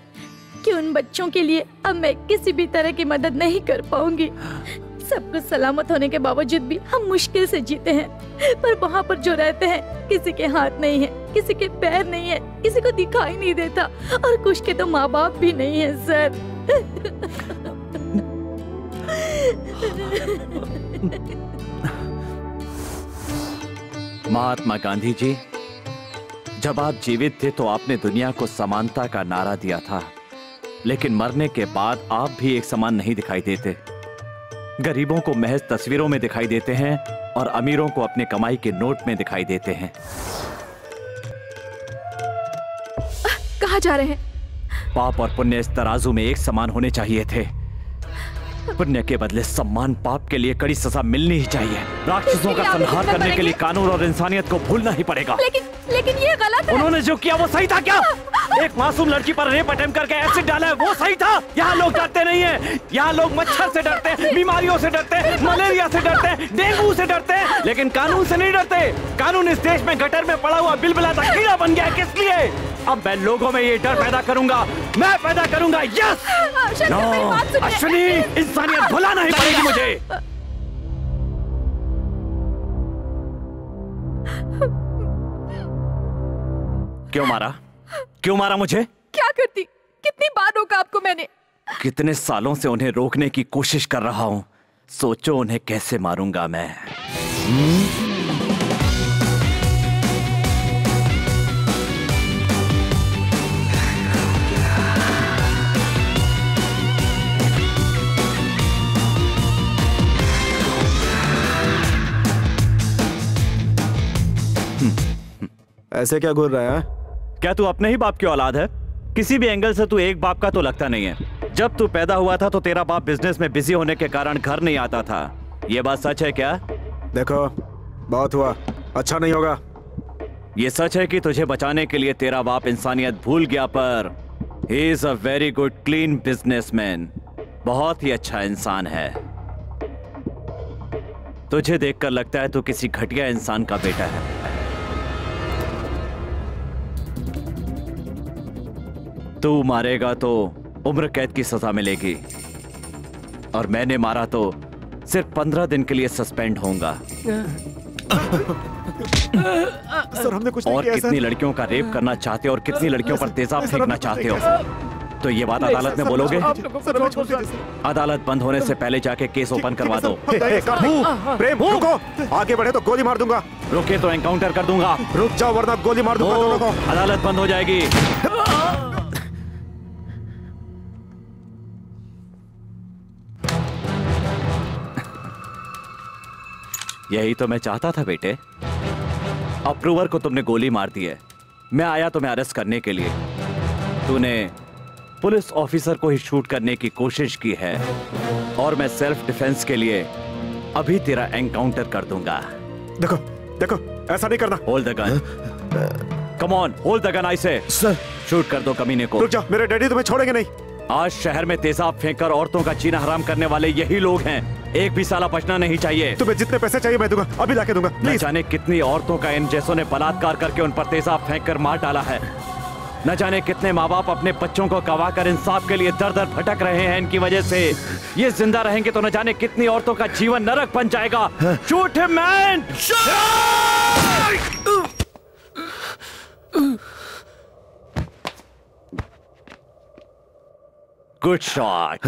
कि उन बच्चों के लिए अब मैं किसी भी तरह की मदद नहीं कर पाऊँगी। सब कुछ सलामत होने के बावजूद भी हम मुश्किल से जीते हैं। पर वहाँ पर जो रहते हैं, किसी के हाथ नहीं है, किसी के पैर नहीं है, किसी को दिखाई नहीं देता और कुछ के तो माँ बाप भी नहीं है, सर। महात्मा गांधी जी, जब आप जीवित थे तो आपने दुनिया को समानता का नारा दिया था, लेकिन मरने के बाद आप भी एक समान नहीं दिखाई देते। गरीबों को महज तस्वीरों में दिखाई देते हैं और अमीरों को अपने कमाई के नोट में दिखाई देते हैं। कहा जा रहे हैं? पाप और पुण्य इस तराजू में एक समान होने चाहिए थे। पुण्य के बदले सम्मान पाप के लिए कड़ी सजा मिलनी ही चाहिए। राक्षसों का संहार करने के लिए कानून और इंसानियत को भूलना ही पड़ेगा। लेकिन लेकिन ये गलत है। उन्होंने जो किया वो सही था क्या? एक मासूम लड़की पर रेप अटेम्प्ट करके एसिड डाला है वो सही था? यहाँ लोग डरते नहीं है। यहाँ लोग मच्छर से डरते हैं बीमारियों से डरते हैं मलेरिया से डरते हैं डेंगू से डरते हैं। लेकिन कानून से नहीं डरते। कानून इस देश में गटर में पड़ा हुआ बिल बिलबिलाता कीड़ा बन गया किस लिए? अब मैं लोगों में ये डर पैदा करूँगा। मैं पैदा करूँगा यस नो अश्विनी इंसानियत ही पड़ेगी मुझे। क्यों मारा? क्यों मारा मुझे? क्या करती? कितनी बार रोका आपको मैंने? कितने सालों से उन्हें रोकने की कोशिश कर रहा हूँ। सोचो उन्हें कैसे मारूँगा मैं। ऐसे क्या घूर रहा है? क्या तू अपने ही बाप की औलाद है? किसी भी एंगल से तू एक बाप का तो लगता नहीं है। जब तू पैदा हुआ था तो तेरा बाप बिज़नेस में बिज़ी होने के कारण घर नहीं आता था। ये बात सच है क्या? देखो बहुत हुआ। अच्छा नहीं होगा। ये सच है कि तुझे बचाने के लिए तेरा बाप इंसानियत भूल गया पर he is a very good clean businessman बहुत ही अच्छा इंसान है। तुझे देखकर लगता है तू किसी घटिया इंसान का बेटा है। तू मारेगा तो उम्र कैद की सजा मिलेगी। और मैंने मारा तो सिर्फ़ पंद्रह दिन के लिए सस्पेंड होऊँगा। सर हमने कुछ और किया कितनी लड़कियों का रेप करना चाहते हो और कितनी लड़कियों पर तेजाब फेंकना चाहते हो? तो ये बात अदालत में बोलोगे। अदालत बंद होने से पहले जाके केस ओपन करवा दो। प्रेम रुको आगे बढ़े तो गोली मार दूँगा। रुके तो एनकाउंटर कर दूँगा। रुक जाओ वरना गोली मार दूँगा अदालत बंद हो जाएगी। यही तो मैं चाहता था बेटे। अप्रूवर को तुमने गोली मार दी है। मैं आया तुम्हें अरेस्ट करने के लिए। तूने पुलिस ऑफिसर को ही शूट करने की कोशिश की है। और मैं सेल्फ डिफेंस के लिए अभी तेरा एनकाउंटर कर दूँगा। देखो देखो ऐसा नहीं करना। Hold the gun come on hold the gun I say sir shoot कर दो कमीने को। रुक जाओ मेरे डैडी तुम्हें छोड़ेंगे नहीं। आज शहर में तेजाब फेंककर औरतों का जीना हराम करने वाले यही लोग हैं। एक भी साला बचना नहीं चाहिए। तुम्हें जितने पैसे चाहिए मैं दूँगा। अभी लाके दूँगा। न जाने कितनी औरतों का इन जैसों ने बलात्कार करके उन पर तेजाब फेंक कर मार डाला है। न जाने कितने माँ बाप अपने बच्चों को गवा कर इंसाफ के लिए दर दर भटक रहे हैं इनकी वजह से। ये ज़िंदा रहेंगे तो न जाने कितनी औरतों का जीवन नरक बन जाएगा। शूट मैन गुड शॉट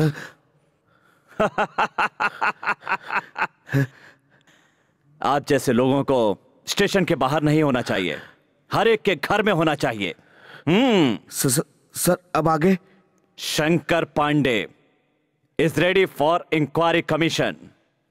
आप जैसे लोगों को स्टेशन के बाहर नहीं होना चाहिए। हर एक के घर में होना चाहिए। हम्म। सर, सर अब आगे। Shankar Pandey is ready for inquiry commission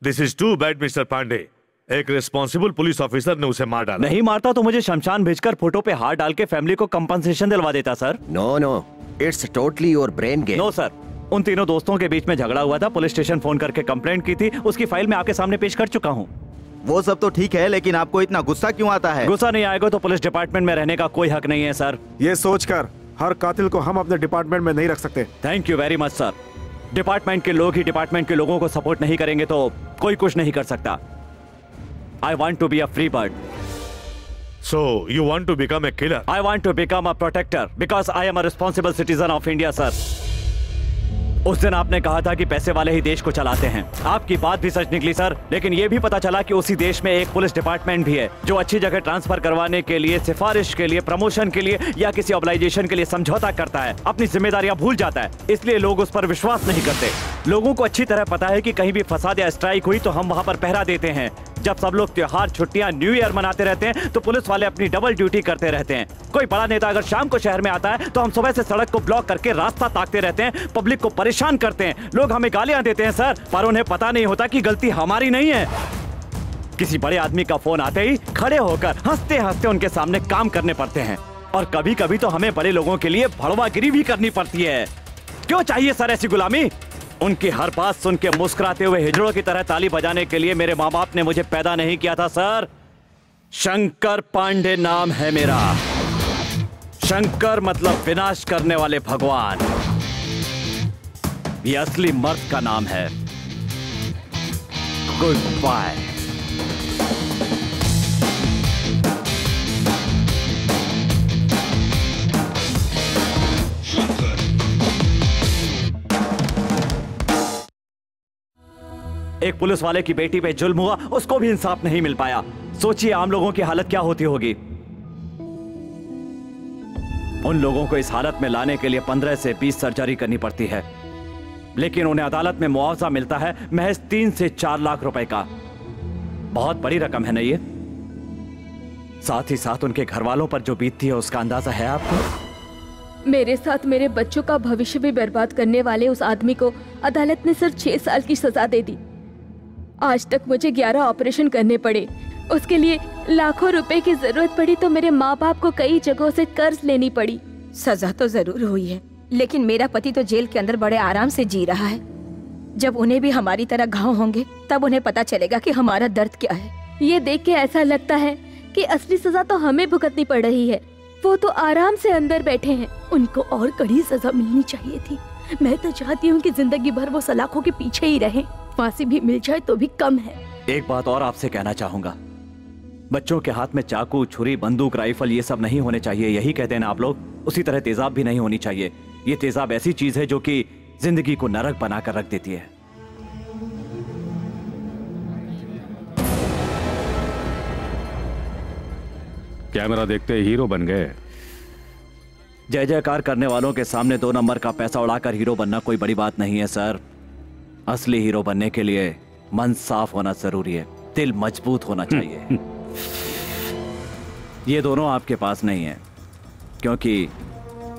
this is too bad mister Pandey एक रिस्पॉन्सिबल पुलिस ऑफिसर ने उसे मार डाला। नहीं मारता तो मुझे शमशान भेजकर फ़ोटो पे हाथ डाल के फैमिली को कंपनसेशन दिलवा देता sir. No no it's totally your brain game. No sir उन तीनों दोस्तों के बीच में झगड़ा हुआ था पुलिस स्टेशन फ़ोन करके कंप्लेंट की थी उसकी फ़ाइल मैं आपके सामने पेश कर चुका हूँ। वो सब तो ठीक है लेकिन आपको इतना गुस्सा क्यों आता है? गुस्सा नहीं आएगा तो पुलिस डिपार्टमेंट में रहने का कोई हक नहीं है सर ये सोचकर हर कातिल को हम अपने डिपार्टमेंट में नहीं रख सकते। Thank you very much sir department के लोग ही डिपार्टमेंट के लोगों को सपोर्ट नहीं करेंगे तो कोई कुछ नहीं कर सकता। I want to be a free bird so you want to become a killer I want to become a protector because I am a responsible citizen of India, sir. उस दिन आपने कहा था कि पैसे वाले ही देश को चलाते हैं। आपकी बात भी सच निकली सर लेकिन ये भी पता चला कि उसी देश में एक पुलिस डिपार्टमेंट भी है जो अच्छी जगह ट्रांसफ़र करवाने के लिए सिफारिश के लिए प्रमोशन के लिए या किसी ऑर्गेनाइजेशन के लिए समझौता करता है। अपनी जिम्मेदारियाँ भूल जाता है। इसलिए लोग उस पर विश्वास नहीं करते। लोगों को अच्छी तरह पता है कि कहीं भी फसाद या स्ट्राइक हुई तो हम वहाँ पर पहरा देते हैं। जब सब लोग त्योहार, छुट्टियाँ न्यू ईयर मनाते रहते हैं तो पुलिस वाले अपनी डबल ड्यूटी करते रहते हैं। कोई बड़ा नेता अगर शाम को शहर में आता है तो हम सुबह से सड़क को ब्लॉक करके रास्ता ताकते रहते हैं पब्लिक को परेशान करते हैं। लोग हमें गालियाँ देते हैं, सर, पर उन्हें पता नहीं होता कि गलती हमारी नहीं है। किसी बड़े आदमी का फ़ोन आते ही खड़े होकर हँसते हँसते उनके सामने काम करने पड़ते हैं। और कभी कभी तो हमें बड़े लोगों के लिए भड़वागिरी भी करनी पड़ती है। क्यों चाहिए, सर, ऐसी गुलामी? उनकी हर बात सुन के मुस्कुराते हुए हिजड़ों की तरह ताली बजाने के लिए मेरे माँ बाप ने मुझे पैदा नहीं किया था, सर। शंकर पांडे नाम है मेरा। शंकर मतलब विनाश करने वाले भगवान। ये असली मर्द का नाम है। गुड बाय एक पुलिस वाले की बेटी पे जुल्म हुआ, उसको भी इंसाफ नहीं मिल पाया। सोचिए आम लोगों की हालत क्या होती होगी। उन लोगों को इस हालत में लाने के लिए पंद्रह से बीस सर्जरी करनी पड़ती है। लेकिन उन्हें अदालत में मुआवजा मिलता है महज तीन से चार लाख रुपए का। बहुत बड़ी रकम है ना ये? साथ ही साथ उनके घर वालों पर जो बीतती है, उसका अंदाज़ा है आपको? मेरे साथ मेरे बच्चों का भविष्य भी बर्बाद करने वाले उस आदमी को अदालत ने सिर्फ़ छह साल की सजा दे दी। आज तक मुझे ग्यारह ऑपरेशन करने पड़े। उसके लिए लाखों रुपए की ज़रूरत पड़ी तो मेरे माँ बाप को कई जगहों से कर्ज लेनी पड़ी। सजा तो ज़रूर हुई है लेकिन मेरा पति तो जेल के अंदर बड़े आराम से जी रहा है। जब उन्हें भी हमारी तरह घाव होंगे तब उन्हें पता चलेगा कि हमारा दर्द क्या है। ये देख के ऐसा लगता है कि असली सजा तो हमें भुगतनी पड़ रही है। वो तो आराम से अंदर बैठे हैं। उनको और कड़ी सजा मिलनी चाहिए थी। मैं तो चाहती हूँ कि ज़िंदगी भर वो सलाखों के पीछे ही रहे। फांसी भी मिल जाए तो भी कम है। एक बात और आपसे कहना चाहूँगा। बच्चों के हाथ में चाकू छुरी बंदूक राइफल ये सब नहीं होने चाहिए। यही कहते हैं आप लोग उसी तरह तेजाब भी नहीं होनी चाहिए। ये तेजाब ऐसी चीज़ है जो कि ज़िंदगी को नरक बनाकर रख देती है। कैमरा देखते ही हीरो बन गए। जय जयकार करने वालों के सामने दो नंबर का पैसा उड़ाकर हीरो बनना कोई बड़ी बात नहीं है सर। असली हीरो बनने के लिए मन साफ़ होना ज़रूरी है दिल मज़बूत होना चाहिए। ये दोनों आपके पास नहीं है क्योंकि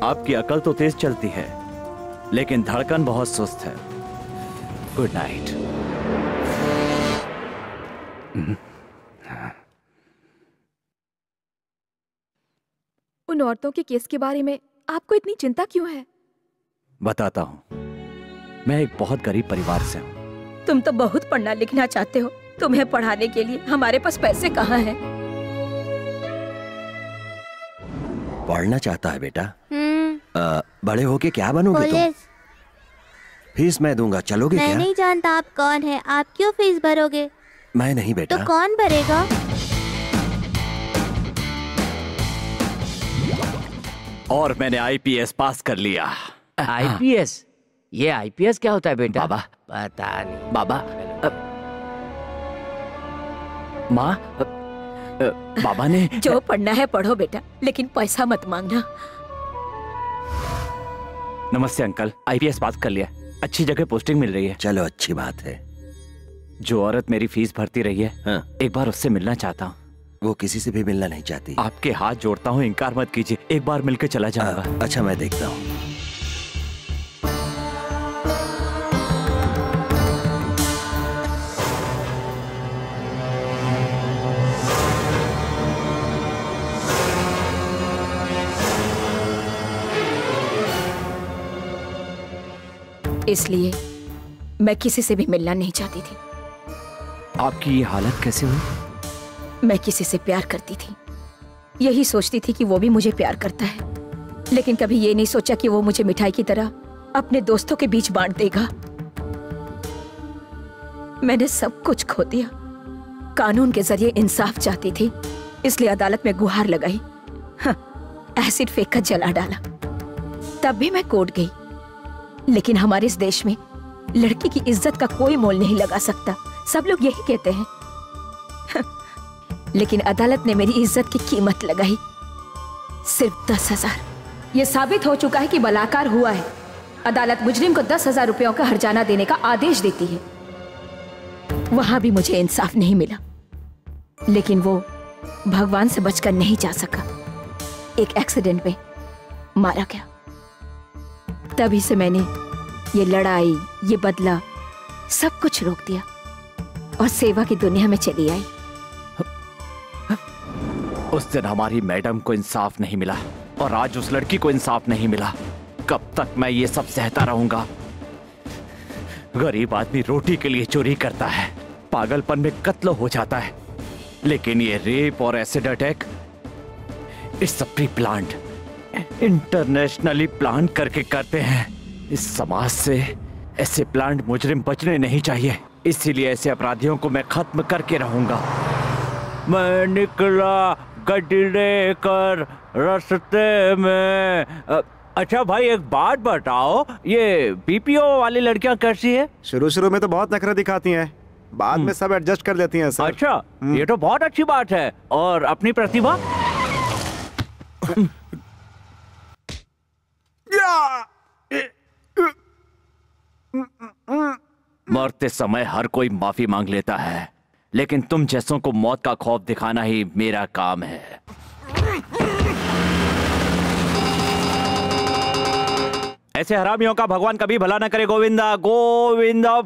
आपकी अकल तो तेज चलती है लेकिन धड़कन बहुत सुस्त है। गुड नाइट उन औरतों के केस के बारे में आपको इतनी चिंता क्यों है? बताता हूँ। मैं एक बहुत गरीब परिवार से हूँ। तुम तो बहुत पढ़ना लिखना चाहते हो। तुम्हें पढ़ाने के लिए हमारे पास पैसे कहाँ हैं? पढ़ना चाहता है बेटा। हम्म। अ, बड़े होके क्या बनोगे तुम? फ़ीस मैं दूँगा। चलोगे मैं क्या? नहीं जानता आप कौन है। आप क्यों फ़ीस भरोगे? मैं नहीं बेटा। तो कौन भरेगा? और मैंने आईपीएस पास कर लिया। आईपीएस ये आईपीएस क्या होता है बेटा? बाबा। पता नहीं। बाबा माँ बाबा ने जो पढ़ना है पढ़ो बेटा लेकिन पैसा मत मांगना। नमस्ते अंकल आईपीएस पास कर लिया अच्छी जगह पोस्टिंग मिल रही है। चलो अच्छी बात है। जो औरत मेरी फ़ीस भरती रही है हाँ। एक बार उससे मिलना चाहता हूँ। वो किसी से भी मिलना नहीं चाहती। आपके हाथ जोड़ता हूँ इनकार मत कीजिए। एक बार मिलकर चला जाऊँगा। अच्छा मैं देखता हूँ। इसलिए मैं किसी से भी मिलना नहीं चाहती थी। आपकी ये हालत कैसे हुई? मैं किसी से प्यार करती थी। यही सोचती थी कि वो भी मुझे प्यार करता है। लेकिन कभी ये नहीं सोचा कि वो मुझे मिठाई की तरह अपने दोस्तों के बीच बांट देगा। मैंने सब कुछ खो दिया। कानून के ज़रिए इंसाफ चाहती थी इसलिए अदालत में गुहार लगाई। हाँ, एसिड फेंक कर जला डाला। तब भी मैं कोर्ट गई। लेकिन हमारे इस देश में लड़की की इज़्ज़त का कोई मोल नहीं लगा सकता। सब लोग यही कहते हैं। लेकिन अदालत ने मेरी इज़्ज़त की कीमत लगाई। सिर्फ़ दस हज़ार। ये साबित हो चुका है कि बलात्कार हुआ है। अदालत मुजरिम को दस हज़ार रुपयों का हर्जाना देने का आदेश देती है। वहाँ भी मुझे इंसाफ नहीं मिला। लेकिन वो भगवान से बचकर नहीं जा सका। एक एक्सीडेंट में मारा गया। तभी से मैंने ये लड़ाई, ये बदला, सब कुछ रोक दिया और सेवा की दुनिया में चली आई। उस दिन हमारी मैडम को इंसाफ नहीं मिला और आज उस लड़की को इंसाफ नहीं मिला। कब तक मैं ये सब सहता रहूँगा? गरीब आदमी रोटी के लिए चोरी करता है, पागलपन में कत्ल हो जाता है। लेकिन ये रेप और acid attack it's pre plant internationally plan करके करते हैं। इस समाज से ऐसे प्लांट मुजरिम बचने नहीं चाहिए। इसीलिए ऐसे अपराधियों को मैं खत्म करके रहूँगा। मैं निकला गड्डी लेकर रास्ते में। अच्छा भाई एक बात बताओ ये बीपीओ वाली लड़कियाँ कैसी है? शुरू शुरू में तो बहुत नखरे दिखाती हैं। बाद में सब एडजस्ट कर लेती हैं सर। अच्छा ये तो बहुत अच्छी बात है। और अपनी प्रतिभा? मरते समय हर कोई माफ़ी मांग लेता है, लेकिन तुम जैसों को मौत का खौफ दिखाना ही मेरा काम है। ऐसे हरामियों का भगवान कभी भला ना करे, गोविंदा गोविंदा।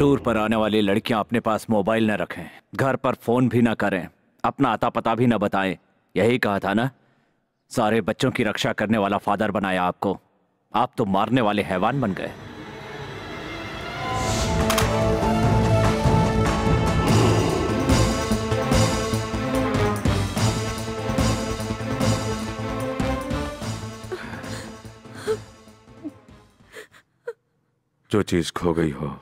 टूर पर आने वाली लड़कियाँ अपने पास मोबाइल न रखें। घर पर फ़ोन भी ना करें। अपना आता पता भी ना बताएँ। यही कहा था ना? सारे बच्चों की रक्षा करने वाला फादर बनाया आपको। आप तो मारने वाले हैवान बन गए। जो चीज़ खो गई हो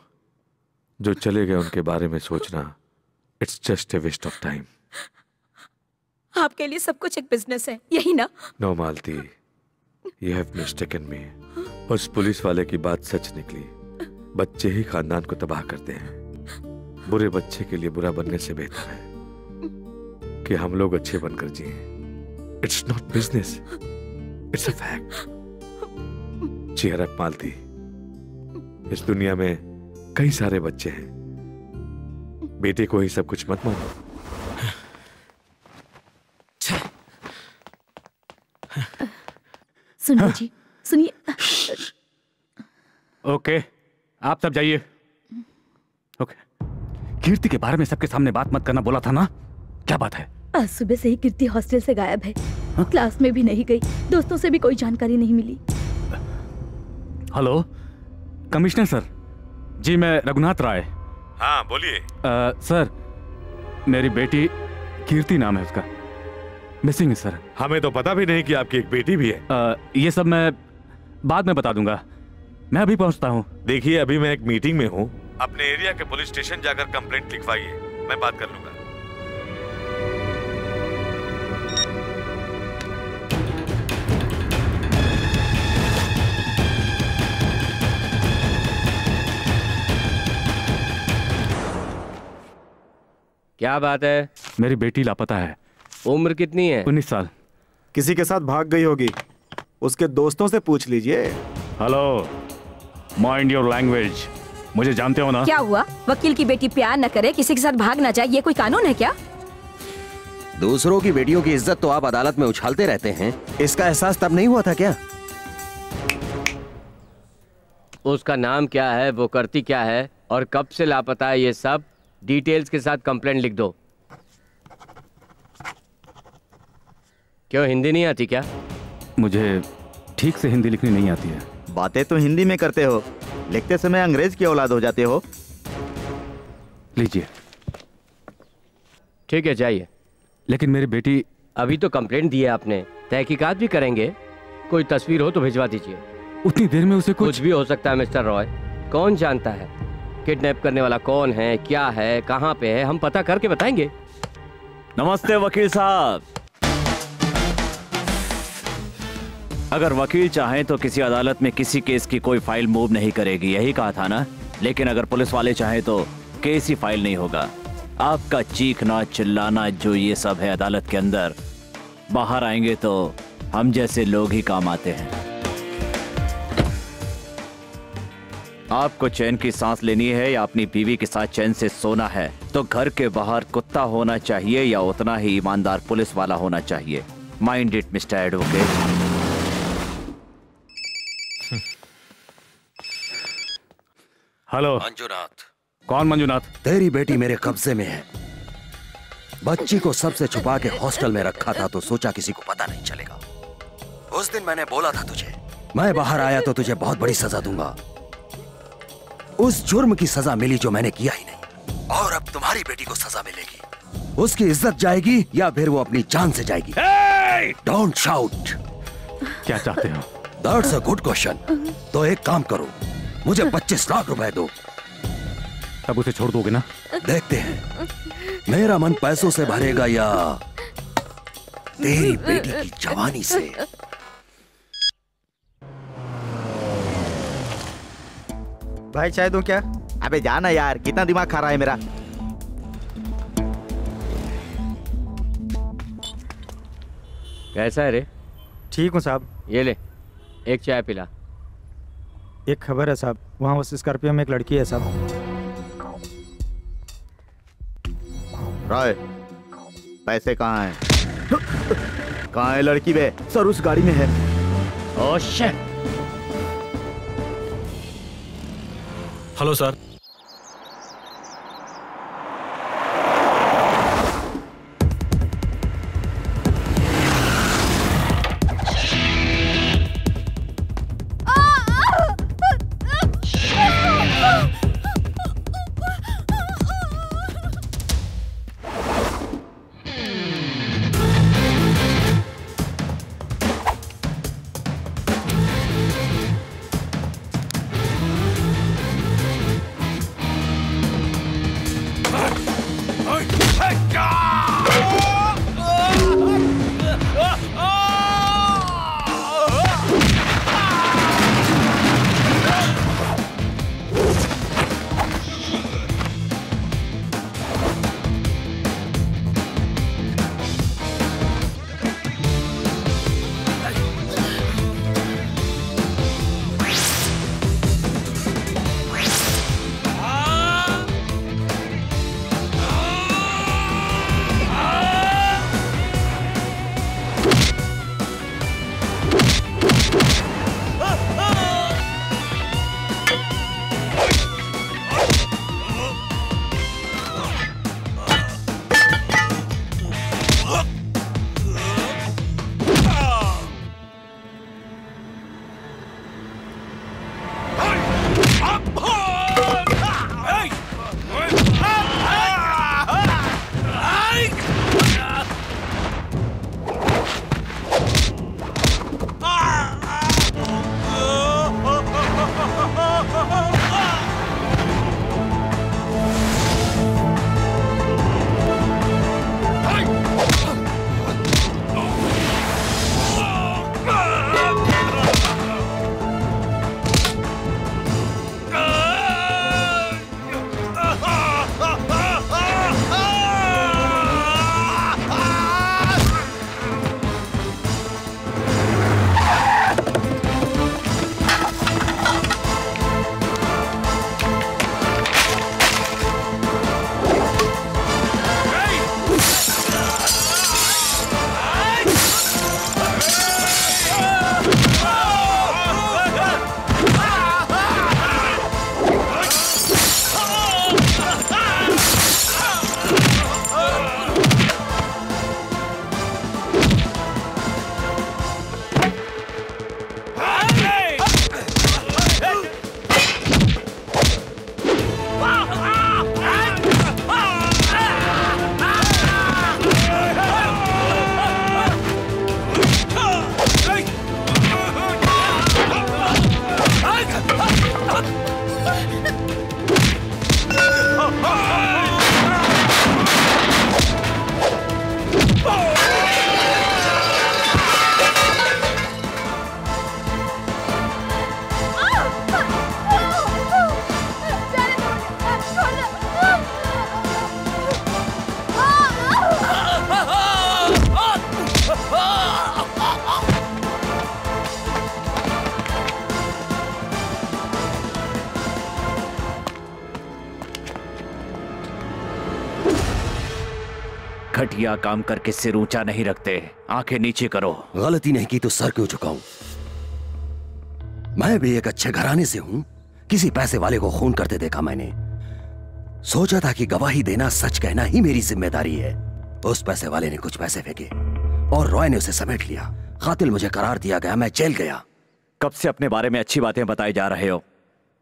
जो चले गए उनके बारे में सोचना it's just a waste of time आपके लिए सब कुछ एक बिज़नेस है यही ना? No Malti you have mistaken me उस पुलिस वाले की बात सच निकली। बच्चे ही खानदान को तबाह करते हैं। बुरे बच्चे के लिए बुरा बनने से बेहतर है कि हम लोग अच्छे बनकर जिए। It's not business it's a fact up Malti इस दुनिया में कई सारे बच्चे हैं। बेटे को ही सब कुछ मत मानो। सुनिए जी सुनिए। ओके आप सब जाइए। ओके। कीर्ति के बारे में सबके सामने बात मत करना बोला था ना? क्या बात है? आज सुबह से ही कीर्ति हॉस्टल से गायब है? क्लास में भी नहीं गई। दोस्तों से भी कोई जानकारी नहीं मिली। हेलो? कमिश्नर सर जी मैं रघुनाथ राय। हाँ बोलिए। सर मेरी बेटी कीर्ति नाम है उसका। मिसिंग है सर। हमें तो पता भी नहीं कि आपकी एक बेटी भी है। आ, ये सब मैं बाद में बता दूँगा। मैं अभी पहुँचता हूँ। देखिए अभी मैं एक मीटिंग में हूँ। अपने एरिया के पुलिस स्टेशन जाकर कंप्लेंट लिखवाइए। मैं बात कर लूँगा। क्या बात है? मेरी बेटी लापता है। उम्र कितनी है? उन्नीस साल। किसी के साथ भाग गई होगी। उसके दोस्तों से पूछ लीजिए। हेलो माइंड योर लैंग्वेज मुझे जानते हो ना? क्या हुआ? वकील की बेटी प्यार न करे किसी के साथ भाग ना जाए ये कोई कानून है क्या? दूसरों की बेटियों की इज़्ज़त तो आप अदालत में उछालते रहते हैं। इसका एहसास तब नहीं हुआ था क्या? उसका नाम क्या है वो करती क्या है और कब से लापता है ये सब? डिटेल्स के साथ कंप्लेंट लिख दो। क्यों हिंदी नहीं आती क्या? मुझे ठीक से हिंदी लिखनी नहीं आती है। बातें तो हिंदी में करते हो लिखते समय अंग्रेज़ की औलाद हो जाते हो। लीजिए। ठीक है जाइए। लेकिन मेरी बेटी अभी तो कंप्लेंट दी है आपने। तहकीकात भी करेंगे। कोई तस्वीर हो तो भिजवा दीजिए। उतनी देर में उसे कुछ भी हो सकता है मिस्टर रॉय। कौन जानता है? किडनैप करने वाला कौन है, क्या है, कहाँ पे है, हम पता करके बताएँगे। नमस्ते वकील साहब। अगर वकील चाहें तो किसी अदालत में किसी केस की कोई फ़ाइल मूव नहीं करेगी, यही कहा था ना? लेकिन अगर पुलिस वाले चाहें तो केस ही फ़ाइल नहीं होगा। आपका चीखना, चिल्लाना, जो ये सब है अदालत के अंदर, बाहर आएँगे तो हम जैसे लोग ही काम आते हैं। आपको चैन की सांस लेनी है या अपनी बीवी के साथ चैन से सोना है तो घर के बाहर कुत्ता होना चाहिए या उतना ही ईमानदार पुलिस वाला होना चाहिए। Mind it mister advocate. Hello. Manjunath. कौन मंजुनाथ? तेरी बेटी मेरे कब्जे में है। बच्ची को सबसे छुपा के हॉस्टल में रखा था तो सोचा किसी को पता नहीं चलेगा। उस दिन मैंने बोला था तुझे मैं बाहर आया तो तुझे बहुत बड़ी सजा दूँगा। उस जुर्म की सजा मिली जो मैंने किया ही नहीं। और अब तुम्हारी बेटी को सजा मिलेगी। उसकी इज़्ज़त जाएगी या फिर वो अपनी जान से जाएगी। डोंट शाउट क्या चाहते हो? दैट्स अ गुड क्वेश्चन तो एक काम करो। मुझे 25 लाख रुपए दो। तब उसे छोड़ दोगे ना? देखते हैं। मेरा मन पैसों से भरेगा या तेरी बेटी की जवानी से। भाई चाय दो क्या? अबे जाना यार कितना दिमाग खा रहा है मेरा। कैसा है रे? ठीक हूँ साहब। ये ले एक चाय पिला। एक खबर है साहब वहाँ उस स्कॉर्पियो में एक लड़की है साहब। राय पैसे कहाँ हैं? कहाँ है लड़की बे? सर उस गाड़ी में है। ओ शिट हेलो सर घटिया काम करके सिर ऊँचा नहीं रखते। आँखें नीचे करो। गलती नहीं की तो सर क्यों झुकाऊं? मैं भी एक अच्छे घराने से हूँ। किसी पैसे वाले को खून करते देखा मैंने। सोचा था कि गवाही देना सच कहना ही मेरी ज़िम्मेदारी है। उस पैसे वाले ने कुछ पैसे फेंके और रॉय ने उसे समेट लिया। कातिल मुझे करार दिया गया मैं जेल गया। कब से अपने बारे में अच्छी बातें बताई जा रहे हो?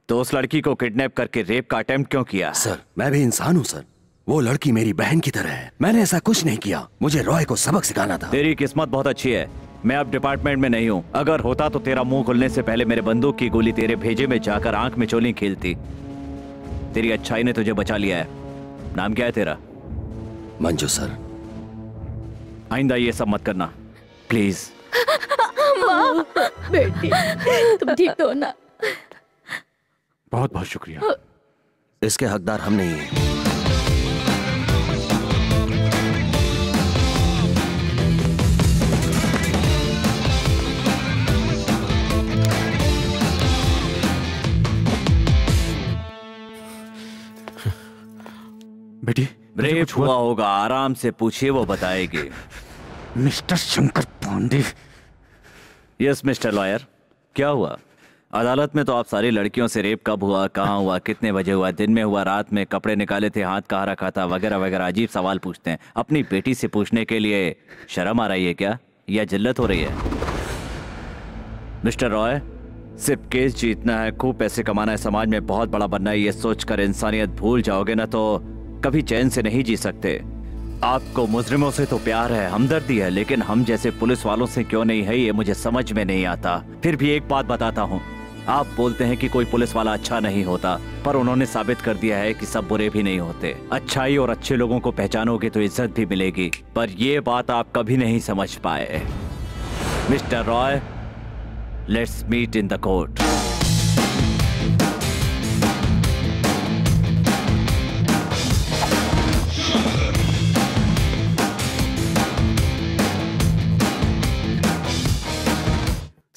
तो उस लड़की को किडनैप करके रेप का अटेम्प्ट क्यों किया? सर मैं भी इंसान हूँ सर। वो लड़की मेरी बहन की तरह है। मैंने ऐसा कुछ नहीं किया। मुझे रॉय को सबक सिखाना था। तेरी किस्मत बहुत अच्छी है। मैं अब डिपार्टमेंट में नहीं हूँ। अगर होता तो तेरा मुँह खुलने से पहले मेरे बंदूक की गोली तेरे भेजे में जाकर आँख में चोली खेलती। तेरी अच्छाई ने तुझे बचा लिया है। नाम क्या है तेरा? मंजू सर। आइंदा ये सब मत करना। प्लीज़। बेटी तुम ठीक तो हो ना? बहुत बहुत शुक्रिया। इसके हकदार हम नहीं हैं। बेटी रेप हुआ होगा आराम से पूछिए वो बताएगी। Mister Shankar Pandey. Yes mister lawyer. क्या हुआ? अदालत में तो आप सारी लड़कियों से रेप कब हुआ कहाँ हुआ कितने बजे हुआ दिन में हुआ रात में कपड़े निकाले थे हाथ कहाँ रखा था वगैरह वगैरह अजीब सवाल पूछते हैं। अपनी बेटी से पूछने के लिए शर्म आ रही है क्या? या जिल्लत हो रही है? मिस्टर रॉय सिर्फ़ केस जीतना है खूब पैसे कमाना है समाज में बहुत बड़ा बनना है ये सोचकर इंसानियत भूल जाओगे ना तो कभी चैन से नहीं जी सकते। आपको मुजरिमों से तो प्यार है, हमदर्दी है, लेकिन हम जैसे पुलिस वालों से क्यों नहीं है, ये मुझे समझ में नहीं आता। फिर भी एक बात बताता हूँ। आप बोलते हैं कि कोई पुलिस वाला अच्छा नहीं होता, पर उन्होंने साबित कर दिया है कि सब बुरे भी नहीं होते। अच्छाई और अच्छे लोगों को पहचानोगे तो इज़्ज़त भी मिलेगी, पर ये बात आप कभी नहीं समझ पाए। Mister Roy, let's meet in the court.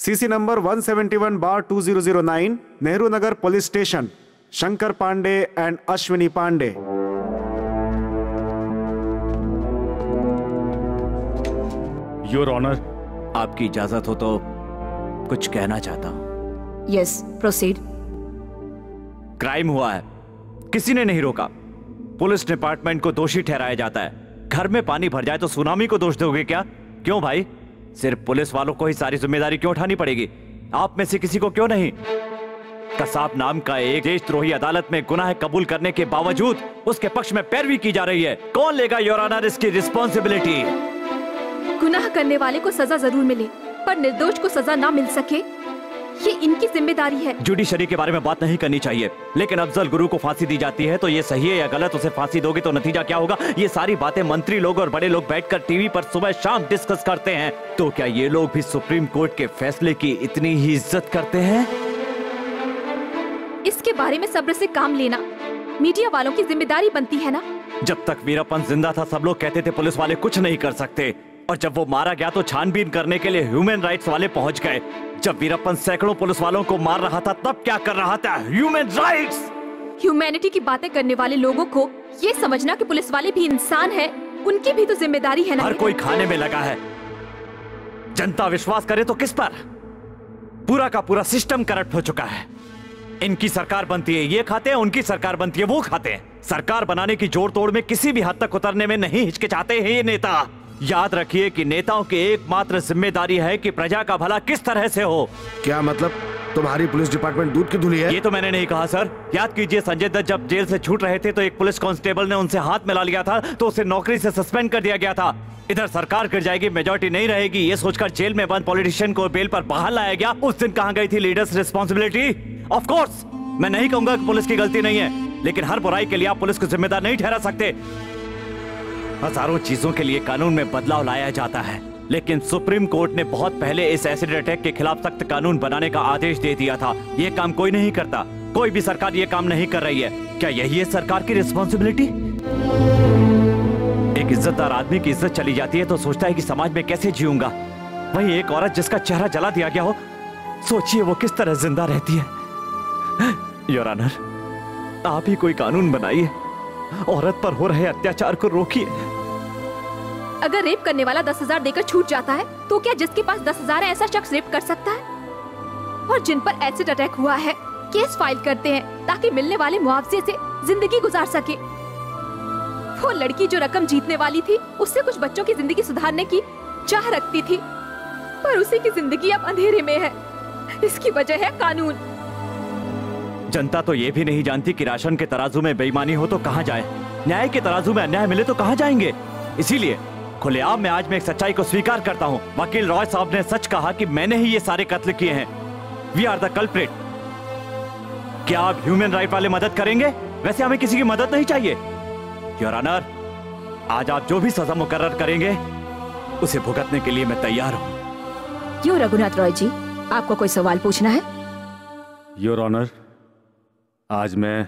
CC number 171 bar 2009 Nehru Nagar police station Shankar Pandey and Ashwini Pandey your honour आपकी इजाज़त हो तो कुछ कहना चाहता हूँ। यस प्रोसीड क्राइम हुआ है। किसी ने नहीं रोका। पुलिस डिपार्टमेंट को दोषी ठहराया जाता है। घर में पानी भर जाए तो सुनामी को दोष दोगे क्या? क्यों भाई? सिर्फ़ पुलिस वालों को ही सारी ज़िम्मेदारी क्यों उठानी पड़ेगी? आप में से किसी को क्यों नहीं? कसाब नाम का एक देशद्रोही अदालत में गुनाह कबूल करने के बावजूद उसके पक्ष में पैरवी की जा रही है। कौन लेगा योर ऑनर इसकी रिस्पॉन्सिबिलिटी गुनाह करने वाले को सजा ज़रूर मिले, पर निर्दोष को सजा ना मिल सके। ये इनकी ज़िम्मेदारी है। जुडिशरी के बारे में बात नहीं करनी चाहिए। लेकिन अफजल गुरु को फांसी दी जाती है तो ये सही है या गलत? उसे फांसी दोगे तो नतीजा क्या होगा? ये सारी बातें मंत्री लोग और बड़े लोग बैठकर टीवी पर सुबह शाम डिस्कस करते हैं। तो क्या ये लोग भी सुप्रीम कोर्ट के फैसले की इतनी ही इज़्ज़त करते हैं? इसके बारे में सब्र से काम लेना। मीडिया वालों की ज़िम्मेदारी बनती है ना? जब तक वीरप्पन ज़िंदा था सब लोग कहते थे पुलिस वाले कुछ नहीं कर सकते। और जब वो मारा गया तो छानबीन करने के लिए ह्यूमन राइट्स वाले पहुँच गए। जब वीरप्पन सैकड़ों पुलिस वालों को मार रहा था तब क्या कर रहा था? ह्यूमन राइट्स ह्यूमैनिटी की बातें करने वाले लोगों को ये समझना कि पुलिस वाले भी इंसान हैं, उनकी भी तो ज़िम्मेदारी है ना? हर कोई खाने में लगा है। जनता विश्वास करे तो किस पर? पूरा का पूरा सिस्टम करप्ट हो चुका है। इनकी सरकार बनती है ये खाते हैं उनकी सरकार बनती है वो खाते हैं। सरकार बनाने की जोड़ तोड़ में किसी भी हद तक उतरने में नहीं हिचकिचाते हैं ये नेता। याद रखिए कि नेताओं की एकमात्र ज़िम्मेदारी है कि प्रजा का भला किस तरह से हो। क्या मतलब? तुम्हारी पुलिस डिपार्टमेंट दूध की धुली है? ये तो मैंने नहीं कहा सर। याद कीजिए संजय दत्त जब जेल से छूट रहे थे तो एक पुलिस कांस्टेबल ने उनसे हाथ मिला लिया था तो उसे नौकरी से सस्पेंड कर दिया गया था। इधर सरकार गिर जाएगी मेजोरिटी नहीं रहेगी ये सोचकर जेल में बंद पॉलिटिशियन को बेल पर बाहर लाया गया। उस दिन कहाँ गई थी लीडर्स रिस्पॉन्सिबिलिटी? ऑफ़ कोर्स मैं नहीं कहूँगा कि पुलिस की गलती नहीं है लेकिन हर बुराई के लिए आप पुलिस को जिम्मेदार नहीं ठहरा सकते। हज़ारों चीज़ों के लिए कानून में बदलाव लाया जाता है, लेकिन सुप्रीम कोर्ट ने बहुत पहले इस एसिड अटैक के खिलाफ सख्त कानून बनाने का आदेश दे दिया था। ये काम कोई नहीं करता। कोई भी सरकार ये काम नहीं कर रही है। क्या यही है सरकार की रिस्पॉन्सिबिलिटी एक इज्जतदार आदमी की इज़्ज़त चली जाती है तो सोचता है कि समाज में कैसे जीऊँगा। वही एक औरत जिसका चेहरा जला दिया गया हो, सोचिए वो किस तरह ज़िंदा रहती है। योर ऑनर, आप ही कोई कानून बनाइए। औरत पर हो रहे अत्याचार को रोकिए। अगर रेप करने वाला दस हज़ार देकर छूट जाता है तो क्या जिसके पास दस हज़ार है ऐसा शख्स रेप कर सकता है? और जिन पर एसिड अटैक हुआ है, केस फ़ाइल करते हैं, ताकि मिलने वाले मुआवजे से ज़िंदगी गुजार सके। वो लड़की जो रकम जीतने वाली थी, उससे कुछ बच्चों की ज़िंदगी सुधारने की चाह रखती थी। पर उसी की ज़िंदगी अब अंधेरे में है। इसकी वजह है कानून। जनता तो ये भी नहीं जानती कि राशन के तराजू में बेईमानी हो तो कहाँ जाए। न्याय के तराजू में अन्याय मिले तो कहाँ जाएँगे? इसीलिए खुलेआम में आज मैं एक सच्चाई को स्वीकार करता हूँ। वकील रॉय साहब ने सच कहा कि मैंने ही ये सारे कत्ल किए हैं। वी आर द कल्प्रिट क्या आप ह्यूमन राइट वाले मदद करेंगे? वैसे हमें किसी की मदद नहीं चाहिए। योर ऑनर आज आप जो भी सजा मुकर्र करेंगे उसे भुगतने के लिए मैं तैयार हूँ। क्यों रघुनाथ रॉय जी? आपको कोई सवाल पूछना है? योर ऑनर आज मैं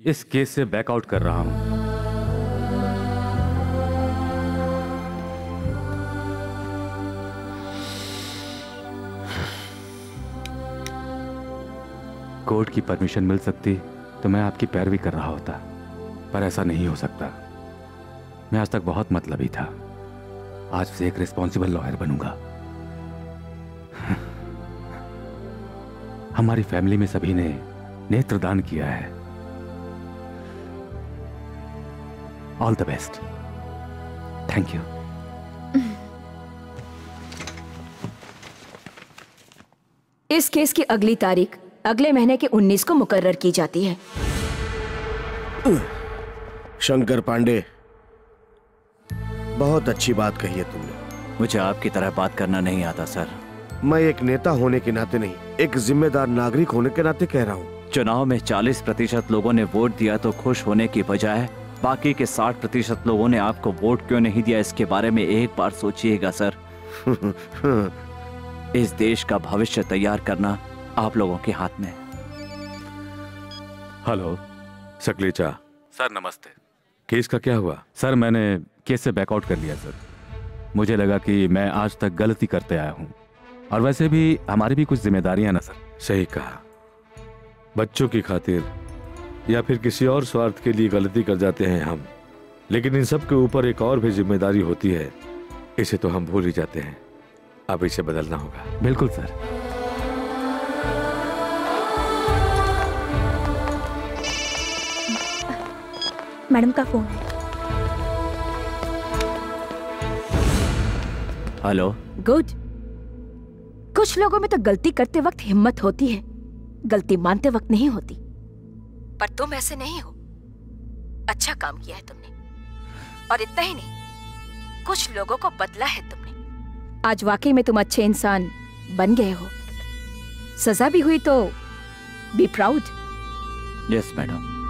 इस केस से बैकआउट कर रहा हूँ। कोर्ट की परमिशन मिल सकती तो मैं आपकी पैरवी कर रहा होता, पर ऐसा नहीं हो सकता। मैं आज तक बहुत मतलबी था। आज से एक रिस्पॉन्सिबल लॉयर बनूँगा। हमारी फैमिली में सभी ने नेत्रदान किया है। All the best thank you इस केस की अगली तारीख अगले महीने के 19 को मुकर्र की जाती है। शंकर पांडे बहुत अच्छी बात कही है तुमने। मुझे आपकी तरह बात करना नहीं आता सर। मैं एक नेता होने के नाते नहीं एक जिम्मेदार नागरिक होने के नाते कह रहा हूँ। चुनाव में 40 प्रतिशत लोगों ने वोट दिया तो खुश होने की बजाय बाकी के 60 प्रतिशत लोगों ने आपको वोट क्यों नहीं दिया इसके बारे में एक बार सोचिएगा सर। इस देश का भविष्य तैयार करना आप लोगों के हाथ में। हेलो सकलेचा। सर नमस्ते। केस का क्या हुआ? सर मैंने केस से बैकआउट कर लिया सर। मुझे लगा कि मैं आज तक गलती करते आया हूँ। और वैसे भी हमारी भी कुछ जिम्मेदारियाँ ना सर। सही कहा। बच्चों की खातिर या फिर किसी और स्वार्थ के लिए गलती कर जाते हैं हम। लेकिन इन सब के ऊपर एक और भी ज़िम्मेदारी होती है इसे तो हम भूल ही जाते हैं। अब इसे बदलना होगा। बिल्कुल सर। मैडम का फ़ोन है। हेलो। गुड। कुछ लोगों में तो गलती करते वक्त हिम्मत होती है। गलती मानते वक्त नहीं होती। पर तुम ऐसे नहीं हो। अच्छा काम किया है तुमने। और इतना ही नहीं कुछ लोगों को बदला है तुमने। आज वाकई में तुम अच्छे इंसान बन गए हो। सजा भी हुई तो be proud yes madam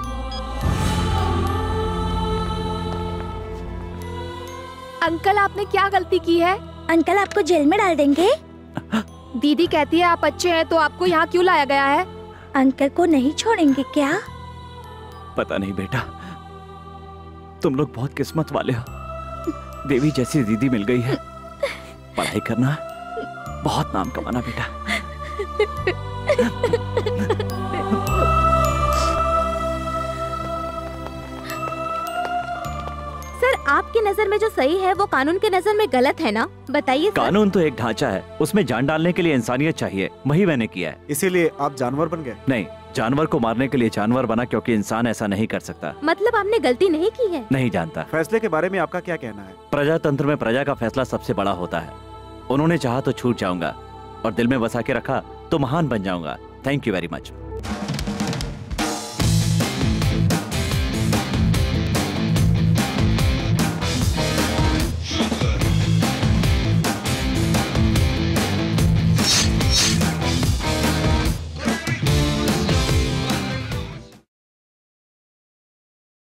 uncle आपने क्या गलती की है? अंकल आपको जेल में डाल देंगे। दीदी कहती है आप अच्छे हैं तो आपको यहाँ क्यों लाया गया है? अंकल को नहीं छोड़ेंगे क्या? पता नहीं बेटा तुम लोग बहुत किस्मत वाले हो। देवी जैसी दीदी मिल गई है। पढ़ाई करना बहुत नाम कमाना बेटा। आपकी नज़र में जो सही है वो कानून के नज़र में गलत है ना? बताइए कानून तो एक ढांचा है। उसमें जान डालने के लिए इंसानियत चाहिए। वही मैंने किया है। इसीलिए आप जानवर बन गए। नहीं जानवर को मारने के लिए जानवर बना क्योंकि इंसान ऐसा नहीं कर सकता। मतलब आपने गलती नहीं की है? नहीं जानता। फैसले के बारे में आपका क्या कहना है? प्रजातंत्र में प्रजा का फैसला सबसे बड़ा होता है। उन्होंने चाहा तो छूट जाऊँगा और दिल में बसा के रखा तो महान बन जाऊँगा। Thank you very much